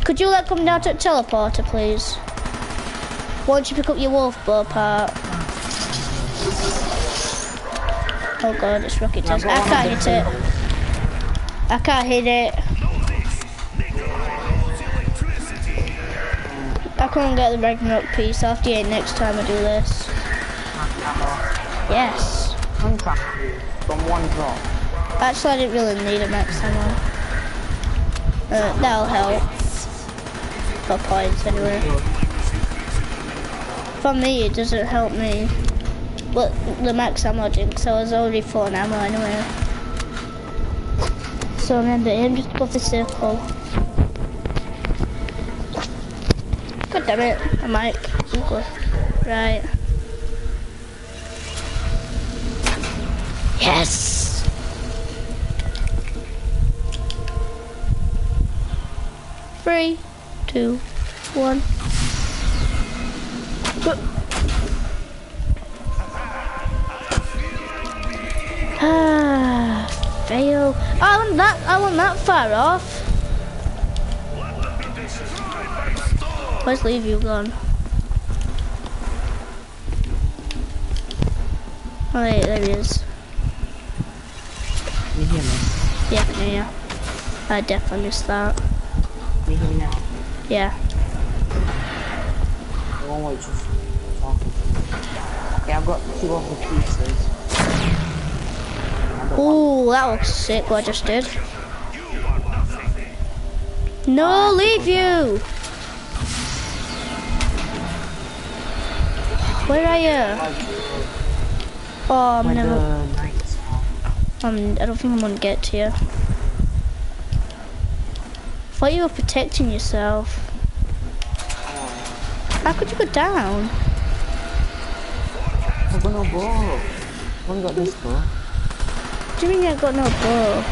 Could- you let come down to the teleporter, please? Why don't you pick up your wolf bow part. Oh god, it's rocket test. I can't hit it. I can't hit it. I can't get the Ragnarok piece. I'll have to get it next time I do this. Yes.
From one drop.
Actually, I didn't really need a max ammo. Uh, that'll help. For points, anyway. For me, it doesn't help me. But the max ammo didn't, because I was already full on ammo anyway. So remember, aim just above the circle. God damn it, a mic. Right. Yes! Three, two, one. Ah, fail. I wasn't that. I wasn't that far off. Where's leave you gone? Oh wait, there he is.
Can you hear me?
Yeah, I can hear you. I definitely missed that.
Can you hear me now?
Yeah.
I won't wait just talking to me. Okay, I've got two of the pieces.
Ooh, that looks sick what I just did. No, leave you! Where are you? Uh, oh, I'm never.
The knights are.
Um, I don't think I'm gonna get to you. Thought you were protecting yourself. How could you go down?
I've got no bow. I've only got this bow.
What do you mean I got no bow?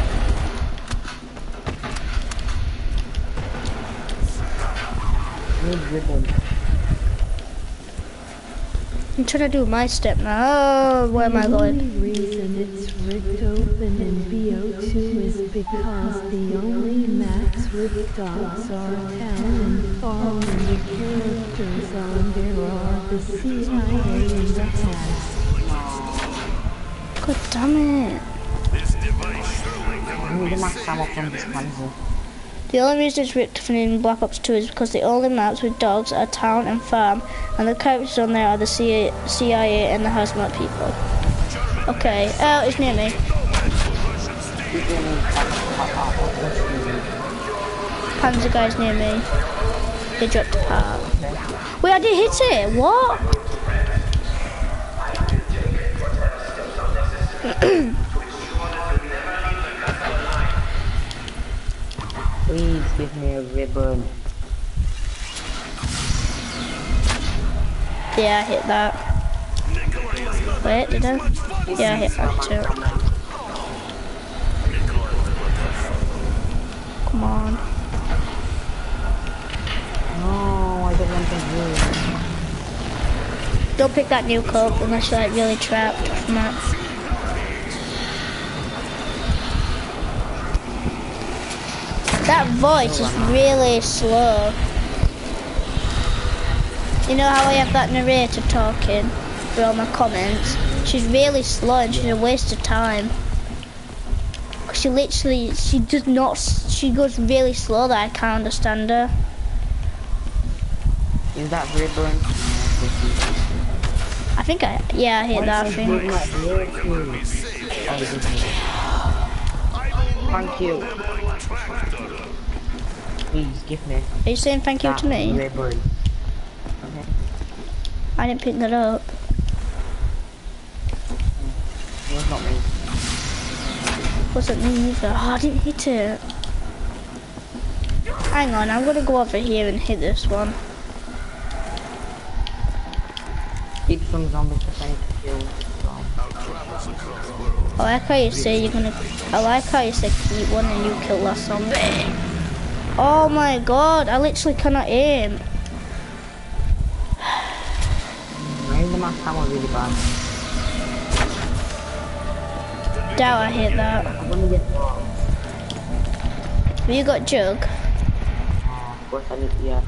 I need ribbon.
I'm trying to do my step now. Oh, where am I
The
going?
only reason it's ripped open in BO2 is because the only maps with dogs are town and farm and the characters on there are the CIA and the hats.
God damn it.
I need the max ammo from this panzer.
The only reason it's open in Black Ops 2 is because the only maps with dogs are town and farm, and the characters on there are the CIA, CIA and the hazmat people. Okay, oh, it's near me. Panzer guy's near me. They dropped a part. Wait, I did hit it. What?
Please give me a ribbon.
Yeah, I hit that. Wait, did I? Yeah, I hit that too. Come on.
No, I don't want to do.
Don't pick that new cup unless you're like really trapped from it. That voice is really slow. You know how I have that narrator talking for all my comments? She's really slow and she's a waste of time. She literally, she does not, she goes really slow that I can't understand her.
Is that ribbon?
I think I, yeah, I hit that, I think.
Thank you. Please give me
Are you saying thank you to me?
ribbon. Okay.
I didn't pick that up.
It was not me.
Wasn't me either. Oh, I didn't hit it. Hang on, I'm gonna go over here and hit this one.
Keep some zombies to thank you.
I like how you say you're gonna. I like how you said keep one and you kill last zombie. Oh my god, I literally cannot aim.
Maybe the max ammo really bad.
Doubt I hit that. Have you got jug?
Of course I need yeah.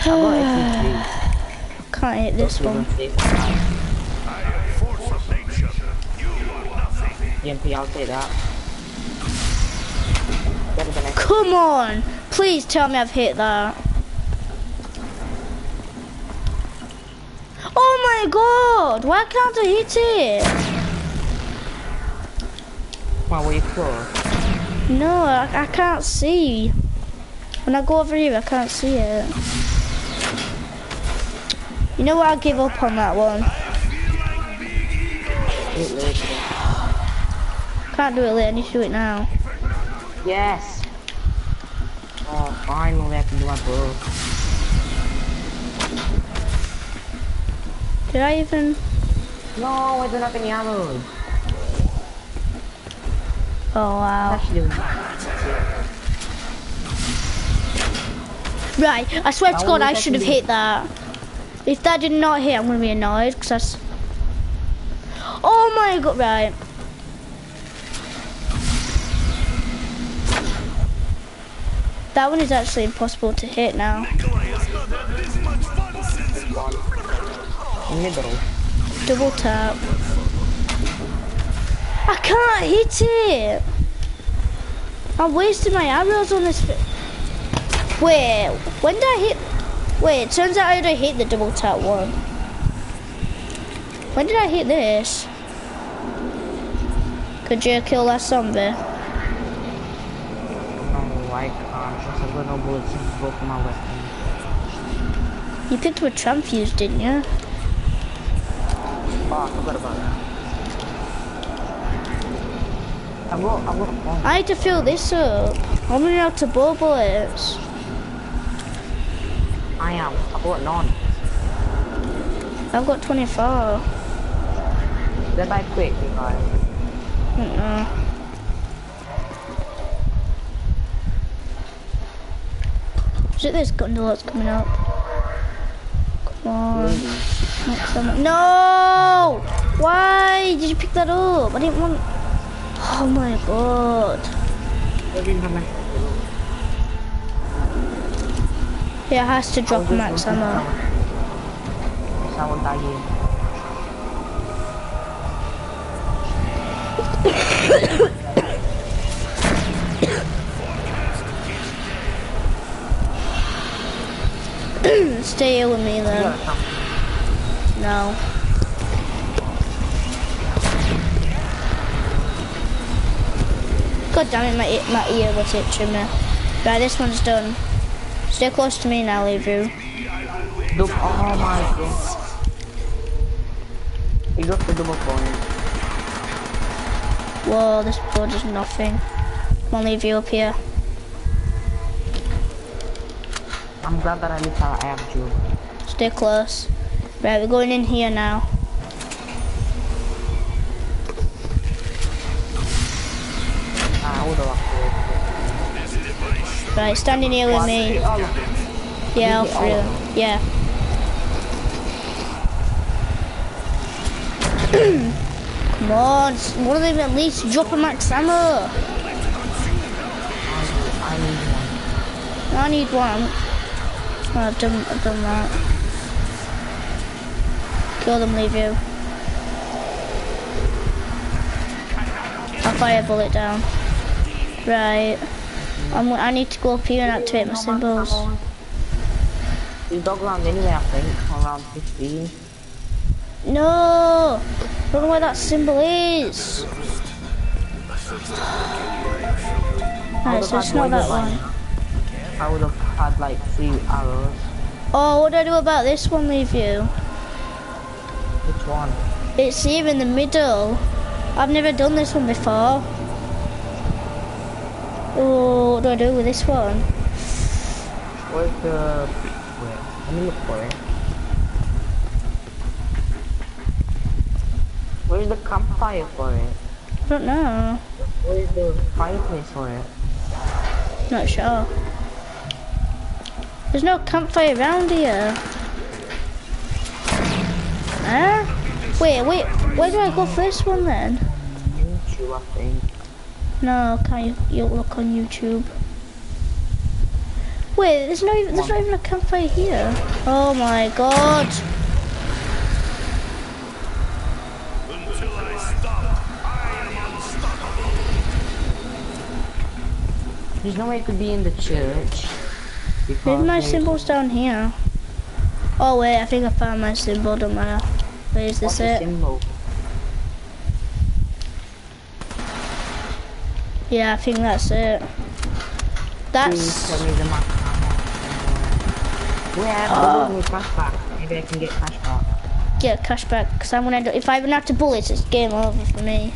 I got SC3.
Can't hit this one.
EMP, I'll take that. Better than X.
Come on! Please tell me I've hit that. Oh my god! Why can't I hit it?
Wow, were you close?
No, I, I can't see. When I go over here, I can't see it. You know what? I'll give up on that one. Can't do it later. I need to do it now.
Yes! Finally I can do my bow.
Did I even?
No, I don't have any arrows.
Oh wow. Right. I swear to God, I should have hit that. If that did not hit, I'm gonna be annoyed because that's. Oh my God! Right. That one is actually impossible to hit now.
middle.
Double tap. I can't hit it. I'm wasting my arrows on this. Wait, when did I hit? Wait, it turns out I already hit the double tap one. When did I hit this? Could you kill that zombie?
No, I can't. Because I've got no bullets in both of my weapons.
You picked what Trump used, didn't you?
Oh, I forgot about that. I've got, I've got.
I need to fill this up. I'm running out of ball bullets.
I am. I've got none.
I've got 24.
They're by quick, you guys.
I Is it this gondola that's coming up? Come on. Time. No! Why did you pick that up? I didn't want. Oh my god.
They're in my
Yeah, it has to drop max ammo.
Someone here.
Stay here with me then. No. God damn it, my, my ear was itching me. Right, this one's done. Stay close to me now, Levu.
Oh my god. You got the double point.
Whoa, this blood is nothing. Come on, Levu up here.
I'm glad that I least I have you.
Stay close. Right, we're going in here now.
Ah,
Right, standing here with me. Yeah, of them. Yeah. Come on, one of them at least drop a max ammo.
I need one.
I need one. I've done, I've done that. Kill them, leave you. I'll fire a bullet down. Right. I'm, I need to go up here and activate my symbols.
You dog round anyway, I think. Around 15.
No! I don't know where that symbol is. Right, so it's not that one.
I would have had like three arrows.
Oh, what do I do about this one, with you?
Which one?
It's here in the middle. I've never done this one before. Oh, what do I do with this one?
Where's the... Wait, let me look for it. Where's the campfire for it?
I don't know.
Where's the fireplace for it?
Not sure. There's no campfire around here. Huh? Wait, wait, where do I go for this one then?
YouTube, I think.
No, can't you, you look on YouTube? Wait, there's no even, there's not even a campfire here. Oh my god.
Until I stop, I am unstoppable.
There's no way it could be in the church. Because
Maybe my
there's-
symbol's down here. Oh wait, I think I found my symbol, don't matter. Wait, is this it?
symbol?
Yeah, I think that's it. That's...
tell me the map. Where me oh. flashback. Maybe I can get flashback.
Get cash back, because I'm gonna if I run out of bullets, it's game over for me.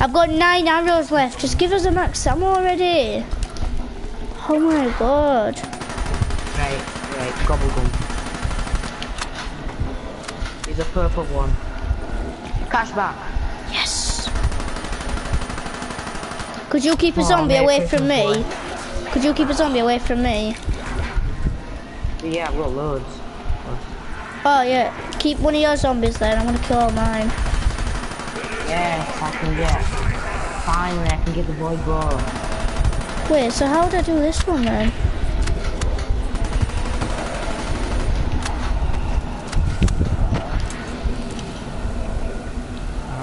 I've got nine arrows left, just give us a max ammo already. Oh my god.
Right, right, gobble gum. He's a purple one. Cashback.
Yes. Could you keep a
Oh,
zombie
Merry
away from
Christmas,
me? Could you keep a zombie away from me?
Yeah, I've got loads.
Oh yeah, keep one of your zombies then, I'm gonna kill all mine.
Yes, I can get. Finally, I can get the boy ball.
Wait, so how would I do this one then?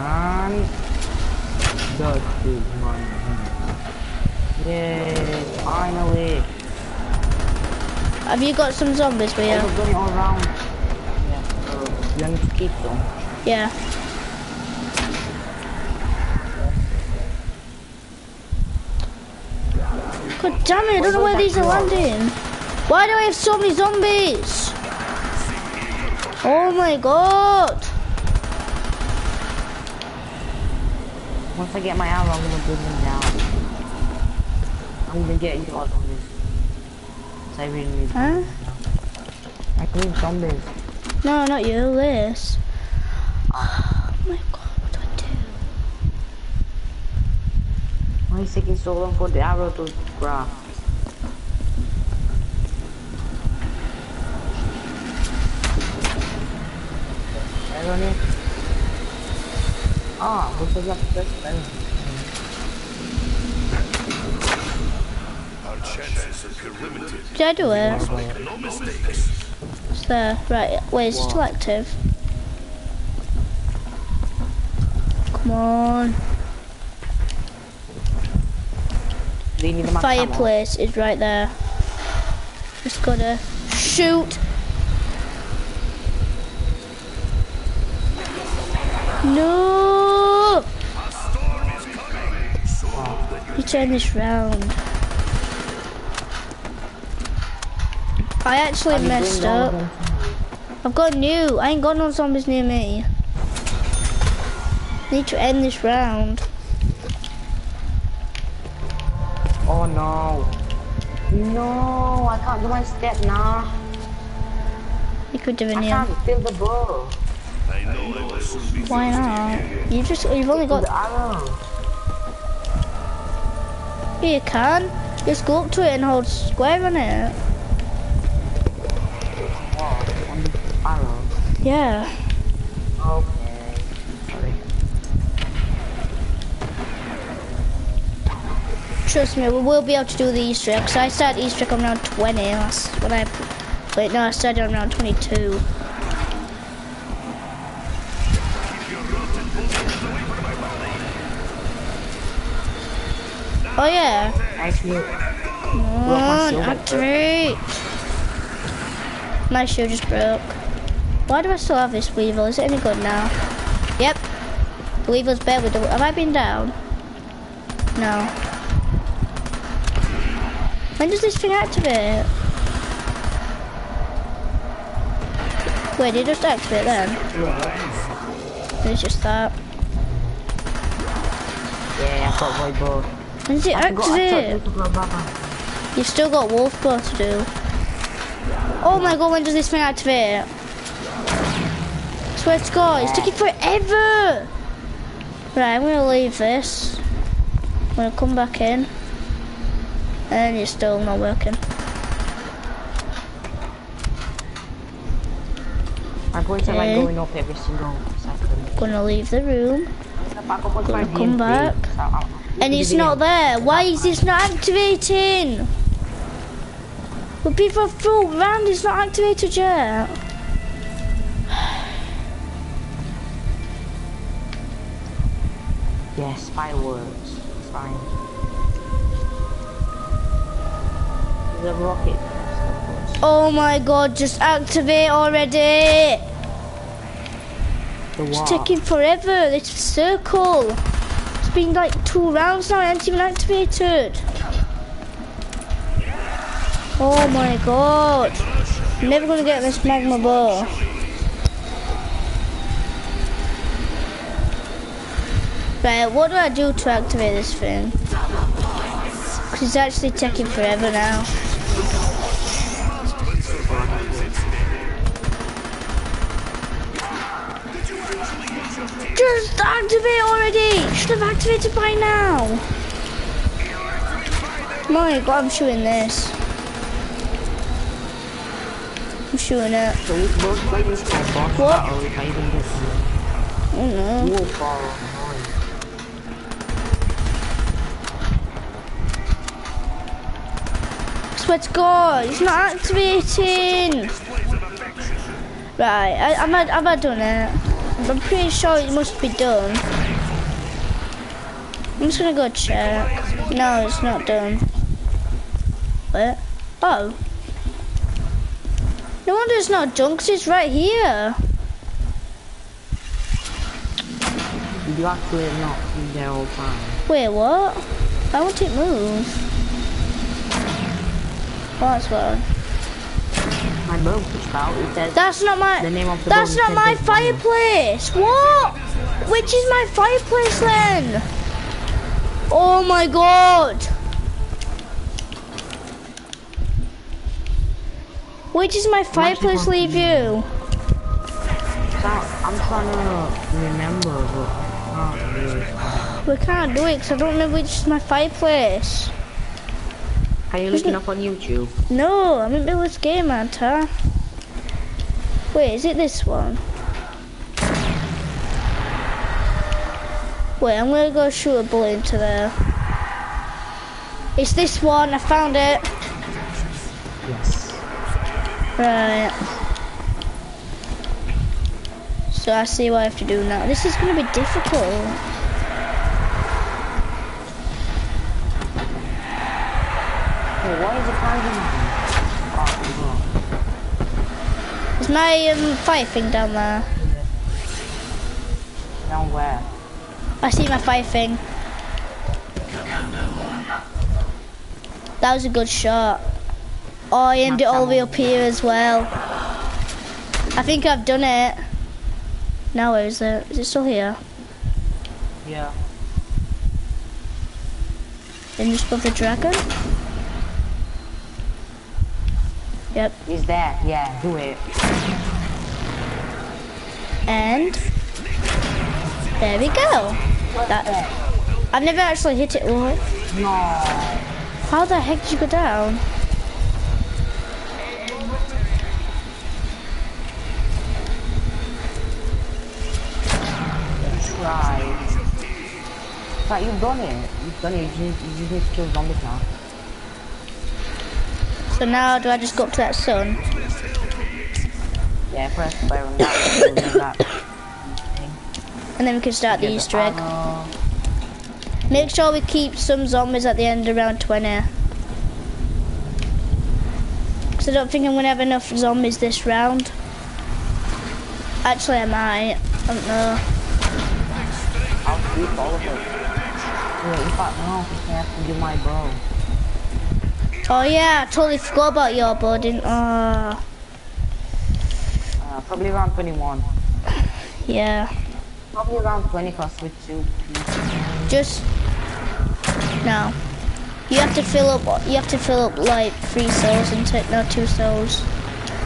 And the big money. Yay, finally.
Have you got some zombies with
Oh,
you?
we're going all around. Yeah, so you need to keep them.
Yeah. God damn it, I don't know where these are landing. Why do I have so many zombies? Oh my god.
Once I get my armor, I'm gonna bring them down. I'm gonna get you all zombies. So I really need
Huh?
I need zombies.
No, not you, this. Oh my god, what do I do?
Why is it taking so long for the arrow to? Arrow nih. Ah, lihat terus kan.
Our chances
Did I do it? It's there. Right, wait, is it still active? Come on.
Do you need the max ammo?
Fireplace is right there. Just gotta shoot. No! Ah. You turn this round. I actually
Have you
messed up.
all of them?
I've got new. I ain't got no zombies near me. Need to end this round.
Oh no. No, I can't do my step now.
You could do it
I
new.
can't fill the bow.
I know I will soon be
Why not? You just you've only got Yeah, you can. Just go up to it and hold square on it. Yeah.
Okay. Sorry.
Trust me, we will be able to do the Easter egg. 'cause I started Easter egg on round 20. That's when I. Wait, no, I started on round 22. Oh yeah.
Actually,
Come on, activate. My shoe just broke. Why do I still have this weevil? Is it any good now? Yep. The weevil's better with the. Have I been down? No. When does this thing activate? Wait, did it just activate then? It's just that.
yeah, I've got my bow.
When does it
I forgot
activate?
told you to go back.
You've still got wolf bow to do. Oh my god, when does this thing activate? Swear to god, it's taking forever! Right, I'm gonna leave this. I'm gonna come back in. And it's still not working.
My voice are like going up every single second.
Gonna leave the room.
Gonna
Gonna come back. And it's not there. Why is this not activating? But people have thought round it's not activated yet.
Yes, fireworks. It's fine. The rocket.
Oh my god, just activate already!
The
It's taking forever. This circle. It's been like two rounds now. It hasn't even activated. Oh my god. I'm never gonna get this magma ball. Right, what do I do to activate this thing? Because it's actually taking forever now. Just activate already! Should have activated by now. My god, I'm shooting this. I'm shooting it.
So we both play this called boss
What?
battle if I even get
I don't know.
wolf bow.
Swear to God, it's not activating. Right, I, I'm, I'm not done it. I'm pretty sure it must be done. I'm just gonna go check. No, it's not done. What? Oh. No wonder it's not done, 'cause it's right here.
You actually not there all time?
Wait, what? Why won't it move? That's wrong.
My pushed out. It
That's not my.
The name of the
that's not my fireplace. What? Which is my fireplace then? Oh my god! Where does my fireplace leave you?
I'm trying to remember, but I can't really.
We can't do it because I don't remember which is my fireplace.
Are you looking up on YouTube?
No, I'm in the middle of this game, Anta. Wait, is it this one? Wait, I'm gonna go shoot a bullet into there. It's this one, I found it.
Yes.
Right. So I see what I have to do now. This is gonna be difficult.
Why is me? Oh,
Is my um, fire thing down there?
no. Down where?
I see my fire thing. That was a good shot. Oh, I aimed it all the way up here as well. I think I've done it. Now where is it? Is it still here?
Yeah.
Then just above the dragon? Yep.
Is there? Yeah, do it.
And there we go. That I've never actually hit it. What?
No.
How the heck did you go down?
Try. But you've done it. You've done it. You just, you just need to kill zombies now.
So now do I just go up to that sun?
Yeah, press on that. and that.
And then we can start the Easter egg.
ammo.
Make sure we keep some zombies at the end around 20. Because I don't think I'm going to have enough zombies this round. Actually, I might. I don't know.
I'll keep all of it. Wait, in fact, no, I have to do my bow.
Oh yeah, I totally forgot about your bow, didn't Oh,
Uh, probably around 21.
yeah.
Probably around 20 cause with two pieces.
Just... No. You have to fill up, you have to fill up like three souls and take, no, two souls.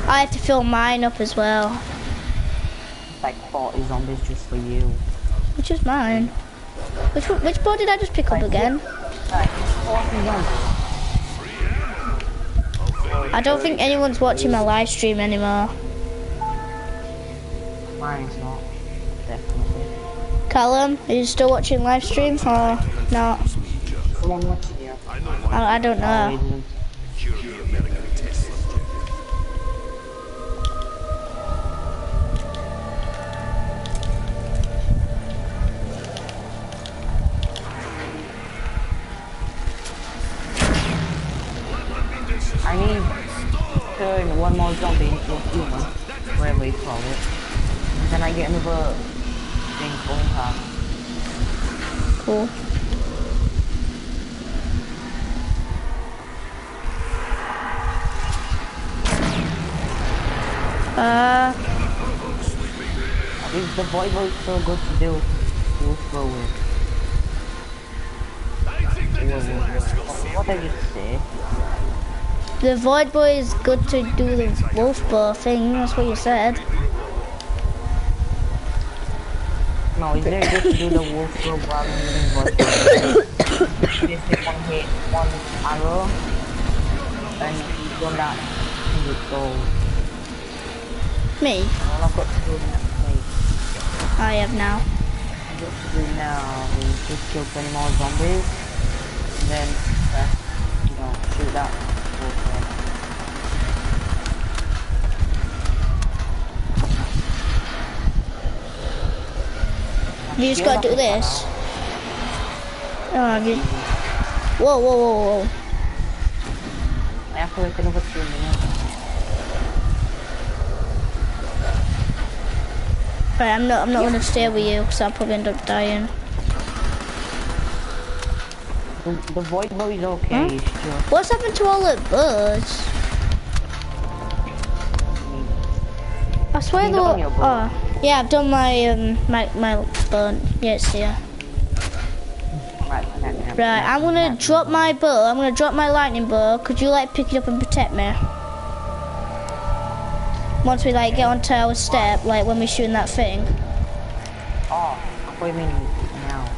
I have to fill mine up as well,
like 40 zombies just for you.
which is mine. Which one, which bow did I just pick up again?
Like, 40 zombies.
I don't think anyone's watching my live stream anymore.
Mine's not. Definitely.
Callum, are you still watching live stream or not?
Someone watching you.
I, I don't know.
Need to one more zombie into a human, whatever you call it. And then I get another thing going past.
Cool. Uh,
Is the void voice so good to do? We'll go with. Whoa, whoa, whoa. What did you say?
The Void Bow is good to do the wolf bow thing, that's what you said.
No, it's very good to do the wolf rope rather than void. You just take one hit, one arrow, and you go down and you go.
Me?
I've got to do wait,
I have now.
Got to do now is just kill 20 more zombies, and then, uh, you know, shoot that.
You just gotta do this. Oh, you... Whoa, whoa, whoa, whoa.
I have to wait another two minutes.
Right, I'm not, I'm not gonna stay with you because I'll probably end up dying.
The, the void bow is okay,
Huh?
it's
What's happened to all the birds? I swear
you
though.
done your bow?
Oh, yeah, I've done my um my my burn. Yeah,
right, right
I'm gonna drop my bow. I'm gonna drop my lightning bow. Could you like pick it up and protect me? Once we like get onto our step, like when we're shooting that thing.
Oh, I thought you mean now.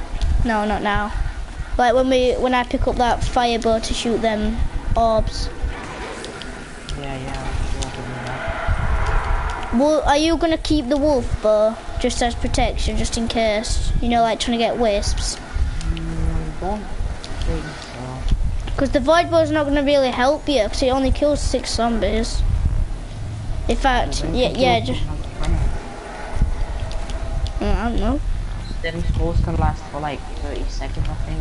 No, not now. Like when we when I pick up that fire bow to shoot them orbs.
Yeah, yeah. you want to do that.
Well, are you gonna keep the wolf bow just as protection, just in case? You know, like trying to get wisps.
Mm, don't think so.
Because the void bow's not gonna really help you, because it only kills six zombies. In fact, yeah, yeah, just I don't know.
Them scrolls can last for like 30 seconds, I think.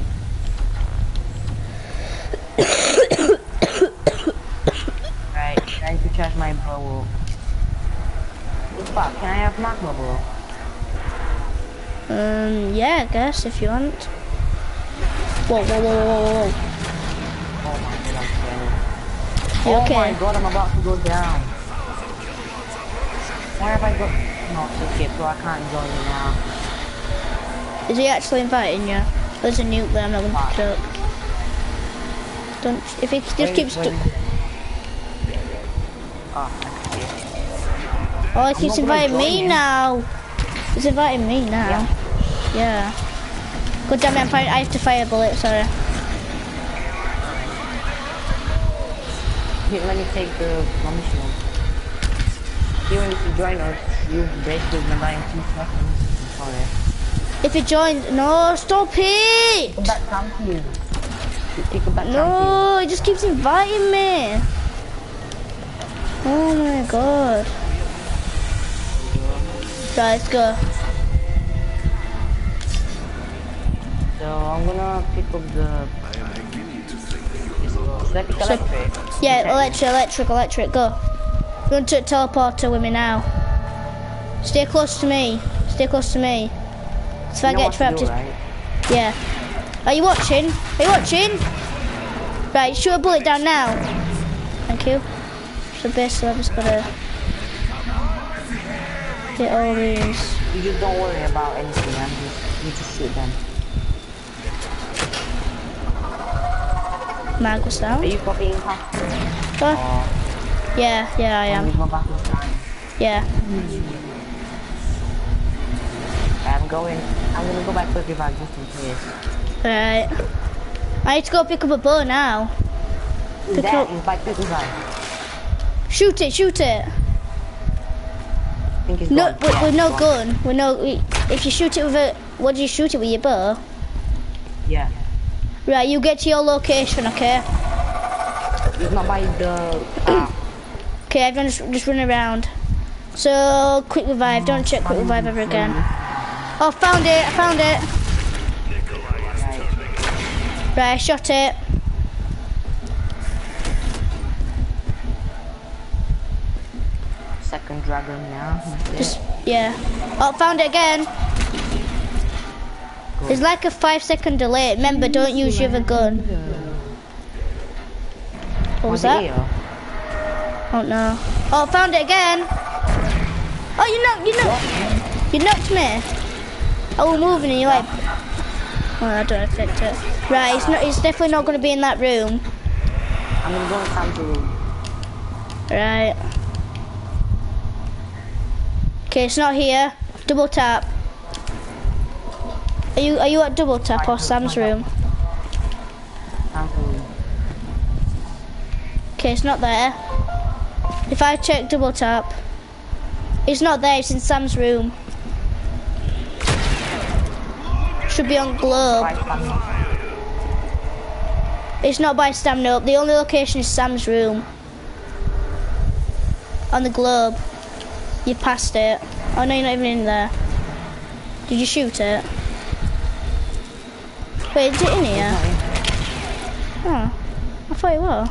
Right, trying to charge my bow. Fuck, can I have my bow?
Um, yeah, I guess if you want. Whoa, whoa, whoa, whoa, whoa,
Oh my god, I'm scared.
You
oh
okay?
my god, I'm about to go down. Where have I got? No, it's okay, so I can't join you now.
Is he actually inviting you? There's a nuke there, I'm not gonna pick it up. Don't, if he just
Wait,
keeps,
wait.
do-
ah,
Oh, oh, keeps inviting me
you.
now. He's inviting me now. Yeah. God damn it, I'm fine. I have to fire a bullet, sorry.
Here, let me take the mummy shield. Even if you join us, you basically die in two seconds. Sorry.
If you joins, no, stop it!
Come back down to you. You Take it back down
No, he just keeps inviting me. Oh my god. Right, let's go.
So I'm gonna pick up the. Should
So-
electric?
Yeah,
Okay.
electric, electric, electric, go. Run to teleporter with me now. Stay close to me. Stay close to me. So if I
You know
get trapped,
do, right?
Yeah. Are you watching? Are you watching? Right, shoot a bullet down now. Thank you. So basically I've just gotta get all these.
You just don't worry about anything. I'm just you just shoot them.
Mag was
Are you copying past?
Oh, yeah, yeah I am.
go back in?
Yeah.
I'm going. I'm gonna go back quickly back just in case.
Right. I need to go pick up a bow now. Pick
That
up.
is by quickly back.
Shoot it, shoot it.
I think it's
No,
gone.
with,
Yeah,
with no
it's
gun. With no. If you shoot it with a, what do you shoot it with your bow?
Yeah.
Right, you get to your location, okay?
It's not by the car.
Okay, everyone just, just run around. So, quick revive. Don't check quick revive ever again. Mm-hmm. Oh, found it. I found it. Right, I shot it.
Second dragon now.
Just, yeah. Oh, found it again. There's like a five second delay. Remember, don't use your other gun. What was that? Oh no. Oh, found it again. Oh, you knocked, you knocked, you knocked me. Oh, we're moving and you're like, oh, I don't affect it. Right, it's not, it's definitely not going to be in that room.
I'm gonna go in Sam's room.
Right. Okay, it's not here. Double tap. Are you, are you at double tap or Sam's room?
Sam's room.
Okay, it's not there. If I check double tap, it's not there, it's in Sam's room. Should be on globe. It's not by Sam, no. The only location is Sam's room. On the globe. You passed it. Oh no, you're not even in there. Did you shoot it? Wait, is it in here? Oh, I thought it was.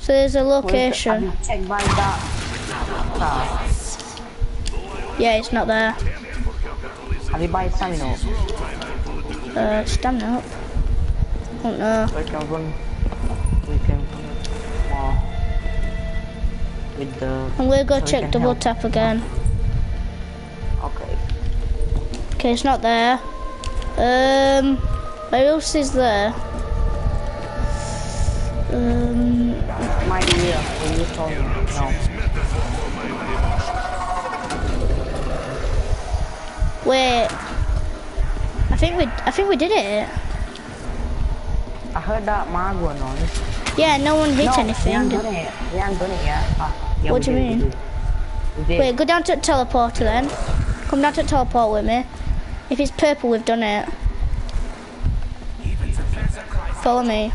So there's a location.
you checked by that car?
Yeah, it's not there.
Have you by stamina?
Uh, stand up. Oh no.
We can run. We can more with the.
I'm gonna go
so
check double
help.
tap again.
Okay.
Okay, it's not there. Um, What else is there? Um,
My dear, when you told me. No.
Wait. I think we, I think we did it.
I heard that Margot noise.
Yeah, no one hit
no,
anything.
We haven't done it. We haven't done it yet. Ah, yeah,
What do you
did, we
mean?
did. We did.
Wait, go down to the teleporter then. Come down to the teleport with me. If it's purple, we've done it. Follow me.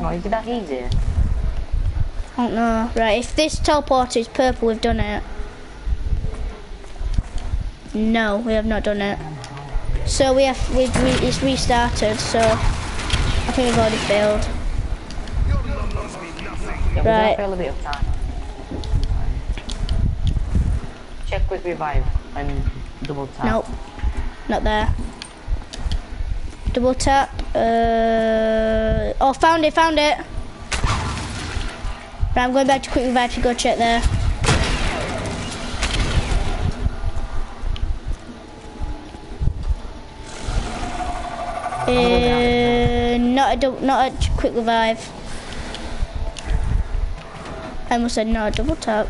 Oh, is it that easy?
I don't know. Right, if this teleporter is purple, we've done it. No, we have not done it. So we have, we, it's restarted, so I think we've already failed.
Yeah,
Right.
gonna fail a bit of time. Check quick revive and double tap.
Nope, not there. Double tap. Uh, oh, found it, found it. Right, I'm going back to quick revive to go check there. Uh, not a dou- not a quick revive. I almost said no, a double tap.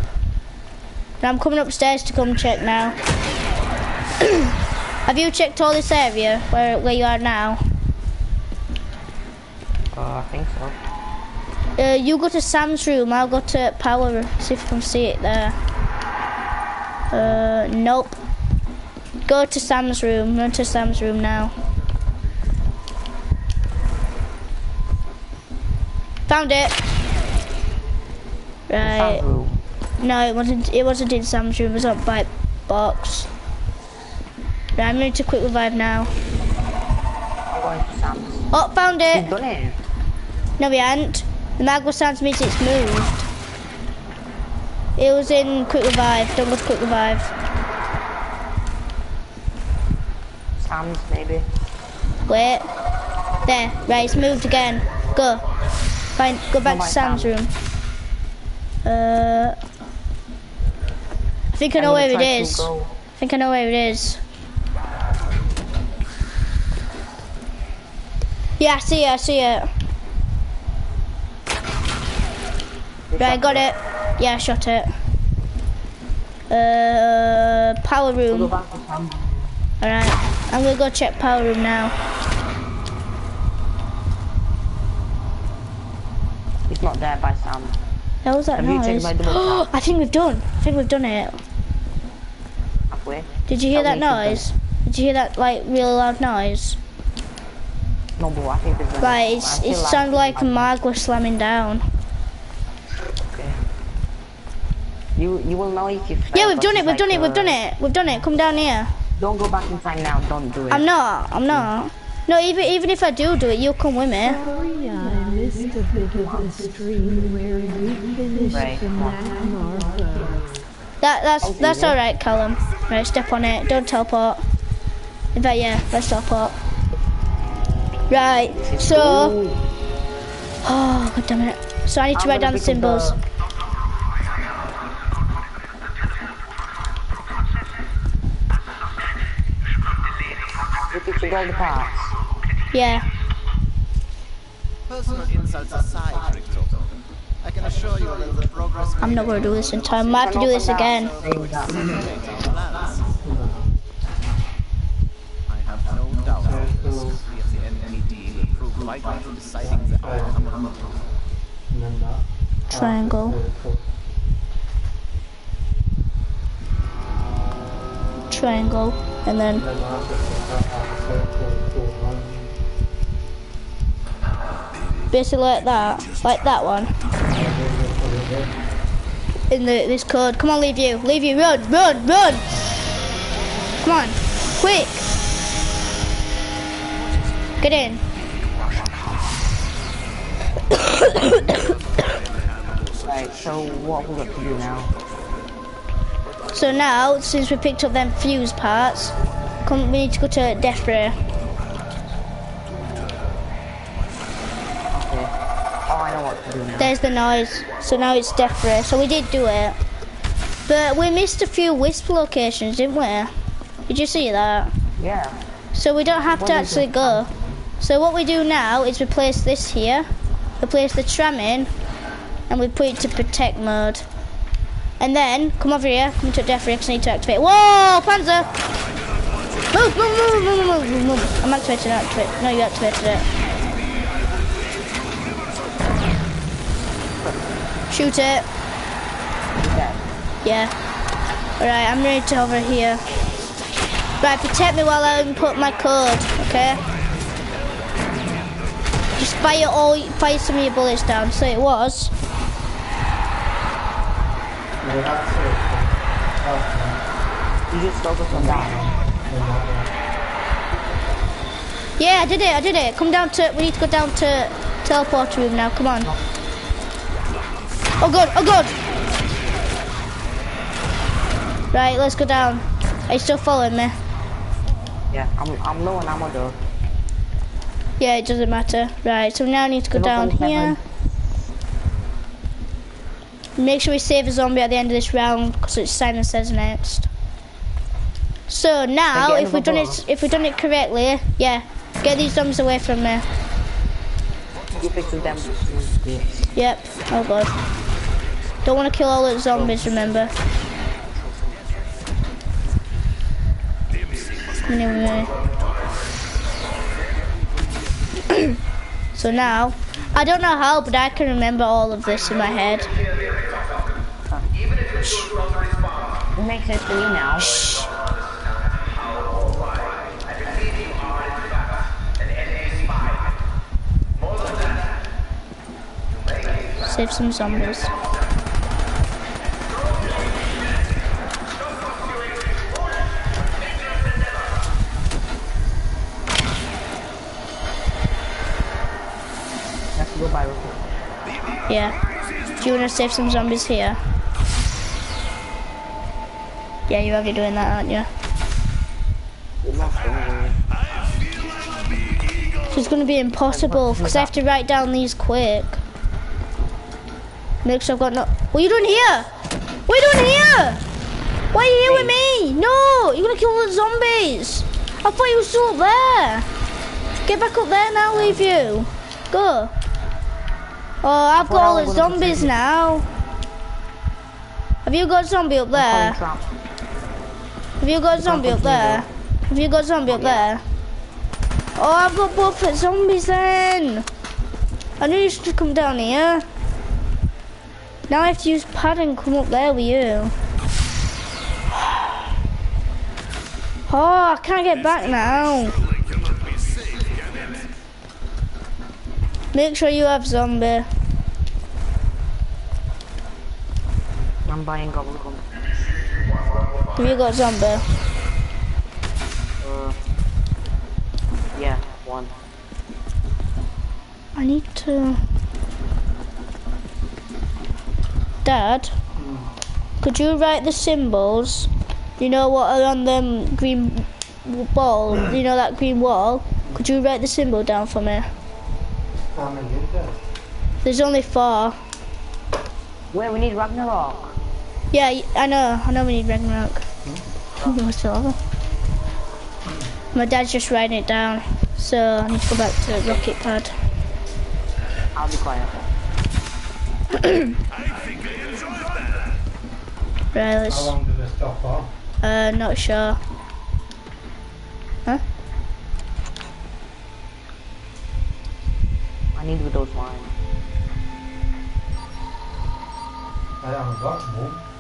Now I'm coming upstairs to come check now. Have you checked all this area where where you are now?
Uh, I think so.
Uh, you go to Sam's room. I'll go to power room. See if I can see it there. Uh, nope. Go to Sam's room. Run to Sam's room now. Found it. Right. No, it wasn't. It wasn't in Sam's room. It was up by box. Right, I'm going to quick revive now.
I'm going to Sam's.
Oh, found it.
it.
No, we hadn't. The Magma sounds means it's moved. It was in quick revive. Don't go to quick revive.
Sam's maybe.
Wait. There. Right, it's moved again. Go. Go back to Sam's
Sam.
room. Uh. I think I know where it is. I think I know where it is. Yeah, I see it. I see it. Right, got it. Yeah, I shot it. Uh, power room.
back to Sam's.
Alright, I'm gonna go check power room now.
It's not there by Sam.
That was that
Have you checked
noise.
my double?
I think we've done. I think we've done it.
Halfway.
Did you hear
That
that noise? Did you hear that like really loud noise?
No, but I think it's
Like it's, it sounded like a mag was slamming down.
Okay. You you will know if you.
Yeah, we've done it. We've done it. We've done it. We've done it. Come down here.
Don't go back in time now. Don't do it.
I'm not. I'm not. No, even even if I do do it, you'll come with me.
Oh, Sorry, missed a bit of the stream where you finished
Right.
the Mac
That that's
Okay,
that's
yeah.
all right, Callum. Right, step on it. Don't teleport. In fact, yeah, let's teleport. Right. So, oh god damn it. So I need to
I'm
write down the symbols.
All the parts.
Yeah.
Personal insults aside, Richter, I can assure you that the progress
I'm not gonna do this in time. I have to do this again.
Saying that.
plans. I have no doubt that the of the MPD will prove vital to deciding the outcome of the
Triangle. Triangle, and then basically like that, like that one. In the this code. Come on, leave you, leave you, run, run, run! Come on, quick! Get in.
Right. So what have we got to do now?
So now, since we picked up them fuse parts, come, we need to go to Death Ray. There's the noise. So now it's Death Ray. So we did do it. But we missed a few Wisp locations, didn't we? Did you see that?
Yeah.
So we don't have to actually
it?
go. So what we do now is we place this here, we place the tram in, and we put it to protect mode. And then, come over here, come to death because I need to activate. Whoa, Panzer! Move, move, move, move, move, move, move. I'm activating it, activate. No, you activated it. Shoot it.
Okay.
Yeah. Alright, I'm ready to over here. Right, protect me while I input my code, okay? Just fire all fire some of your bullets down. So it was.
You just focus on that.
Yeah, I did it, I did it. Come down to we need to go down to teleport room now, come on. Oh god, oh god! Right, let's go down. Are you still following me?
Yeah, I'm I'm low on ammo though.
Yeah, it doesn't matter. Right, so now I need to go down here. Make sure we save a zombie at the end of this round because it's Simon Says next. So now, if we've done it, if we've done it correctly, yeah, get these zombies away from me.
You them.
Yep. Oh god. Don't want to kill all the zombies. Remember. Come in with me. so now, I don't know how, but I can remember all of this in my head.
It makes sense to me now.
Save some zombies. Yeah. Do you want to save some zombies here? Yeah, you're already doing that, aren't you? So it's going to be impossible because I have to write down these quick. Make sure I've got no. What are you doing here? What are you doing here? Why are you here with me? No, you're going to kill all the zombies. I thought you were still up there. Get back up there and I'll leave you. Go. Oh, I've got all the zombies now. Have you got a zombie up there? Have you got a zombie up there? Have you got a zombie up there? Oh, I've got both the zombies then. I knew you should come down here. Now I have to use pad and come up there with you. Oh, I can't get back now. Make sure you have zombie.
I'm buying gobble gum.
Have you got zombie?
Uh, yeah, one.
I need to. Dad, could you write the symbols? You know what are on them green ball? You know that green wall? Could you write the symbol down for me? There's only four.
Wait, we need Ragnarok.
Yeah, I know. I know we need Ragnarok. What's the other? My dad's just writing it down, so I need to go back to Rocket Pad.
I'll be quiet.
Right,
How
let's.
long did this stop for?
Uh, not sure. Huh?
I need with those wine.
I haven't got one.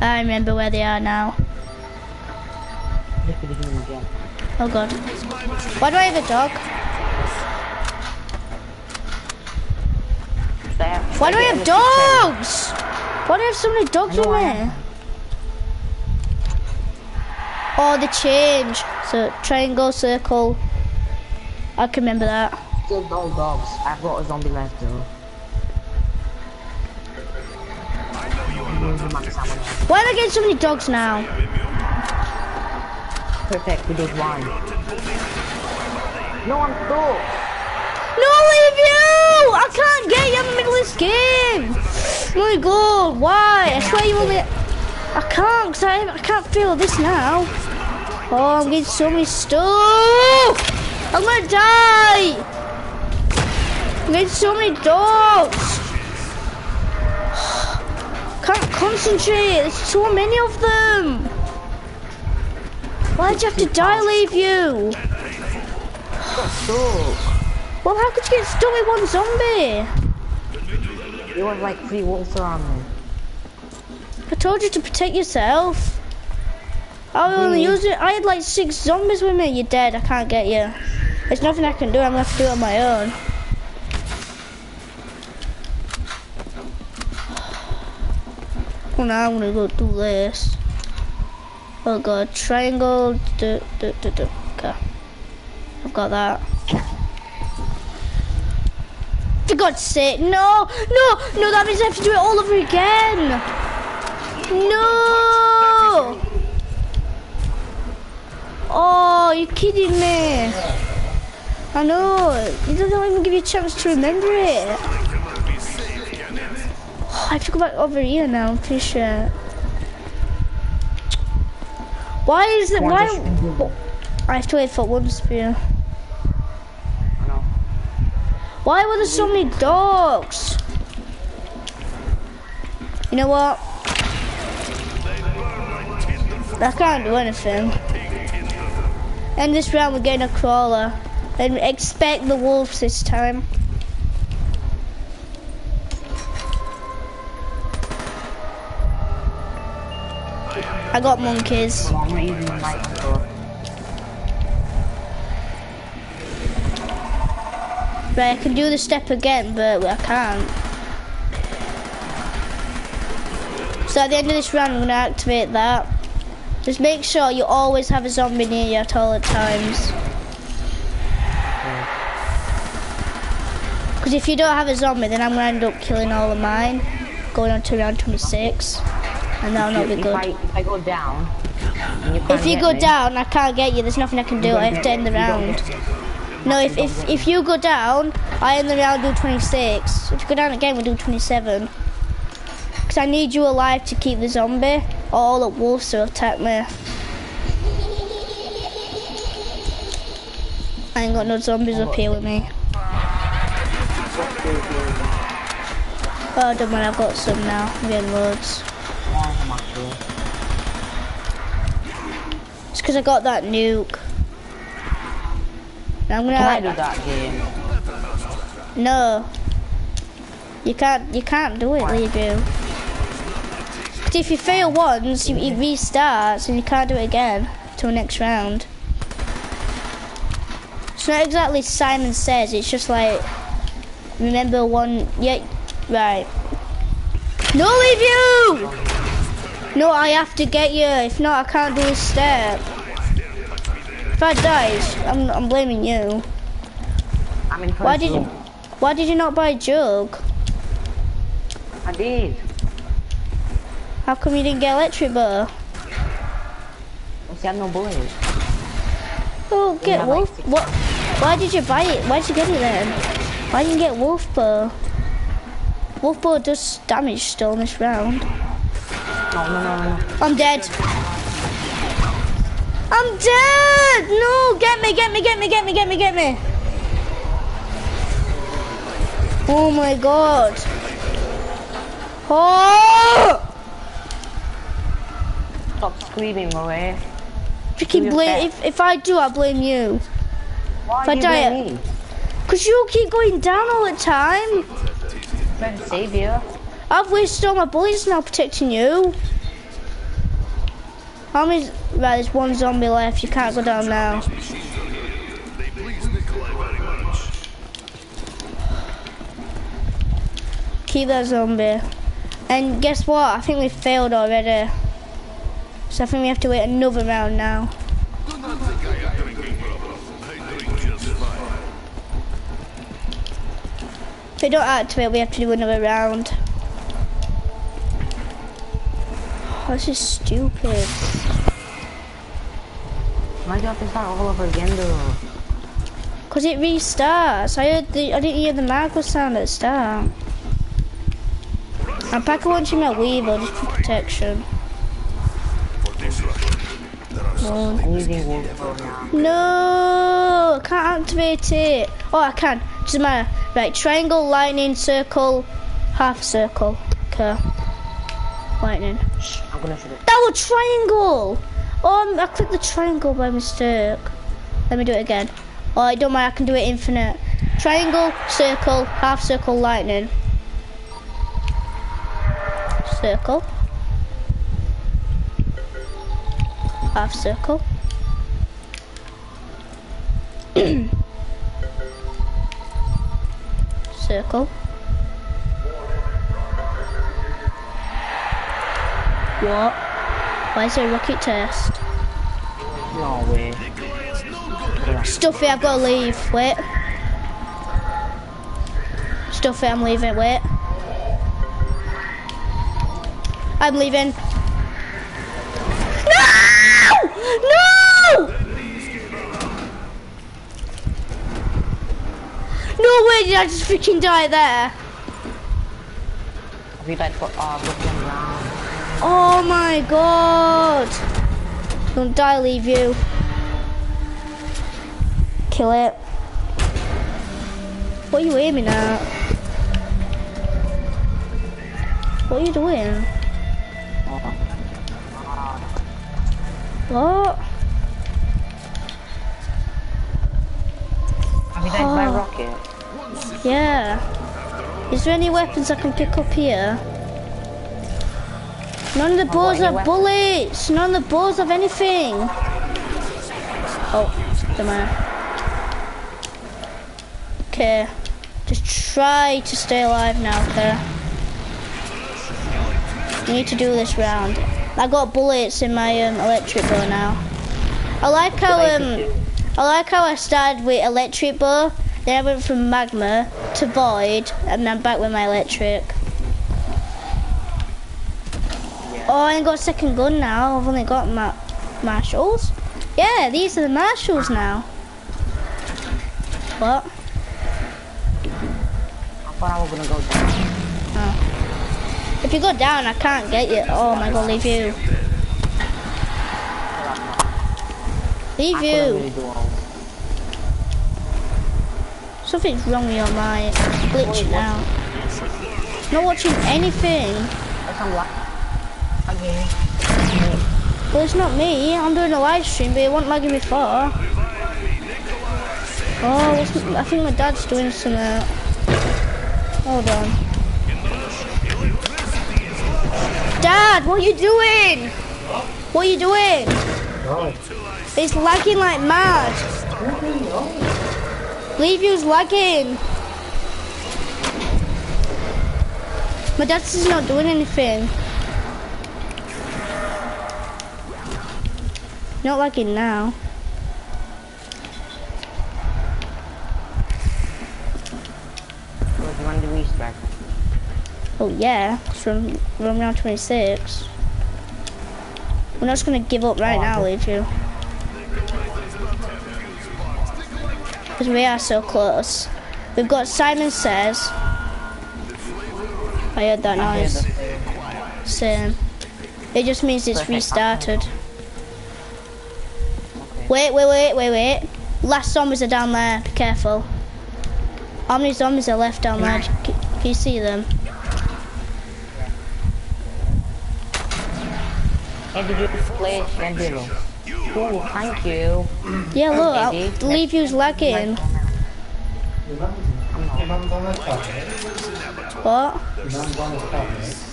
I remember where they are now. Oh god. Why do I have a dog? Why do I have dogs? Why do I have so many dogs
in
me? Oh, the change. So triangle, circle. I can remember that.
Still no dogs. I've got a zombie left though.
Why am I getting so many dogs now?
Perfect we did one. No, I'm stuck.
No, leave you! I can't get you in the middle of this game. Oh my god, why? I swear you only. I can't, cause I, I can't feel this now. Oh, I'm getting so many stuff. I'm gonna die. I'm getting so many dogs. Can't concentrate. There's so many of them. Why'd you have to die, leave you?
Stuck.
Well, how could you get stuck with one zombie?
You was like three wolves around me.
I told you to protect yourself. I only hmm. used it. I had like six zombies with me. You're dead. I can't get you. There's nothing I can do. I'm gonna have to do it on my own. Well, now I'm gonna go do this. Oh god, triangle. Do, do, do, do. Okay. I've got that. For God's sake, no, no, no, that means I have to do it all over again. No! Oh, you're kidding me. I know, it don't even give you a chance to remember it. I have to go back over here now, I'm pretty sure. Why is it, why? I have to wait for one spear. Why were there so many dogs? You know what? I can't do anything. And this round we're getting a crawler. And expect the wolves this time. I got monkeys.
Well, I'm not using the mic, so.
Right, I can do the step again, but I can't. So at the end of this round, I'm gonna activate that. Just make sure you always have a zombie near you at all times. Because if you don't have a zombie, then I'm gonna end up killing all of mine, going on to round 26, and that'll not be
If I, if I go down, you
If you go
me,
down, I can't get you. There's nothing I can do. I have to end the round. No, if, if, if you go down, I end the round do 26. If you go down again, we'll do 27. Because I need you alive to keep the zombie, or all the wolves will attack me. I ain't got no zombies up here with me. Oh, don't mind, I've got some now. I'm getting loads.
Oh,
It's because I got that nuke. I'm gonna
Can I do that game?
No. You can't you can't do it. 'Cause if you fail once, you, it restarts and you can't do it again till next round. It's not exactly Simon Says, it's just like remember one yeah right. No leave you! No, I have to get you. If not I can't do a step. If I die, I'm I'm blaming you.
I'm in
Why did you why did you not buy a jug?
I did.
How come you didn't get electric bow?
See, I have no bullets.
Oh, get
like,
wolf.
six.
What? Why did you buy it? Why did you get it then? Why didn't you get wolf bow? Wolf bow does damage still in this round.
No, no, no, no.
I'm dead. I'm dead. No, get me, get me, get me, get me, get me, get me. Oh my god. Oh!
Stop screaming.
You keep blame. If, if I do, I blame you.
Why
If I
you
die-
doing me?
Cause you keep going down all the time.
I'm Trying to save you.
I've wasted all my bullets now protecting you. How many? Right, there's one zombie left. You can't go down now. Keep that zombie. And guess what? I think we failed already. So I think we have to wait another round now. If we don't activate, we have to do another round. Oh, this is stupid.
Why do you have to start all over again, though?
Cause it restarts. I heard the, I didn't hear the macro sound at the start. I'm packing one to my weevil just for protection.
For this run, there are
One.
I'm using wolf bow now.
No, I can't activate it. Oh, I can. Doesn't matter. Right, triangle, lightning, circle, half circle. Okay. Lightning.
I'm gonna shoot it.
That was triangle. Oh, I clicked the triangle by mistake. Let me do it again. Oh, I don't mind. I can do it infinite. Triangle, circle, half circle, lightning. Circle. Half circle. circle. What? Why is it a rocket test?
No way.
Stuffy, I've got to leave. Wait. Stuffy, I'm leaving. Wait. I'm leaving. No! No! No way did I just freaking die there.
Have you died for uh broken ground?
Oh my god. Don't die, leave you. Kill it. What are you aiming at? What are you doing? What?
Have you died by
Oh.
rocket?
Yeah. Is there any weapons I can pick up here? None of the bows
any
have
weapons?
bullets. None of the balls have anything. Oh, the man. Okay. Just try to stay alive now, okay? You need to do this round. I got bullets in my um, electric bow now. I like how um, I like how I started with electric bow, then I went from magma to void, and then back with my electric. Oh, I ain't got a second gun now. I've only got my marshals. Yeah, these are the marshals now. What?
I thought I was gonna go down. Oh.
If you go down, I can't get you. Oh my god, leave you. Leave you.
really do all.
Something's wrong with your mind. It's glitching out. Not watching anything.
Some
Well, it's not me. I'm doing a live stream, but it wasn't lagging before. Oh, I think my dad's doing something. Uh, hold on. Dad, what are you doing? What are you doing?
No.
It's lagging like mad. Leave you's lagging. My dad's just not doing anything. Not lagging now.
So if you want.
Oh yeah, from from round 26. We're not just gonna give up right oh, now, leave you. Because we are so close. We've got Simon Says. I heard that
I
noise. Same. It just means it's
Perfect.
restarted. Wait, wait, wait, wait, wait. Last zombies are down there. Be careful. How many zombies are left down there? Can, can you see them?
Hey, did you play Shandilo? Oh, thank you.
Yeah, look, I'll
Eddie.
leave you's lagging.
Mam.
What?
Mam.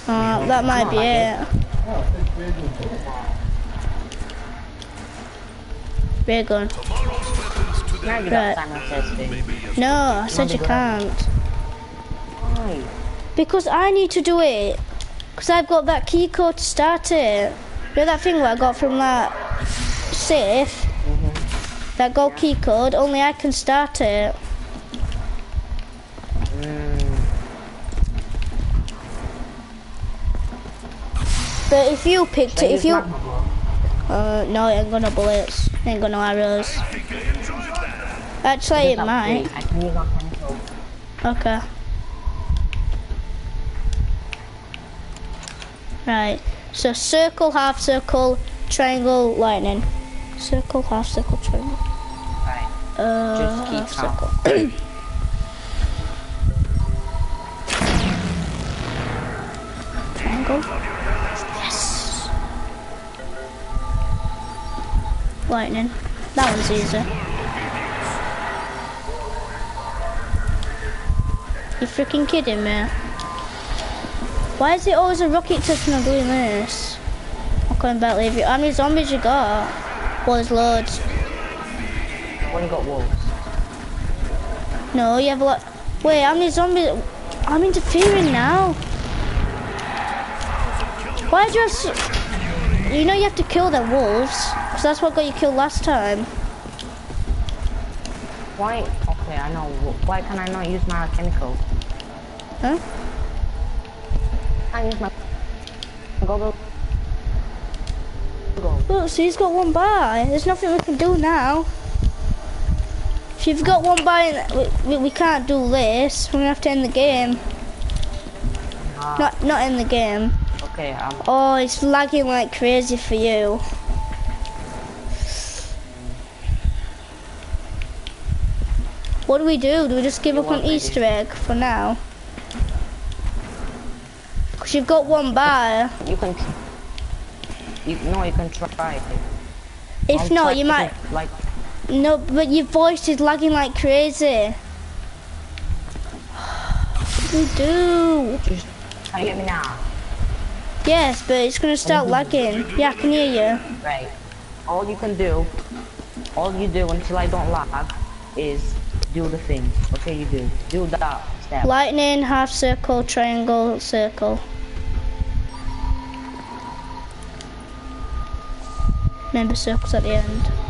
Uh, that might be it.
A, ty pojedynczy.
Very good.
Now you
Right.
got Simon Says thing.
No, I said you can't.
Why?
Because I need to do it. Because I've got that key code to start it. You know that thing where I got from that safe? That gold key code, only I can start it.
Mm,
But if you picked it, if you... Uh, no, it ain't gonna bullets. It ain't gonna arrows. Actually, it might.
upgrade. I can use on pencil.
Okay. Right. So circle, half circle, triangle, lightning. Circle, half circle, triangle.
Right.
Uh,
Just keep
half circle. triangle. Lightning. That one's easy. You freaking kidding me? Why is it always a rocket touching on doing this? I couldn't believe it. How many zombies you got? Well, there's loads.
You got wolves.
No, you have a lot. Wait, how many zombies? I'm interfering now. Why did you have You know you have to kill the wolves. Because that's what got you killed last time.
Why? Okay, I know. Why can I not use my chemical?
Huh?
I use my. Go go. Go.
Look, so he's got one by. There's nothing we can do now. If you've got one by, we, we, we can't do this. We're gonna have to end the game.
Ah,
Not not end the game.
Okay, um,
Oh, it's lagging like crazy for you. What do we do? Do we just give
You
up on Easter egg for now? Because you've got one bar.
you can. You no, you can try. it.
If
I'll
not, you might.
Like,
No, but your voice is lagging like crazy. What do we do?
just. Can you get me now?
Yes, but it's gonna start lagging. Yeah, I can hear you.
Right. All you can do, all you do until I don't lag, is do the thing. Okay, you do. Do that step.
Lightning, half circle, triangle, circle. Remember circles at the end.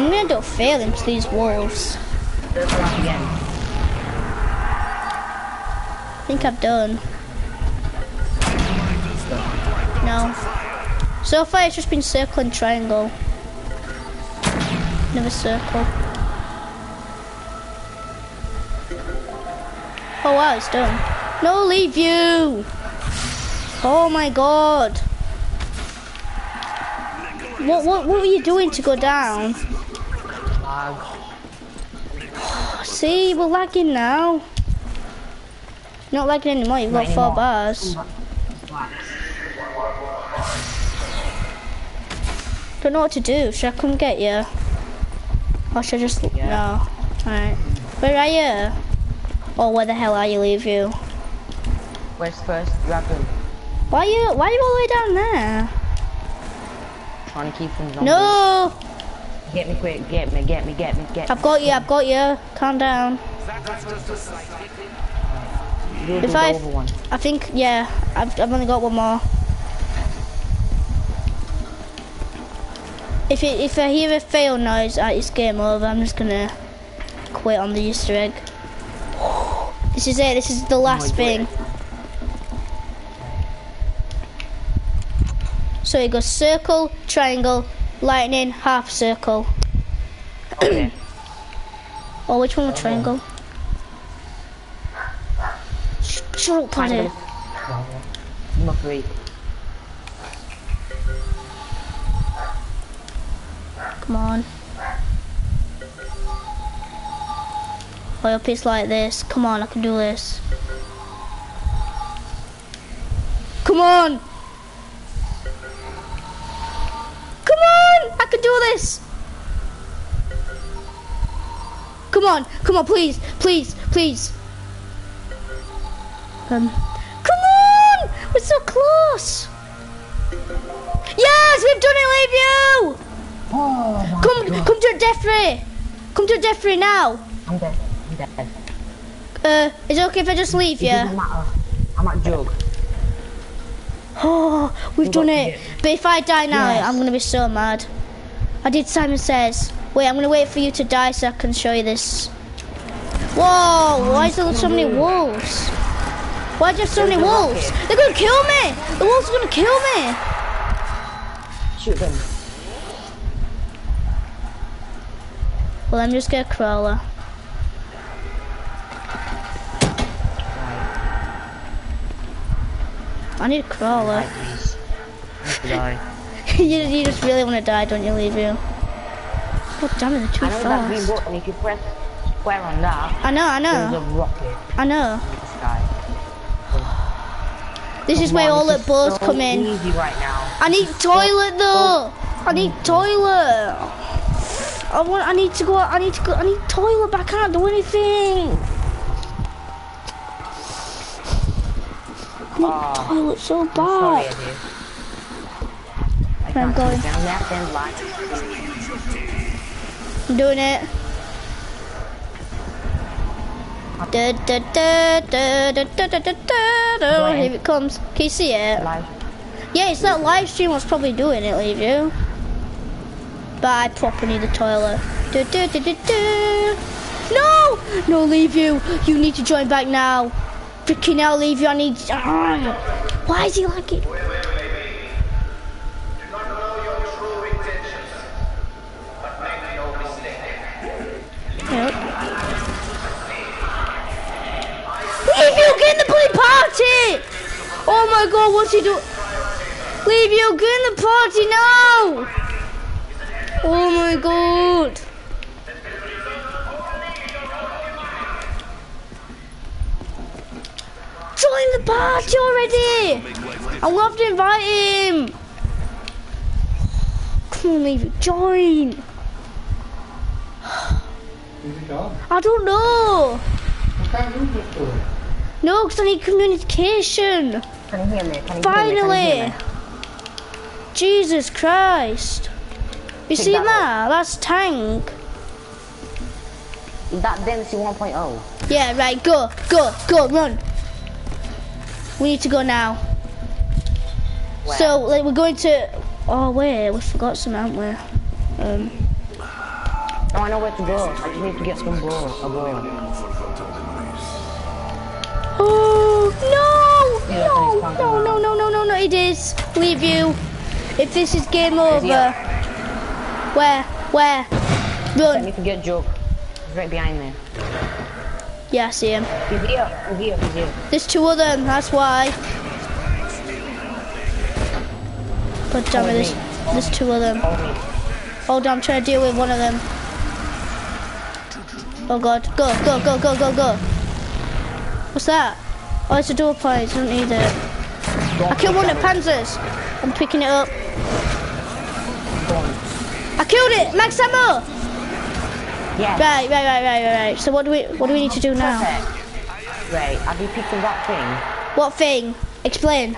I'm gonna do a fail into these
end.
I think I've done. No. So far it's just been circle and triangle. Never circle. Oh wow, it's done. No, leave you! Oh my god. What, what, what were you doing to go down?
Lag.
See, we're lagging now. Not lagging anymore, you've got four bars. Don't know what to do. Should I come get you? Or should I just...
Yeah.
No. Alright. Where are you? Or where the hell are you, leave you?
Where's first dragon?
Why are you, why are you all the way down there?
Trying to keep them zombies.
No!
Get me quick. Get me. Get me. Get me. Get. Me.
I've got you, I've got you. Calm down.
Do,
If I-
one.
I think, yeah, I've, I've only got one more. If it, if I hear a fail noise, uh, it's game over. I'm just gonna quit on the Easter egg. This is it. This is the last
my
thing. So it goes circle, triangle, lightning, half circle.
Okay.
Or oh, which one was triangle? Sh- Shut up, Paddy.
Triangle. Number three.
Come on. I hope it's like this. Come on, I can do this. Come on! On! I can do this! Come on, come on, please, please, please. Um, come on! We're so close! Yes, we've done it, leave you! Come, come to a death ray. Come to a death ray now.
I'm dead. I'm dead.
Uh, is it okay if I just leave
It
you?
doesn't matter. I'm at jug.
Oh, we've done it.
it.
But if I die now. I'm gonna be so mad. I did Simon Says. Wait, I'm gonna wait for you to die so I can show you this. Whoa, why is there so many wolves? Why do you have so many
There's
wolves?
rocket.
They're gonna kill me! The wolves are gonna kill me!
Shoot them.
Well, I'm just get a crawler. I need a crawler.
I need to die.
you, you just really want to die, don't you, leave you? God damn it, they're too
I know that green
fast.
button, if you press square on that,
I know, I
there's a
know,
rocket
I know.
in the sky.
This is where
on,
all the boats
so
come in.
right now.
I need toilet though. I need toilet. I want. I need to go. I need to go. I need toilet, but I can't do anything. Oh, oh,
oh
it's so bad.
Sorry,
I'm going. I'm doing it. Da, da, da, da, da, da, Here it comes. Can you see it?
Live.
Yeah, it's that live stream I was probably doing it, leave you. But I proper need the toilet. Da, da, da, da, da. No! No, leave you. You need to join back now. Freaking hell, Levion needs... Arrgh. Why is he like it? Yep. Leave get in the play party! Oh my god, what's he doing? Leave get in the party now! Oh my god! Join the party already! I love to invite him! Come on, leave it, join!
Is it gone?
I don't know!
What can't you just do it?
No, because I need communication!
Can you hear me? Can you hear me? Can you
Finally! Jesus Christ! You
Take
see
that
that? That's tank.
That density 1.0?
Yeah, right, go, go, go, run. We need to go now.
Where?
So, like, we're going to. Oh, wait, we forgot some, haven't we? Um,
Oh, I know where to go. I just need to get some ball. A ball.
oh, no!
Yeah,
No, no, no, no, no, no, no, it is. Leave you. If this is game over.
here.
Where? Where?
I
Run.
need to get Joke. He's right behind me.
Yeah, I see him.
He's here. He's here. He's here.
There's two of them, that's why. God damn it, there's, there's two of them.
Hold.
On, I'm trying to deal with one of them. Oh god, go, go, go, go, go, go. What's that? Oh, it's a door prize, I don't need it. I killed one of the panzers. I'm picking it up. I killed it! Max ammo! Right, right, right, right, right, right. So what do we what do we need to do now?
Right. Have you picked up that thing?
What thing? Explain.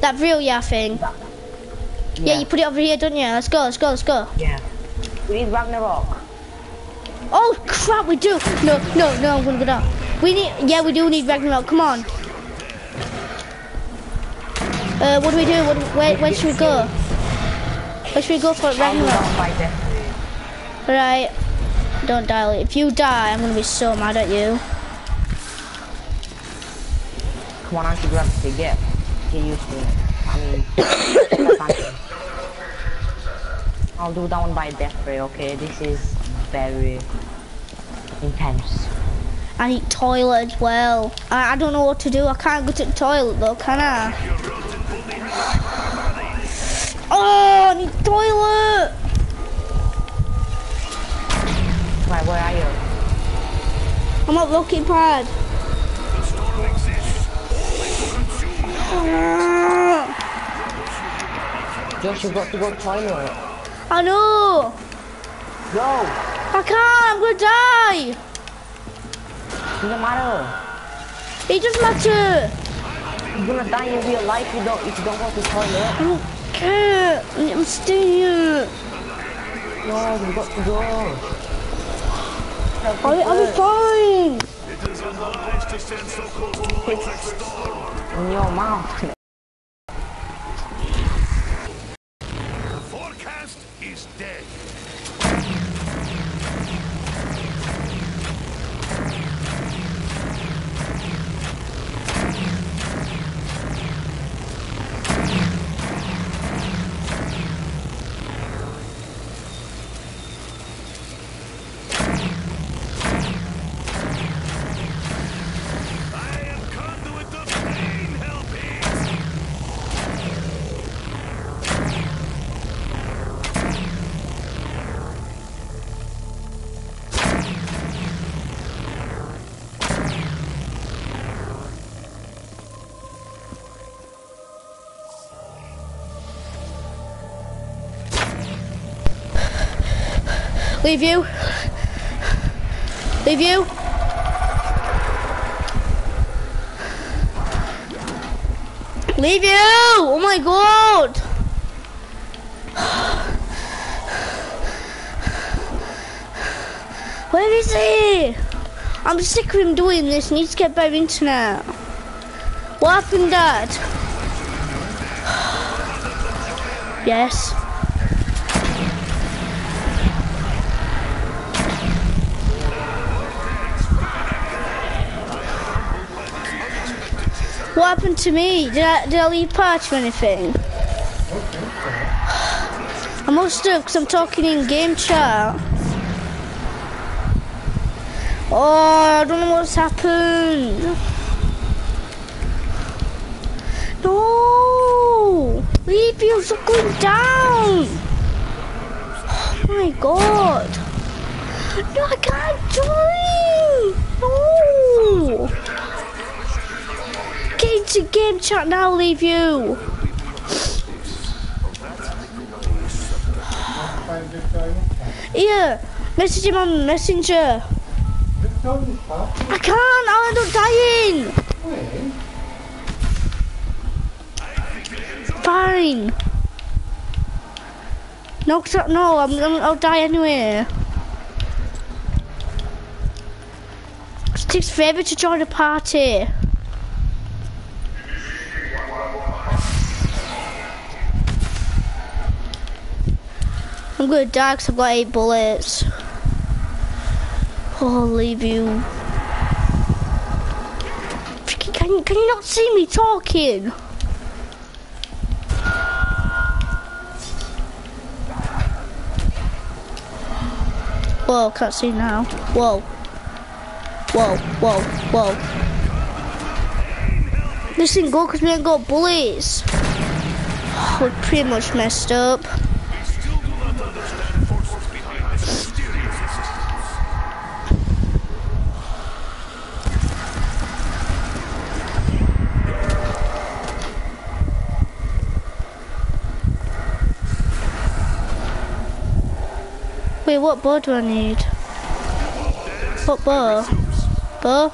That real yeah thing. Yeah, you put it over here, don't you? Let's go, let's go, let's go.
Yeah. We need Ragnarok.
Oh crap, we do. No, no, no, I'm gonna go down. We need, yeah, we do need Ragnarok. Come on. Uh, what do we do? What, where, where should we go? Where should we go for Ragnarok?
that by death.
Right. Don't die. If you die, I'm gonna be so mad at you.
Come on, anti-gravity. Get, get used to it. I mean, I'll do that one by death ray. Okay, this is very intense.
I need toilet as well. I, I don't know what to do. I can't go to the toilet though, can I? Oh, I need toilet.
Right, where are you?
I'm at rocket pad. Ah,
Josh, you got to go to toilet.
I know.
Go.
I can't. I'm gonna die.
Doesn't matter.
It doesn't matter.
You're gonna die in real life if you don't if you don't go to toilet.
I don't care. I'm staying here.
No, you've got to go.
I'll, I'll be fine.
It is to
stand so close to your mouth.
Leave you. Leave you. Leave you! Oh my god! Where is he? I'm sick of him doing this. Needs to get better internet. What happened, Dad? yes. What happened to me? Did I, did I leave parts or anything? I must have, because I'm talking in game chat. Oh, I don't know what's happened. No! Leave you, stop going down! Oh my god! No, I can't join! No! Into game chat now, leave you! yeah. Message him on Messenger. I can't, I'll end up dying! Fine. No, no, I'm, I'm, I'll die anyway. 'Cause It takes forever to join a party. I'm gonna die 'cause I've got eight bullets. Oh, I'll leave you. Can you, can you not see me talking? Whoa, can't see now. Whoa. Whoa, whoa, whoa. This ain't good because we ain't got bullets. We're pretty much messed up.
Still do not understand forces behind this mysterious existence.
Wait, what bow do I need? What bow? Bow?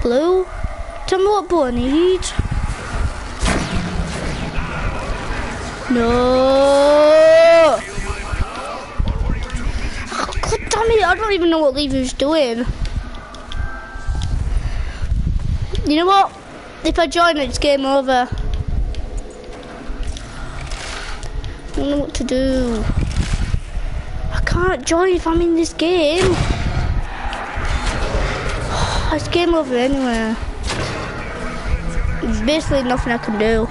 Blue? Tell me what bow I need. No! Oh, God damn it, I don't even know what Levy's doing. You know what? If I join it, it's game over. I don't know what to do. I can't join if I'm in this game. It's game over anyway. There's basically nothing I can do.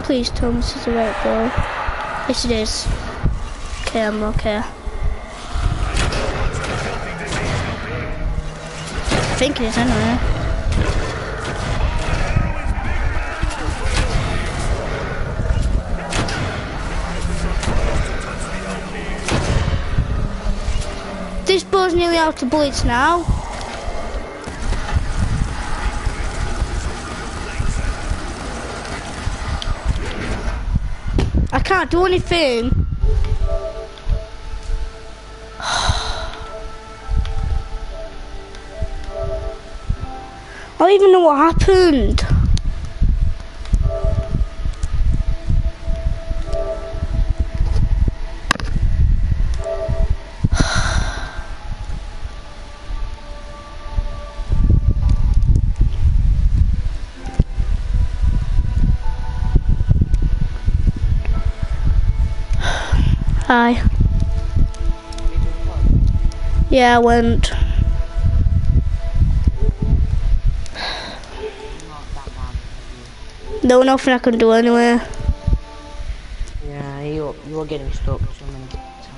Please tell me this is the right ball. Yes it is. Okay, I'm okay. Think it is anyway. This bow's nearly out of bullets now. I can't do anything. Don't even know what happened. Hi. Yeah, I went. No, nothing I can do anyway.
Yeah, you you were getting stuck so many times.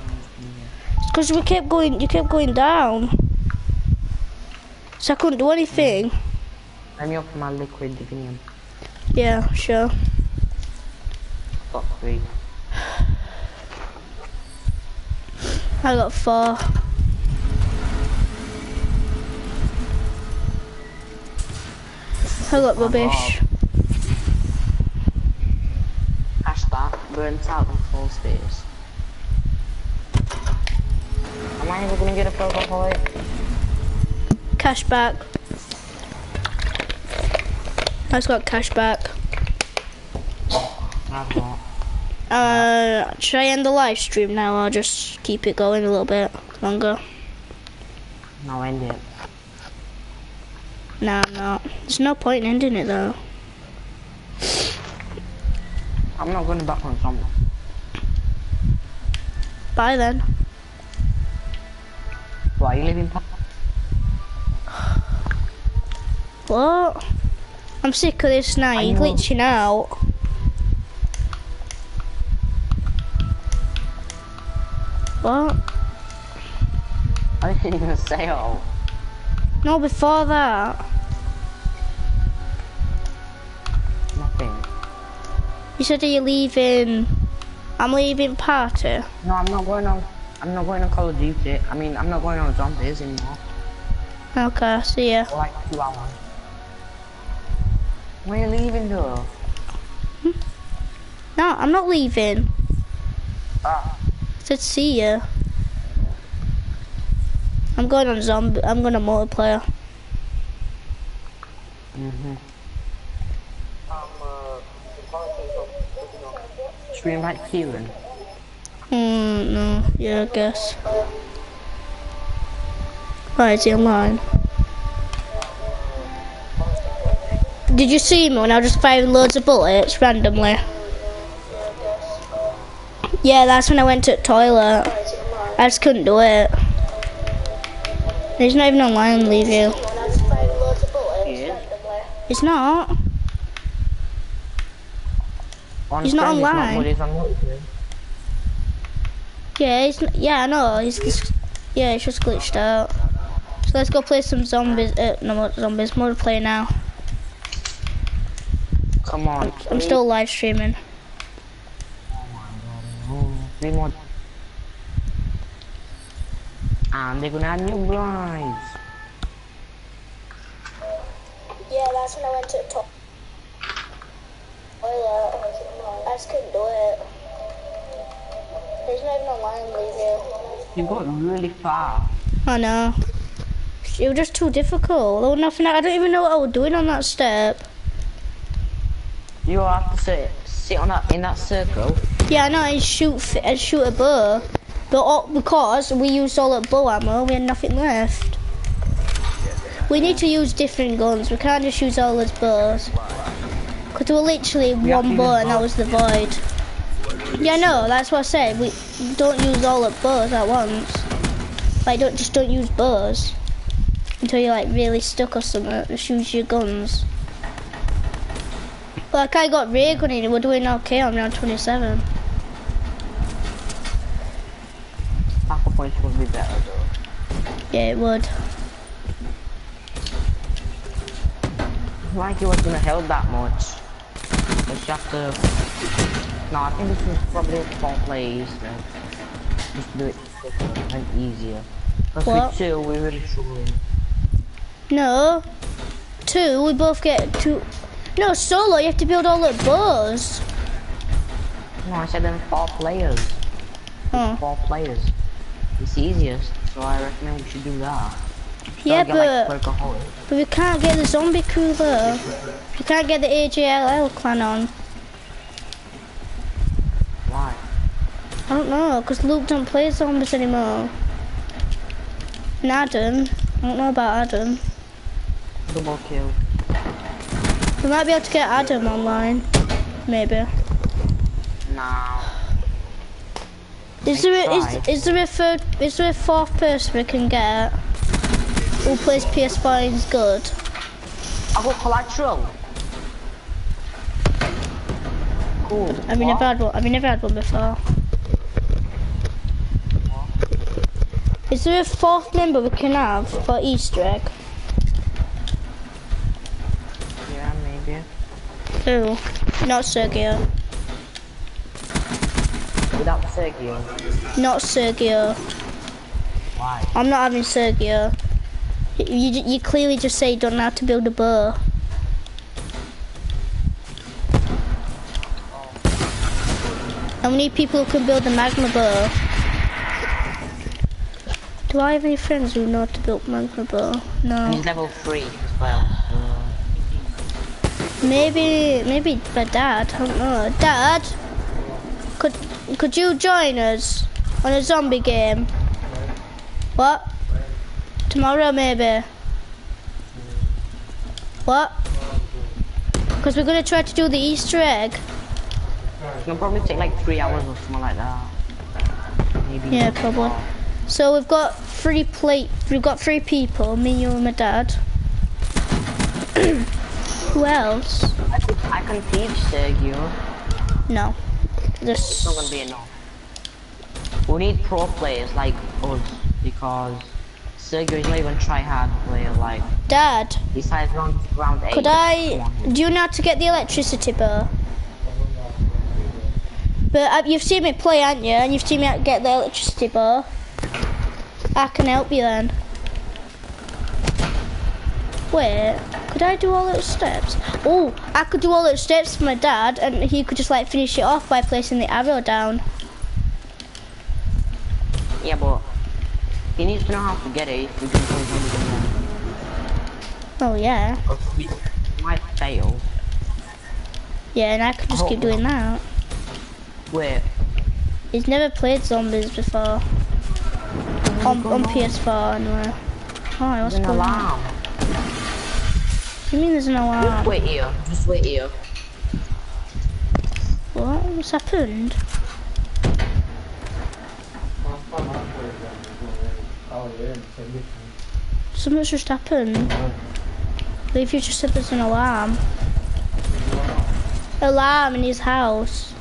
Because we kept going, you kept going down. So I couldn't do anything. Mm.
Let me open my liquid divinium.
Yeah, sure.
Got three.
I got four. I got rubbish.
Cash that, burnt full space. Am I ever gonna get a Perkaholic?
Cache Back. I just got Cache Back. Uh, should I end the live stream now? I'll just keep it going a little bit longer.
No, end it.
No, I'm not. There's no point in ending it though.
I'm not going back on something.
Bye then.
Why are you leaving?
What? I'm sick of this now. You're glitching out. What?
I didn't even say oh.
No, before that.
Nothing.
You said that you're leaving. I'm leaving party.
No, I'm not going on. I'm not going on Call of Duty. I mean, I'm not going on zombies anymore.
Okay, see ya.
For like two hours. When are you leaving though?
No, I'm not leaving.
Ah,
I said see ya. I'm going on zombie. I'm going to multiplayer.
mm-hmm.
Um, uh, the quarantine of
Should we invite Kieran?
Hmm, no. Yeah, I guess. Why is he online? Did you see me when I was just firing loads of bullets randomly? Yeah, that's when I went to the toilet. I just couldn't do it. He's not even online, leave you. It's not.
On
He's not
Friday,
online.
what he's on YouTube.
Yeah, he's, n- yeah, I know. He's just, yeah, it's just glitched out. So let's go play some zombies. Uh, no more zombies. Multiplayer now.
Come on.
I'm
please.
still live streaming.
Oh, Three more. And they're gonna add new guys.
Yeah, that's when I went to the top. Oh yeah, I just couldn't do it. There's not even online, leave you.
You got really far.
I know. It was just too difficult. There was nothing. I don't even know what I was doing on that step.
You have to sit, sit on that in that circle.
Yeah, I know. And shoot, f- and shoot a bow, but all, because we used all the bow ammo, we had nothing left. We need to use different guns. We can't just use all those bows. Because there were literally
to
one bow and that was the void. Yeah, no, that's what I said. We don't use all the bows at once. Like, don't just don't use bows until you're like really stuck or something. Just use your guns. Like I got ray gun in, we're doing okay on round 27.
Tackle points would be better though.
Yeah, it would.
Like it was gonna help that much. Have to. No, I think this is probably a small place. Then. Just do it quicker and easier. Because with two, we struggling.
No. Two, we both get two. No, solo, you have to build all the bows.
No, I said then four players.
Oh.
Four players. It's easiest, so I recommend we should do that.
Yeah,
Don't get,
but,
like,
but we can't get the zombie crew though. We can't get the AJLL clan on.
Why?
I don't know, because Luke don't play zombies anymore. And Adam, I don't know about Adam.
Double kill.
We might be able to get Adam online. Maybe.
No.
Is
I
there a, is, is there a third is there a fourth person we can get who plays PS4 and is good?
I got collateral. Cool.
I've
What?
never had one. I've never had one before. Is there a fourth member we can have for Easter egg?
Yeah, maybe.
Who? Not Sergio.
Without Sergio.
Not Sergio.
Why?
I'm not having Sergio. You, you, you clearly just say you don't know how to build a bow. And we need people who can build the magma bow. Do I have any friends who know how to build magma bow? No.
He's level 3 as well.
Maybe, maybe my dad. I don't know. Dad, could could you join us on a zombie game? What? Tomorrow, maybe. What? Because we're gonna try to do the Easter egg.
It'll probably take like 3 hours or something like that. Maybe.
Yeah, probably. So we've got three plate. We've got three people. Me, you, and my dad. Who else?
I, think I can teach uh, Sergio.
No. There's
It's not gonna be enough. We need pro players like us because Sergio is not even try hard player like
Dad.
besides round round eight.
Could I? Do you know how to get the electricity bar? But uh, you've seen me play, haven't you? And you've seen me get the electricity bar. I can help you then. Wait, could I do all those steps? Oh, I could do all those steps for my dad, and he could just like finish it off by placing the arrow down.
Yeah, but he needs to know how to get it if we can play something
Oh yeah,
might fail.
yeah, and I could just keep doing that.
Wait,
He's never played zombies before. On, on PS4 anyway. Oh, what's
there's
going on?
alarm.
What do you mean there's an alarm?
Just wait here. Just wait here.
What? What's happened? Something's just happened. Believe you just said there's an alarm. Alarm in his house.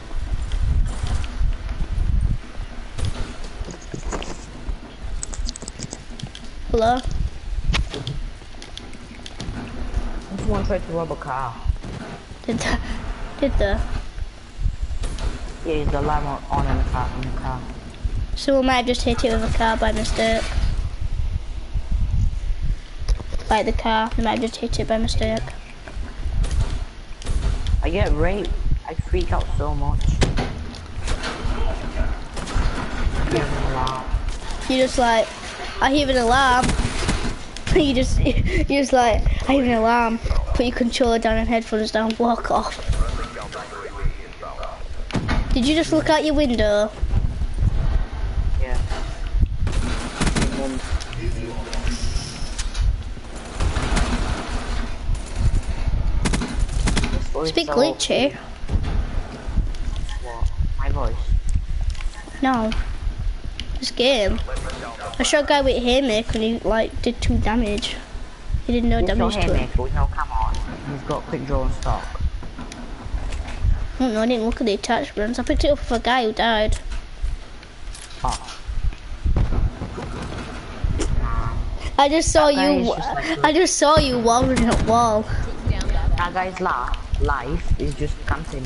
Hello?
Someone tried to rob a car.
Did the, did the
Yeah, the alarm on- on in the car. In the car.
So someone might have just hit it with a car by mistake. Like the car, they might have just hit it by mistake.
I get raped. I freak out so much. There's an alarm.
You just like, I hear an alarm. you just, you just like, I hear an alarm. Put your controller down and headphones down, walk off. Did you just look out your window?
Yeah.
It's a bit glitchy.
What? My voice.
No. This game. I shot a guy with haymaker and he like did two damage. He did no
He's no
damage to him.
no come on. He's got quick draw and stock.
I don't know, I didn't look at the attachments. I picked it up for a guy who died.
Oh.
I just saw you.
just like
I just saw you wallowing at wall.
That guy's la life is just camping.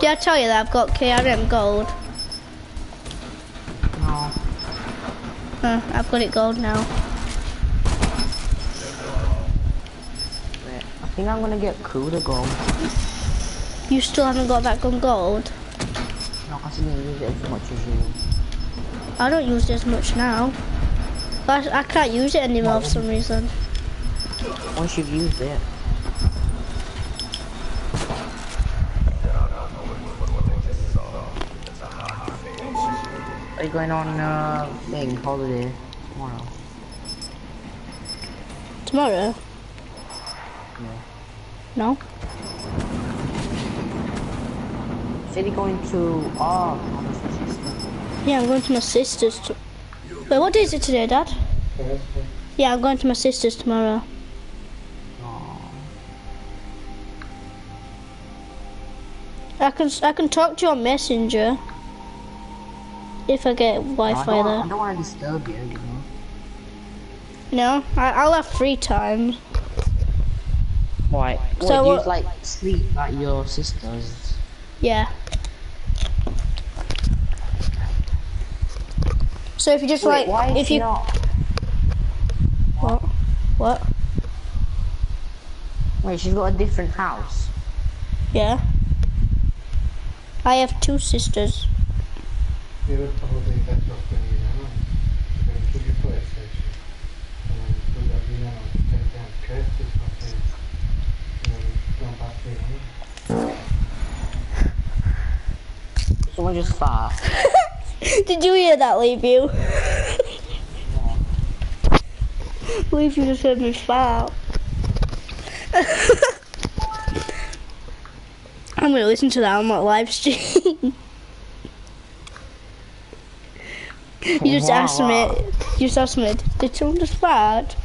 Did I tell you that I've got KRM gold?
No.
Uh, I've got it gold now.
Wait. I think I'm gonna get Kuda gold.
You still haven't got that gun gold?
No, because I didn't use it as much as you.
I don't use it as much now. But I, I can't use it anymore for some reason.
Once you've used it. Are you going on uh thing holiday tomorrow?
Tomorrow?
Yeah.
No?
Said you're going to oh sister.
Yeah, I'm going to my sister's. To Wait, what day is it today, Dad? Yeah, I'm going to my sister's tomorrow. I can I can talk to you on Messenger if I get Wi-Fi
don't,
there.
I don't want to disturb you, you know.
No, I, I'll have free time.
Why?
So
So
what-
you like sleep at your sister's?
Yeah. So if you just
Wait,
like,
why
if
she
you
not?
what, what?
Wait, she's got a different house.
Yeah. I have two sisters.
Det är väl probably bättre att spela in hemma. Then put your PlayStation. And then put that in and take down curses from here. And then go back in.
Someone just fart.
Did you hear that, Leave you? Leave you just heard me fart. I'm gonna listen to that on my live stream. You just
Wow,
asked
wow.
me. You just asked me. Did someone just fart?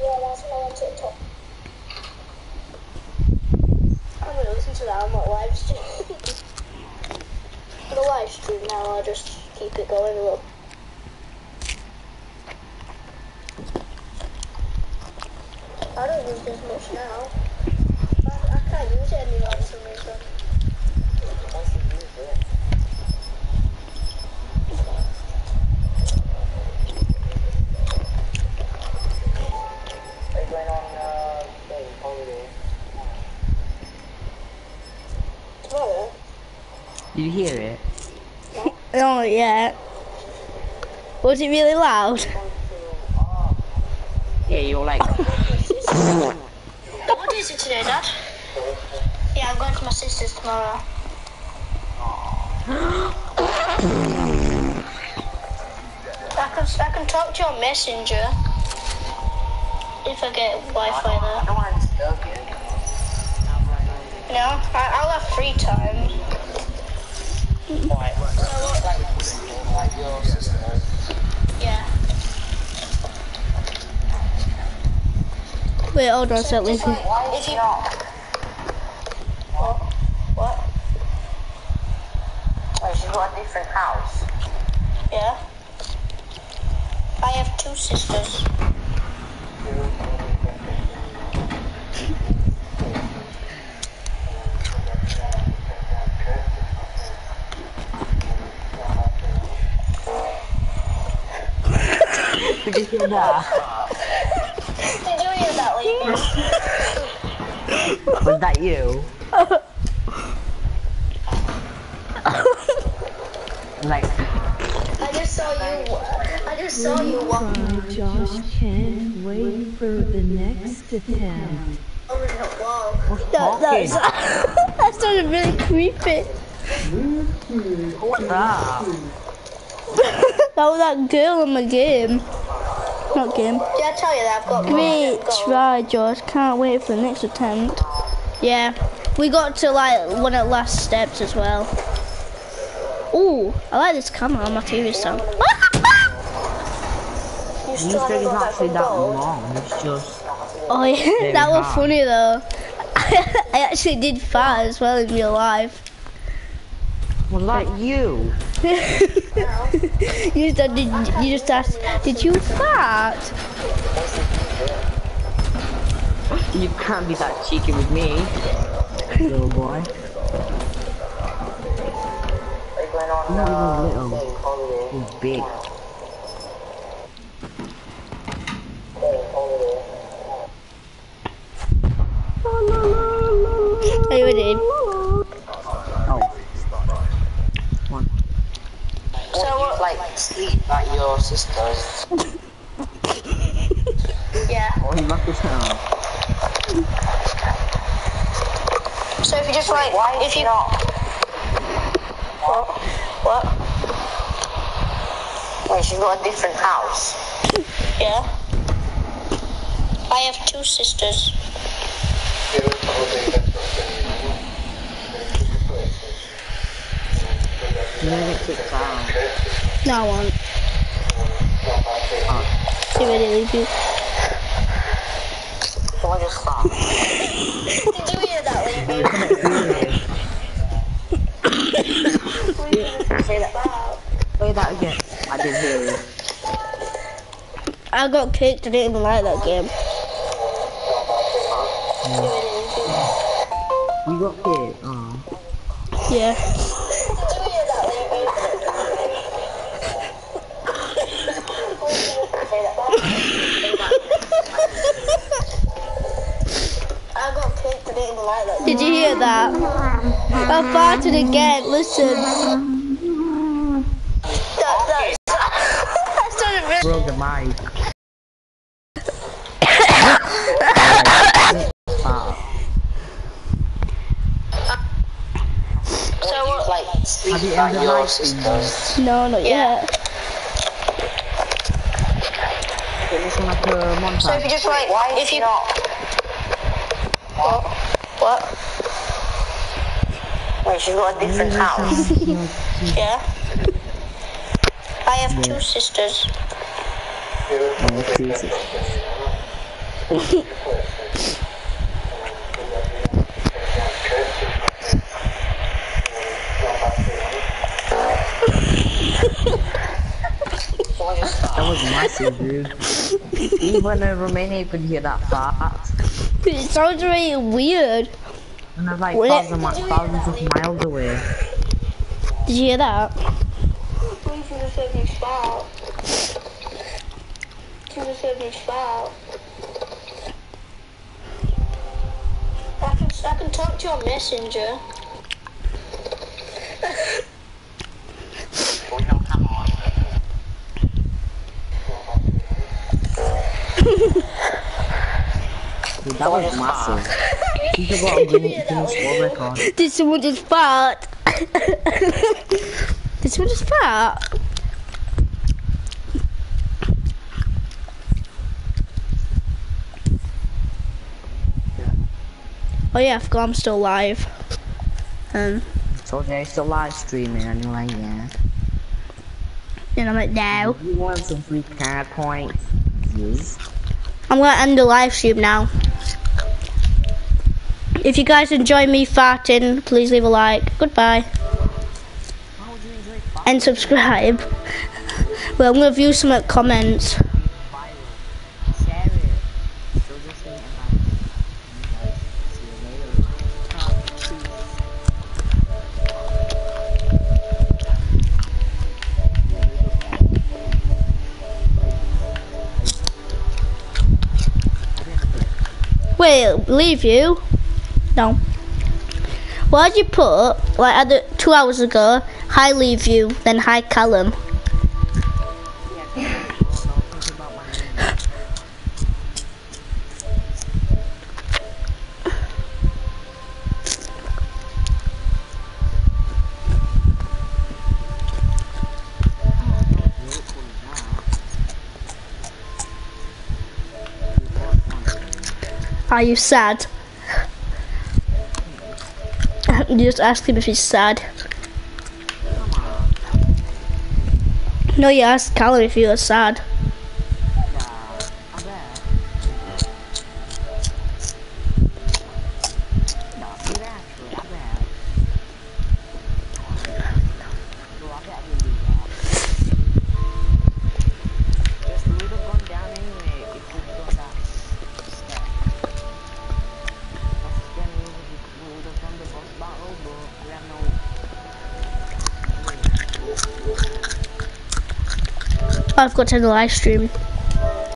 Yeah, that's my I on TikTok.
I'm gonna listen to that on my live stream.
The live stream now, I'll just keep it going a little. I don't use this much now. I, I can't use it anymore for some reason.
Did you hear it?
Oh yeah. Was it really loud?
Yeah, you're like.
What is it today, Dad? Yeah, I'm going to my sister's tomorrow. I can, I can talk to you on Messenger if I get Wi-Fi there.
don't want to disturb you.
No, I, I'll have free time.
Like, like your sister.
Yeah.
Wait, hold on a sec, Leafy.
Why is
If
she
you-
not?
What?
Wait, oh, she's got a different house.
Yeah. I have two sisters.
Did that?
Did you hear that, Lee?
Was that you? like,
I just saw you. I just saw you walk
Try Josh can't wait for the next attempt.
over the wall.
That,
talking?
that's, that sounded really creepy.
What's that?
that was that girl in my game. Not game.
Did I tell you that I've got
Great
gold?
try, Josh. Can't wait for the next attempt. Yeah, we got to like one of the last steps as well. Ooh, I like this camera on my TV stand.
You
These
still
things
haven't got that
actually that long. It's just.
Oh yeah, that was
hard.
funny though. I actually did fart as well in real life.
Well, that you?
You just did, you just asked, did you fart?
You can't be that cheeky with me, little boy.
Are you
Not
uh,
even little.
day, holiday?
You're big.
Day, holiday.
Are you ready?
Oh. One.
So what? Like sleep at your sister's.
Yeah.
Oh, he must have sound.
So if you just like,
Why
if you
she not?
what?
Wait, she's got a different house.
Yeah. I have two sisters.
Det är väl probably bättre att spela in hemma. Then put your PlayStation.
You need to kick down.
No, I won't. You ready, Leafy?
Someone just laughed.
Did you hear that, Lee?
Say that. Say that again. I didn't hear you.
I got kicked. I didn't even like that game.
You got hit. Oh.
Yeah.
Did you hear that, Lee? I got kicked
hear that? I farted again. Listen. That, that, that sounded really.
Broke the mic.
So what? Like
Have you ended
your sisters.
No, not yet.
This one like a montage.
So if you just like, why if you not? What? What? Wait, she's got a different house. yeah. I have two sisters.
That was massive, dude. Even in Romania, you could hear that fart.
It sounds really weird.
And I was like
What?
thousands, mi- thousands of miles away.
Did you hear that?
Please just let me stop. Just let me stop. I can, I can talk to you on Messenger.
That was massive. You should go and Guinness Guinness World Record.
Did someone just fart? Did someone just fart? Oh yeah, I forgot I'm still live. Um,
So they're still live streaming, and you're like, yeah.
and I'm like, no.
You want some free card points? Yes.
I'm gonna end the live stream now. If you guys enjoy me farting, please leave a like. Goodbye. And subscribe. well, I'm gonna view some comments. Wait, leave you? No. Why'd you put, like, two hours ago, hi leave you, then hi Callum? Are you sad? You just ask him if he's sad. No, you asked Callum if he was sad. I've got to the live stream.